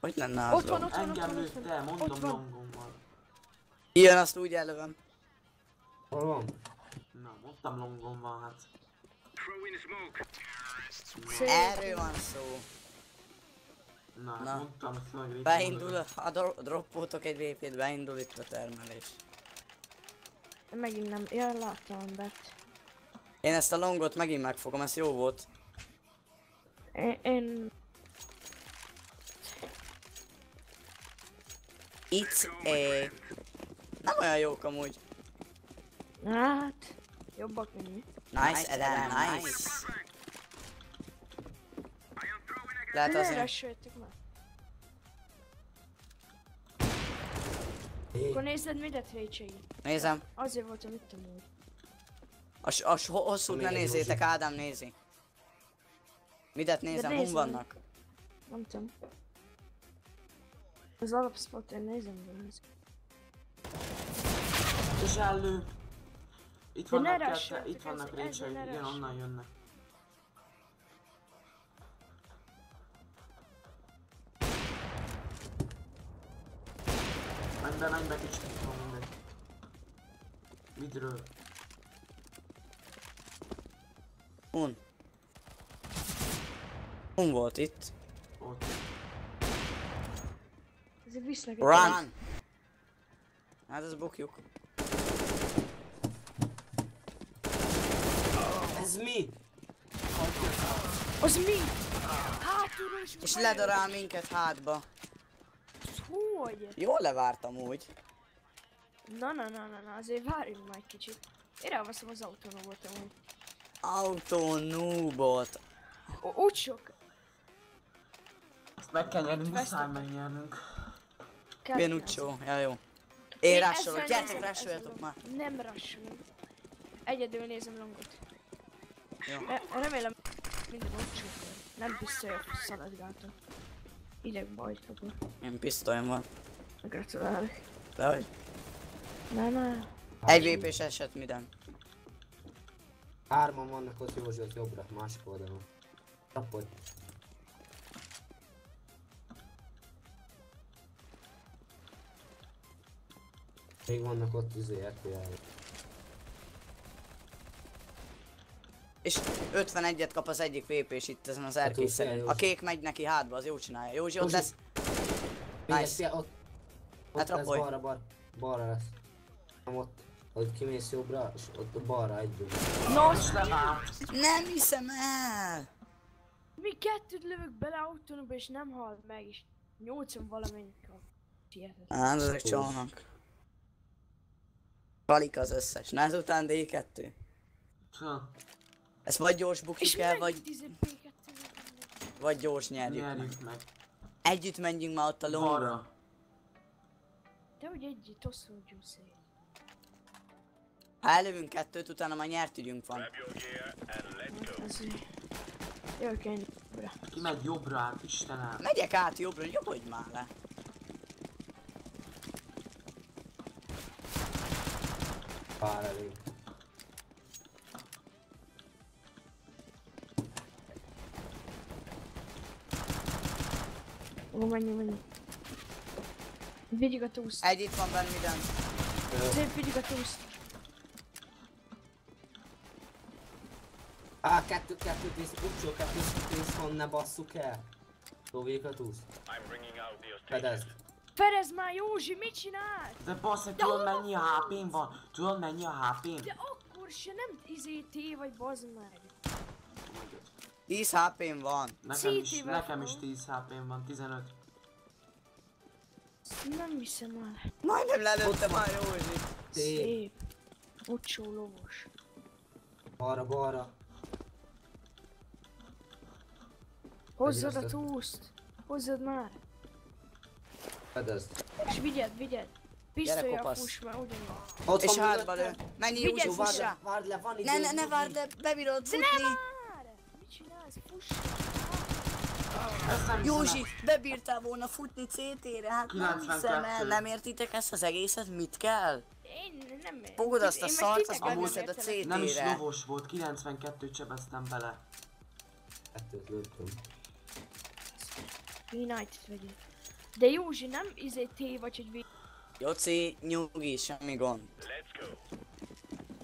Hogy lenne az? Ott van, ott van, ott Engem van, ott van. lőtte, mondom longon van. Ilyen azt úgy elővem. Hol van? Na, mondtam longon van hát. Erről van szó. Na, hát Na. mondtam, hogy meg Beindul, a dro- droppoltok egy VP-t, beindul itt a termelés. Megint nem, ja, láttam embert. Én ezt a longot megint megfogom, ez jó volt. Én, én It's a... Nem olyan jók amúgy. hát, jobbak, mint mi. Nice, Eden, nice. Lehet Ne azért... Akkor nézed midet Rachel Nézem. Azért voltam itt. A, s- a ho- hosszút ne nézzétek. Ádám nézi. Midet nézem, hon vannak? Nem tudom. Az alapspot, én nézem, de nézem. És ellő. Itt vannak kettő, itt vannak ne igen, onnan jönnek. Be, menj be, kicsit van mindegy. Midről? Hun. Hun volt itt. Ott. Ezek visznek egy Run! Hát ez bukjuk. Ez mi? Az mi? Hátulról is És ledarál minket hátba. Hogy? Jól levártam úgy. Na, na, na, na, na, azért várjunk már egy kicsit. Én elveszem az autóra voltam úgy. Autó noobot. Ó, úgy sok. Ezt meg kell nyernünk, muszáj megnyernünk. Kell- Benuccio, ja jó. Én Én rásolok, gyertek, rásoljatok már. Nem rassulunk. Egyedül nézem longot. Jó. Re- remélem minden csukol. Nem biztos, hogy szaladgáltam. Ideg bajt kapok. Én pisztolyom van. Gratulálok. De hogy? Nem, nem. Egy vp eset minden. Hárman vannak ott Józsi, ott jobbra, másik oldalon. Rapolj. Még vannak ott izé, RPL. És 51-et kap az egyik vp és itt ezen az Hát erkész úgy kell, szerint. A kék megy neki hátba, az jó csinálja. Józsi, ott lesz. Nice. ott, ott Hát lesz rapolj. balra, balra, balra lesz. Nem ott, hogy kimész jobbra, és ott a balra egy Nos, Nem hiszem el! mi kettőt lövök bele autónba és nem hal meg is. 80 valamennyit kap. Hihetetlen. Hát, ezek csalnak. Kalik az összes. Na ezután D2. Tudom, Ezt vagy gyors bukjuk el, vagy, megint P2 vagy gyors nyerjük meg. nyerjük meg. Együtt menjünk már ott a longra. Balra. De hogy együtt oszoljuk szét. Ha elővünk kettőt, utána már nyert ügyünk van. Ezért. Jövök én jobbra. Ki megy jobbra át, Istenem. Megyek át jobbra, nyugodj már le. pár elég. Menj. Vigyük a túszt. Egy itt van benn minden. Szép vigyük a túszt. Á, kettő, kettő, tíz, utcsó, kettő, tíz, hon ne basszuk el. Lóvék a túsz. Fedezd. Ferez már Józsi, mit csinál? De bassza, tudod mennyi HP-m van? Tudod mennyi a HP-m? De akkor se nem izé té vagy bazd meg. 10 HP-m van. Nekem is, nekem is van. 10 HP-m van, 15. Nem hiszem el. Majdnem lelőttem már Józsi. Szép. Szép. Ucsó lovos. Balra, balra. Hozzad a Megírasztad. túszt. Hozzad már. Fedezd. És vigyed, vigyed. Pisztolya fuss már ugyanúgy. Ott És van hátba lő. Vigyázz, Józsi, Várd le, várd le, van idő. Ne, ne, ne várd, de bebírod futni. Józsi, bebírtál volna futni CT-re, hát nem 92. hiszem el. Nem értitek ezt az egészet? Mit kell? Én nem... Fogod azt a szart, azt nem beviszed a. CT-re. Nem is lovos volt, 92-t sebeztem bele. Kettőt lőttem. United vegyél. De Józsi nem izé té vagy, hogy vi... Joci, nyugi, semmi gond.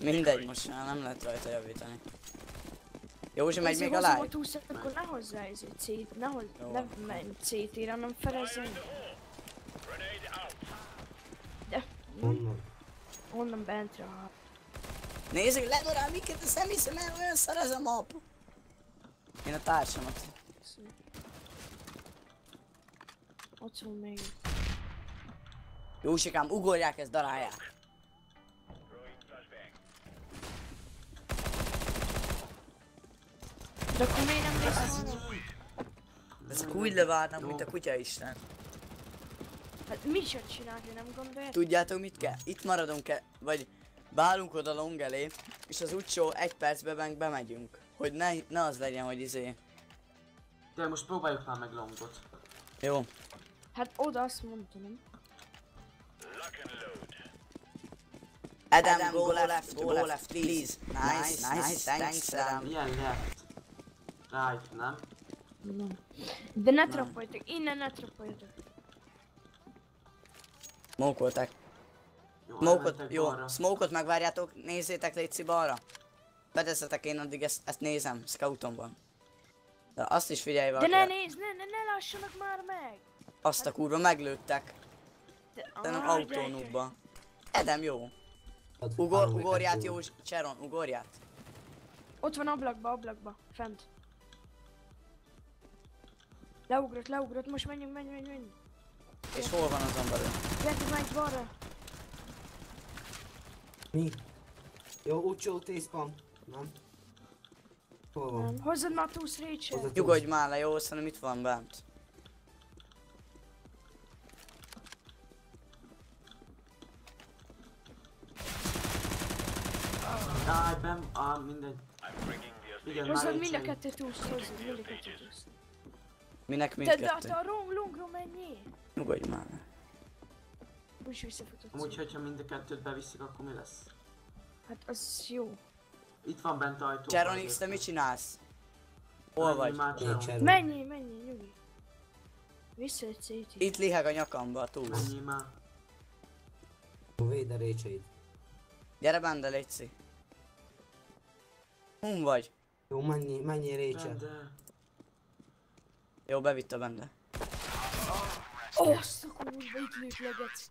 Mindegy, most már nem lehet rajta javítani. Józsi megy még a a live? túszat, akkor ne hozzá izé C-t, ne hozz, Jó. ne menj CT-re, hanem felezzen. De Honnan? onnan bentre ha. Nézzük, ledorál minket, ezt nem hiszem el, olyan szar ez a map. Én a társamat. Ott van még. Jósikám, ugorják, ezt darálják. De akkor miért nem arra? Ezek úgy levárnak, mint a kutya isten. Hát mi sem csinálni, nem gondoljátok? Tudjátok mit kell? Itt maradunk -e, vagy beállunk oda long elé, és az utcsó egy percbe meg bemegyünk. Hogy ne, ne az legyen, hogy izé. De most próbáljuk már meg longot. Jó. Hát oda azt mondta, nem? Adam, Adam go, left, go, left, please. Nice, nice, thanks, Adam. Milyen left? Right, nem? Nem. De ne trappoljatok, innen ne. Jó, Smokot, elmentek jó, smokot megvárjátok, nézzétek Léci balra. Fedezzetek én addig ezt, ezt nézem, scouton van. De azt is figyelj De valaki. ne nézd, ne, ne, ne lássanak már meg! Azt a kurva meglőttek. De, De nem autónukba. Edem jó. Ott Ugor, ugorját jó. Cseron, ugorját. Ott van ablakba, ablakba, fent. Leugrott, leugrott, most menjünk, menjünk, menjünk, menjünk. És hol van belül? Gyertek már itt balra. Mi? Jó, utcsó, tíz van. Nem? Hol van? Nem. Hozzad már túl rachel Nyugodj már le, jó, szerintem itt van bent. Áj, bem... Á, mindegy. Igen, már Hozzad mind a kettőt túl, hozzad mind a kettőt túl. Minek Te, de mindkettő? te a long, longra menjél. Nyugodj már. Úgyis visszafutott. Amúgy, hogyha mind a kettőt beviszik, akkor mi lesz? Hát az jó. Itt van bent ajtó. Cseronix, te mit csinálsz? Hol vagy? Menjél, menjél, nyugi. Vissza egy CT. Itt liheg a nyakamba a túl. Menjél már. Véd a récseid. Gyere bende, létszi. Hun vagy? Jó, mennyi, mennyi récse? Bende. Jó, bevitt a bende. Ó, azt a kurva, itt lőtlegetsz.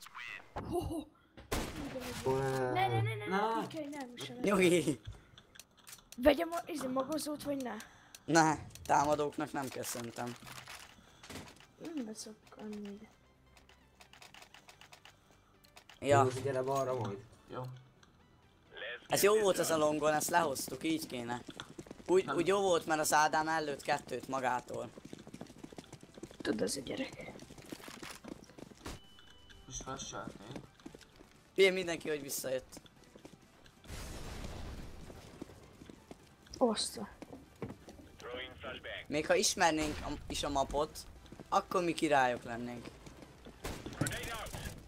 Ho, ho. Ne, ne, ne, ne, ne, Ne. ne, ne, most sem. Nyugi! Vegyem a izé, magazót, vagy ne? Ne, támadóknak nem kell szerintem. Nem beszokkan még. Ja, Jó, gyere balra majd. Jó. ez jó volt ez a longon, ezt lehoztuk, így kéne. Úgy, úgy jó volt, mert az Ádám előtt kettőt magától. Tudod, az a gyerek. Most felsátni. Figyelj mindenki, hogy visszajött. Oszta. Még ha ismernénk a, is a mapot, akkor mi királyok lennénk.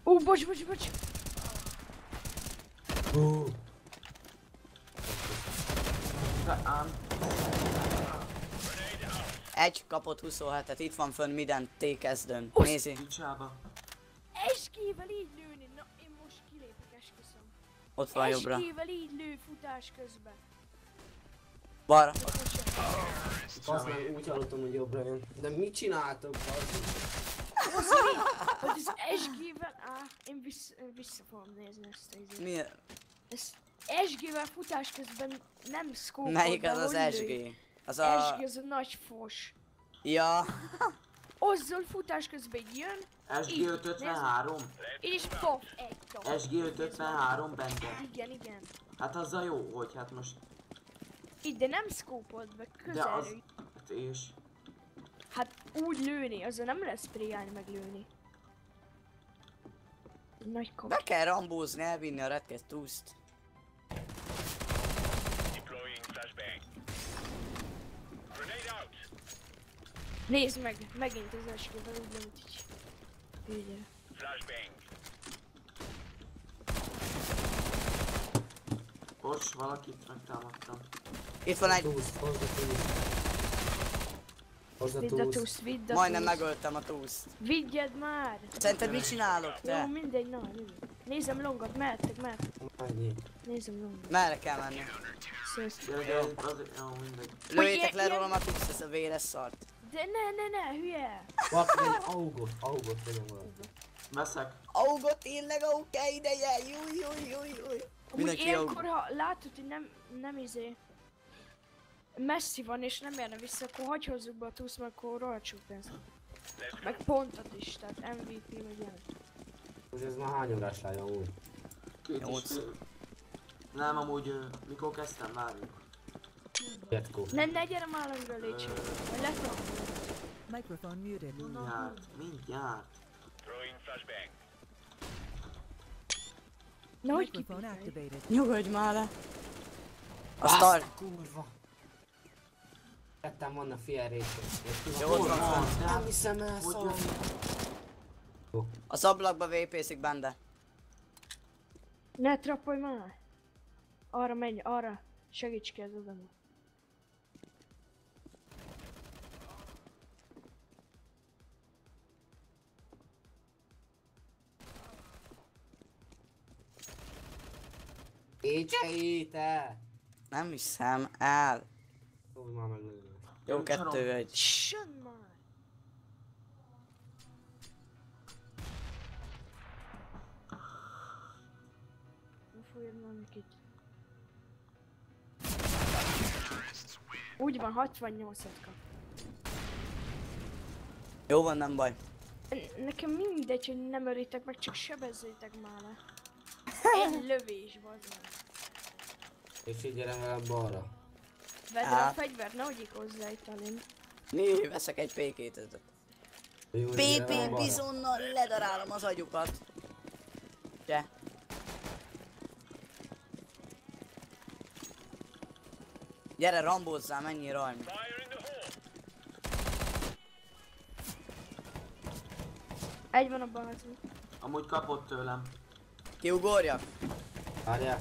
Ó, uh, bocs, bocs, bocs! Uh egy kapott 27-et, itt van fönn minden T-kezdőn. Nézi. Eskével így lőni, na én most kilépek, esküszöm. Ott van Eskével jobbra. Eskével így lő futás közben. Balra. Basz úgy hallottam, hogy jobbra jön. De mit csináltok, basz? Hogy az SG-vel... Á, én vissza, vissza fogom nézni ezt a Mi? Ez SG-vel futás közben nem szkópol, Melyik az az SG? Lő. Az a... SG az a nagy fos. Ja. [LAUGHS] Azzal futás közben jön, SG 553. és pop, egy kap. SG 553 bente. Igen, igen. Hát azzal jó, hogy hát most... Így, de nem szkópolt be, De az... közel. Hát és... Hát úgy lőni, azzal nem lesz sprayálni meg lőni. Nagy kap. Be kell rambózni, elvinni a retket túszt. Nézd meg, megint az SG-vel úgy lőtt így. Ugye. Flashbang. Bocs, valakit megtámadtam. Itt van egy... Túsz, hozd a túsz. Hozd a Vidd a túsz. túsz, vidd a Majdnem megöltem a túszt. Vigyed már! Szerinted mit csinálok, Jó, te? mindegy, na, nézd. Nézem longot, mehettek, mehettek. Annyi. Nézem longot. Merre kell menni? Jó, mindegy. Lőjétek le rólam a túszt, ez a véres szart. De ne, ne, ne, hülye! Vakd egy augot, augot legyen valami. Veszek. Augot tényleg auke ideje, júj, júj, júj, júj. Úgy Mindenki ilyenkor, aug. ha látod, hogy nem, nem izé... Messzi van és nem érne vissza, akkor hagyj hozzuk be a túsz, mert akkor rohadt sok pénz. Meg pontot is, tehát MVP meg ilyen. Most ez már hány órás rája úgy? Két Nyolc. Nem, amúgy... Mikor kezdtem? Várjuk. Jetkó. Ne, ne gyere már amiről légy Vagy letom. Microphone muted. Mindjárt, mindjárt. Throwing flashbang. Na, hogy activated. Nyugodj már le. A star... Kurva. Ketten vannak fél részek. Jó, ott van. Nem hiszem el, jön? Az ablakba vépészik bende. Ne trappolj már! Arra menj, arra. Segíts ki az odamat. Écsei, te! Nem hiszem el. Már meglőlő. Jó, kettő, egy. Úgy van, 68-at kap. Jó van, nem baj. Nekem mindegy, hogy nem ölitek meg, csak sebezzétek már le. Egy lövés, bazd meg. És így gyere velem balra. Vedd Á. a fegyvert, nehogy így hozzá itt além. Né, veszek egy P2000-et. Jó, gyere velem PP bizonnal ledarálom az agyukat. Ugye? Gyere, rambózzál, mennyi rajm. Egy van a balhazon. Amúgy kapott tőlem. Kiugorjak? Várjál.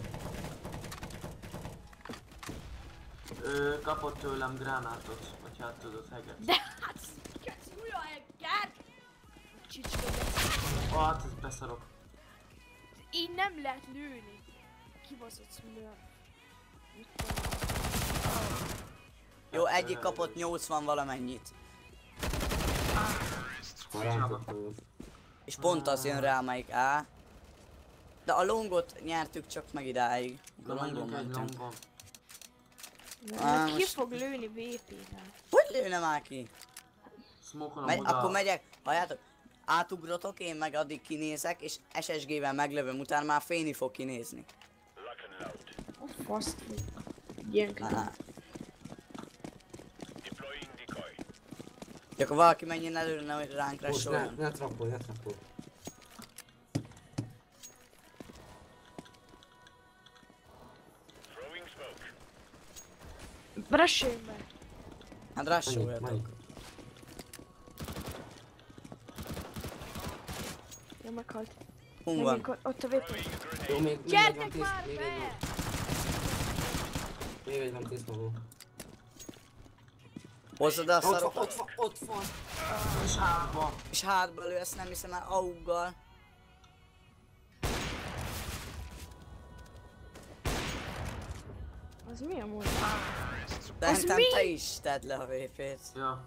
Ő kapott tőlem gránátot, vagy hát tudod heget. De hát, keci, újra egger! Csicska, de Ó, hát ez beszarok. így nem lehet lőni. Kibaszott tudom. Jó, egyik kapott 80 valamennyit. És pont az jön rá, amelyik A. De a longot nyertük csak meg idáig. A longon mentünk. Á, Ki most- fog lőni VP-vel? Hogy lőne már ki? Megy, akkor megyek, halljátok, átugrotok, én meg addig kinézek, és SSG-vel meglövöm, utána már fényi fog kinézni. A faszt. Ilyen akkor valaki menjen előre, nehogy ránk Most ne, ne trappolj, ne trappolj. Bressőjön be. Hát Menjünk, resoljatok. menjünk. Jó, meghalt. Hon van? Menjünk, ott- ott a VP. Jó, még, még egy van Gyertek tíz, már még egy van. be! Még egy van tíz magú. Hozzad a Ott van, szarokat, ott van, ott van. És hátba. és hátba lő, ezt nem hiszem el auggal. Az mi a mód? Szerintem mi? te is tedd le a VP-t. Ja,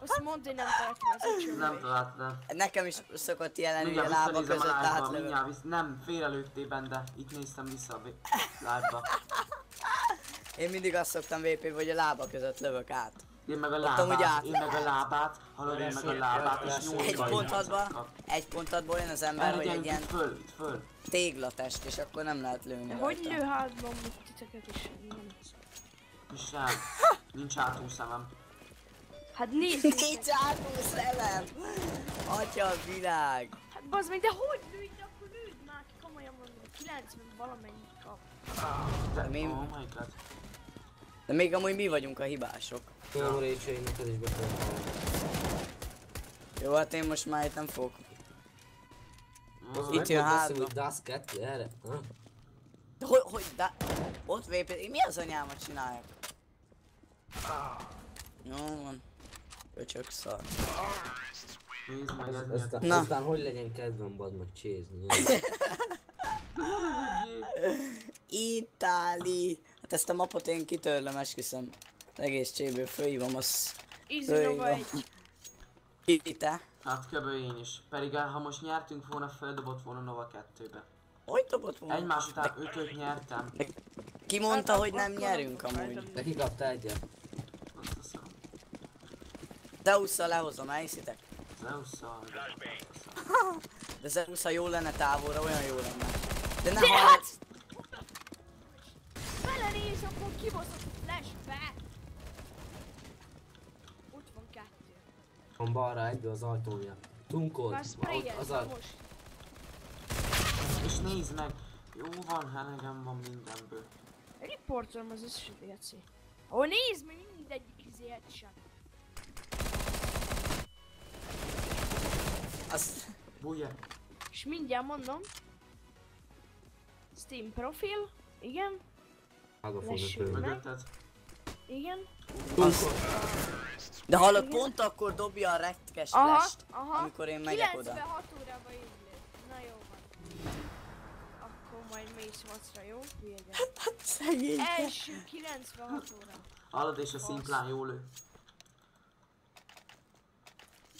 Azt mondd, hogy nem találtam az a nem. Nekem is szokott jelenni, a lába között átlövöm. mindjárt visz... Nem, félrelőttél benne, itt néztem vissza a live-ba. Én mindig azt szoktam vp hogy a lába között lövök át. Én meg a lábát, át. én meg a lábát, hallod, én meg a lábát, és nyolc Egy pontadba, egy pontadból jön az ember, hogy egy ilyen föl, föl. téglatest, és akkor nem lehet lőni De hogy lő hátba amúgy titeket is? Nem. És sem, nincs átú szemem. Hát nézd! Nincs átú szemem! Atya a világ! Hát bazd meg, de hogy lőj, de akkor lőd már ki, komolyan mondom, 90 valamennyit kap. De, oh my god. De még amúgy mi vagyunk a hibások. Jó, Rachel, én neked is. Jó, hát én most már itt nem fogok. Mm. Itt jön hátba. hogy DAS 2 erre? Ha? De hogy, hogy, de... Ott VP, én mi az anyámat csináljak? Jó van. Köcsök szar. Aztán, Na. aztán hogy legyen kedvem bad meg csézni? [LAUGHS] Itáli! Hát ezt a mapot én kitörlöm, esküszöm. Egész cséből fölhívom, az... Easy Nova Fölhívom. Ki te? Hát kb. én is. Pedig ha most nyertünk volna, feldobott volna Nova 2-be. Hogy dobott volna? Egymás után ötöt nyertem. Ki mondta, hogy nem nyerünk amúgy? De ki kapta egyet? Azt a szám. Zeusszal lehozom, elhiszitek? Zeus-szal. [LAUGHS] De Zeus, ha jó lenne távolra, olyan jó lenne. De ne De hát! Belenéz, akkor kibaszott a flashbe! Ott van kettő. Van balra egyből az ajtója. Tunkod. Ott az a... most. És nézd meg, jó van, elegem van mindenből. Riportolom az összes DC. Ó, nézd meg mindegyik izé headshot. Az... Bújja. És mindjárt mondom. Steam profil. Igen. Ága fognak Lessük lőni. meg. Mögötted. Igen. De hallod, pont akkor dobja a retkes Aha, aha. amikor én megyek 96 oda. órába indul. Na jó van. Akkor majd mész macra, jó? Szegény. Első 96 óra. Hallod, és a szimplán jól lő.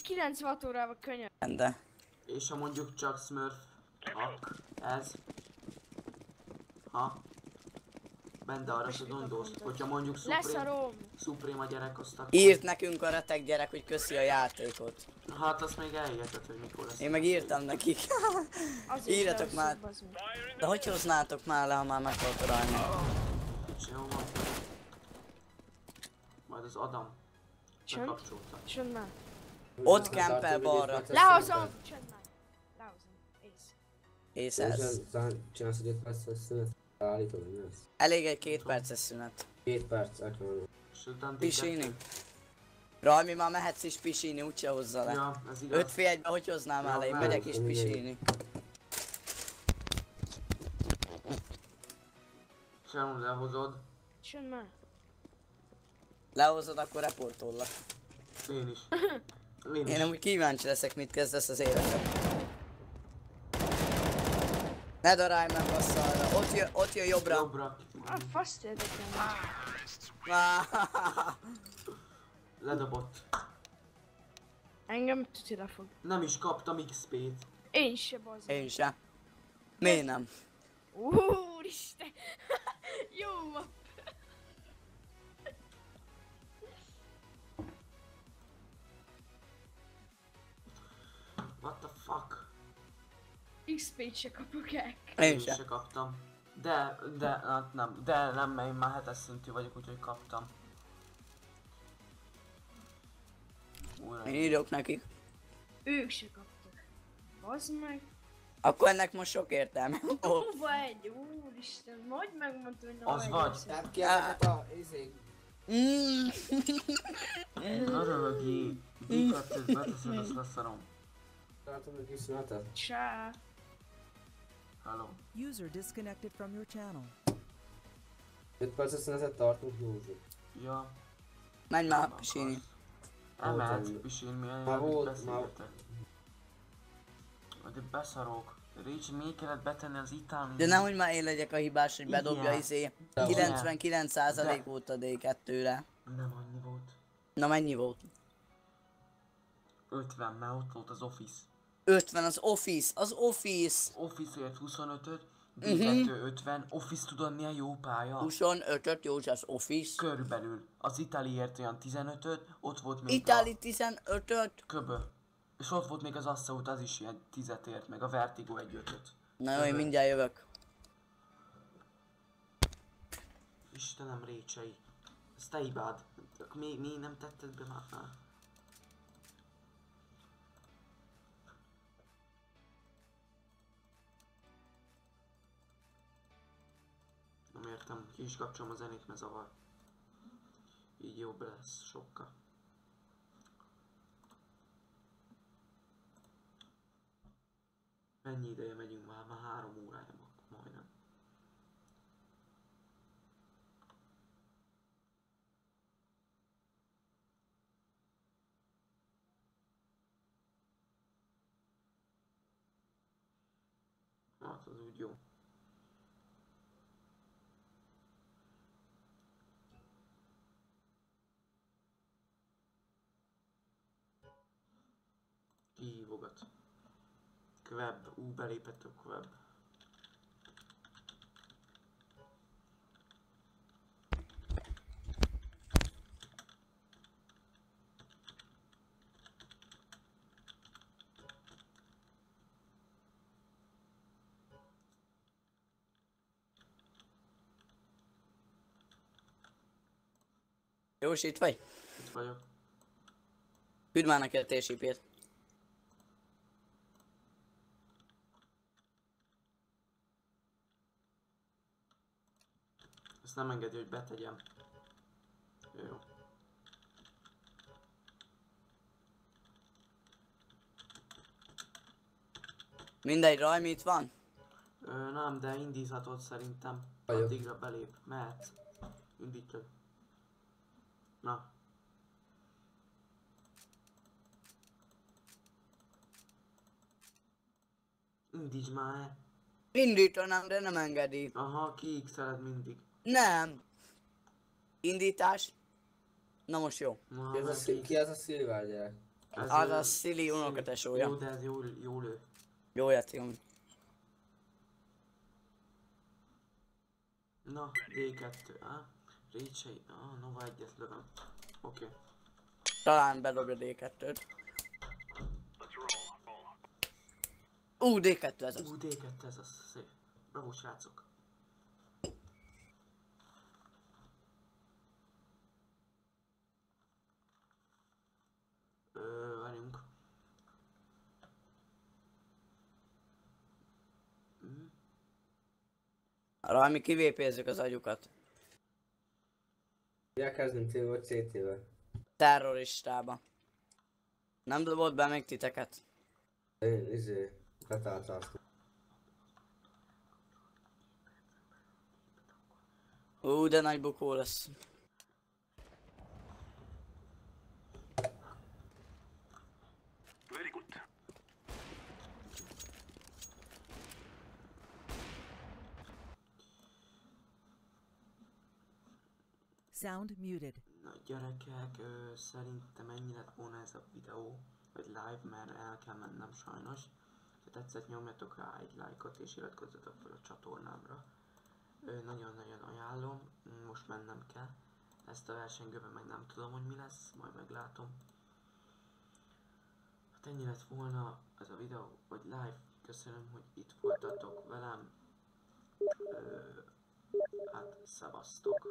96 órával könnyen. De. És ha mondjuk csak Smurf, ak, ez. Ha. Bende arra se gondolsz, hogyha mondjuk Supreme, a gyerek, azt akkor... Írt nekünk a retek gyerek, hogy köszi a játékot. Hát azt még elhiheted, hogy mikor lesz. Én meg írtam nekik. [LAUGHS] Írjatok már. De hogy hoznátok már le, ha már meg tudod rajni? Majd az Adam. Csönd. Bekapcsolta. Csönd már. Ott kempel balra. Lehozom. Csönd már. Lehozom. Ész. És Ez. ez. Csinálsz egy öt perces szünet? Állítod, mi ez? Elég egy két perces szünet. Két perc, el kell menni. És utána Pisini. Rajmi, már mehetsz is pisíni, úgyse hozza le. Ja, ez igaz. Öt fél egybe, hogy hoznám Ja, el, én megyek is pisíni. Sem lehozod. Csönd már. Lehozod, akkor reportollak. Én is. [LAUGHS] Én is. Én amúgy kíváncsi leszek, mit kezdesz az életed. Ne darálj meg basszalra, ott jön, ott jön jobbra. Jobbra. Ah, faszt érdekel. [LAUGHS] Ledobott. Engem tuti lefog. Nem is kaptam XP-t. Én se bazd. Én sem. Miért nem? Úristen! [LAUGHS] Jó van. What the fuck? XP-t se kapok el. Én Én sem. se kaptam. De, de, hát nem, de nem, mert én már hetes szintű vagyok, úgyhogy kaptam. Újra. Én írok nekik. Ők se kaptak. Bazd meg. Akkor ennek most sok értelme. Ó, Hova egy, úristen, majd megmondta, hogy nem Az vagy. Tehát ki ezeket a izék. Ne röhögjé. D2-t beteszed, azt leszarom. Tartom a kis szünetet. Csá. Hello. User disconnected from your channel. 5 perces szünetet tartunk, József. Ja. Menj már. Emelhetsz Voltam. pisilni, milyen Már volt, beszélgetek. De beszarok. Rich, miért kellett betenni az itálni? De nehogy már én legyek a hibás, hogy bedobja izé. De- 99% De- volt a D2-re. Nem annyi volt. Na mennyi volt? 50, mert ott volt az Office. 50 az Office, az Office. Office-ért 25-öt, Mhm. D2 50, Office tudod milyen jó pálya? 25-öt, jó, az Office. Körülbelül. Az Italiért olyan 15-öt, ott volt még Itali a 15-öt. köbö. És ott volt még az Assault, az is ilyen 10 ért, meg a Vertigo egy 5 Na jó, én mindjárt jövök. Istenem, récsei. Ezt te hibád. Mi, mi nem tetted be már? Értem, ki is kapcsolom a zenét, mert zavar. Így jobb lesz sokkal. Mennyi ideje megyünk már? Már három órája ma- majdnem. Hát az úgy jó. Kihívogat. Kveb, ú, belépett a Kveb. Jós, itt vagy? Itt vagyok. Küld már neki a térségét. Nem engedi, hogy betegyem. Jó. Mindegy, Rajmi itt van? Ö, nem, de indíthatod szerintem. Vagyok. Addigra belép. Mehetsz. Indítod. Na. Indíts már. Indítanám, de nem engedi. Aha, kiixeled mindig. Nem. Indítás. Na most jó. Na, az a, szil- ki az a szilvár gyerek? ez, Az ö, a Szili unokatesója. Jó, de ez jó, jó lő. Jó játék. Na, D2, á. Récsei, ah, Nova egyet lövöm. Oké. Okay. Talán bedobja D2-t. Ú, D2 ez az. Ú, D2 ez az, szép. Bravo, srácok. Ö, várjunk. Rajmi kivépézzük az agyukat. Elkezdünk C vagy CT-vel. terroristába. Nem volt be még titeket? Én izé, betáltáztam. Ú, de nagy bukó lesz. Very good. Sound muted. Na gyerekek, ö, szerintem ennyi lett volna ez a videó, vagy live, mert el kell mennem sajnos. Ha tetszett, nyomjatok rá egy lájkot és iratkozzatok fel a csatornámra. Nagyon-nagyon ajánlom, most mennem kell. Ezt a versengőben meg nem tudom, hogy mi lesz, majd meglátom. Hát ennyi lett volna ez a videó, vagy live. Köszönöm, hogy itt voltatok velem. Ö, hát szevasztok.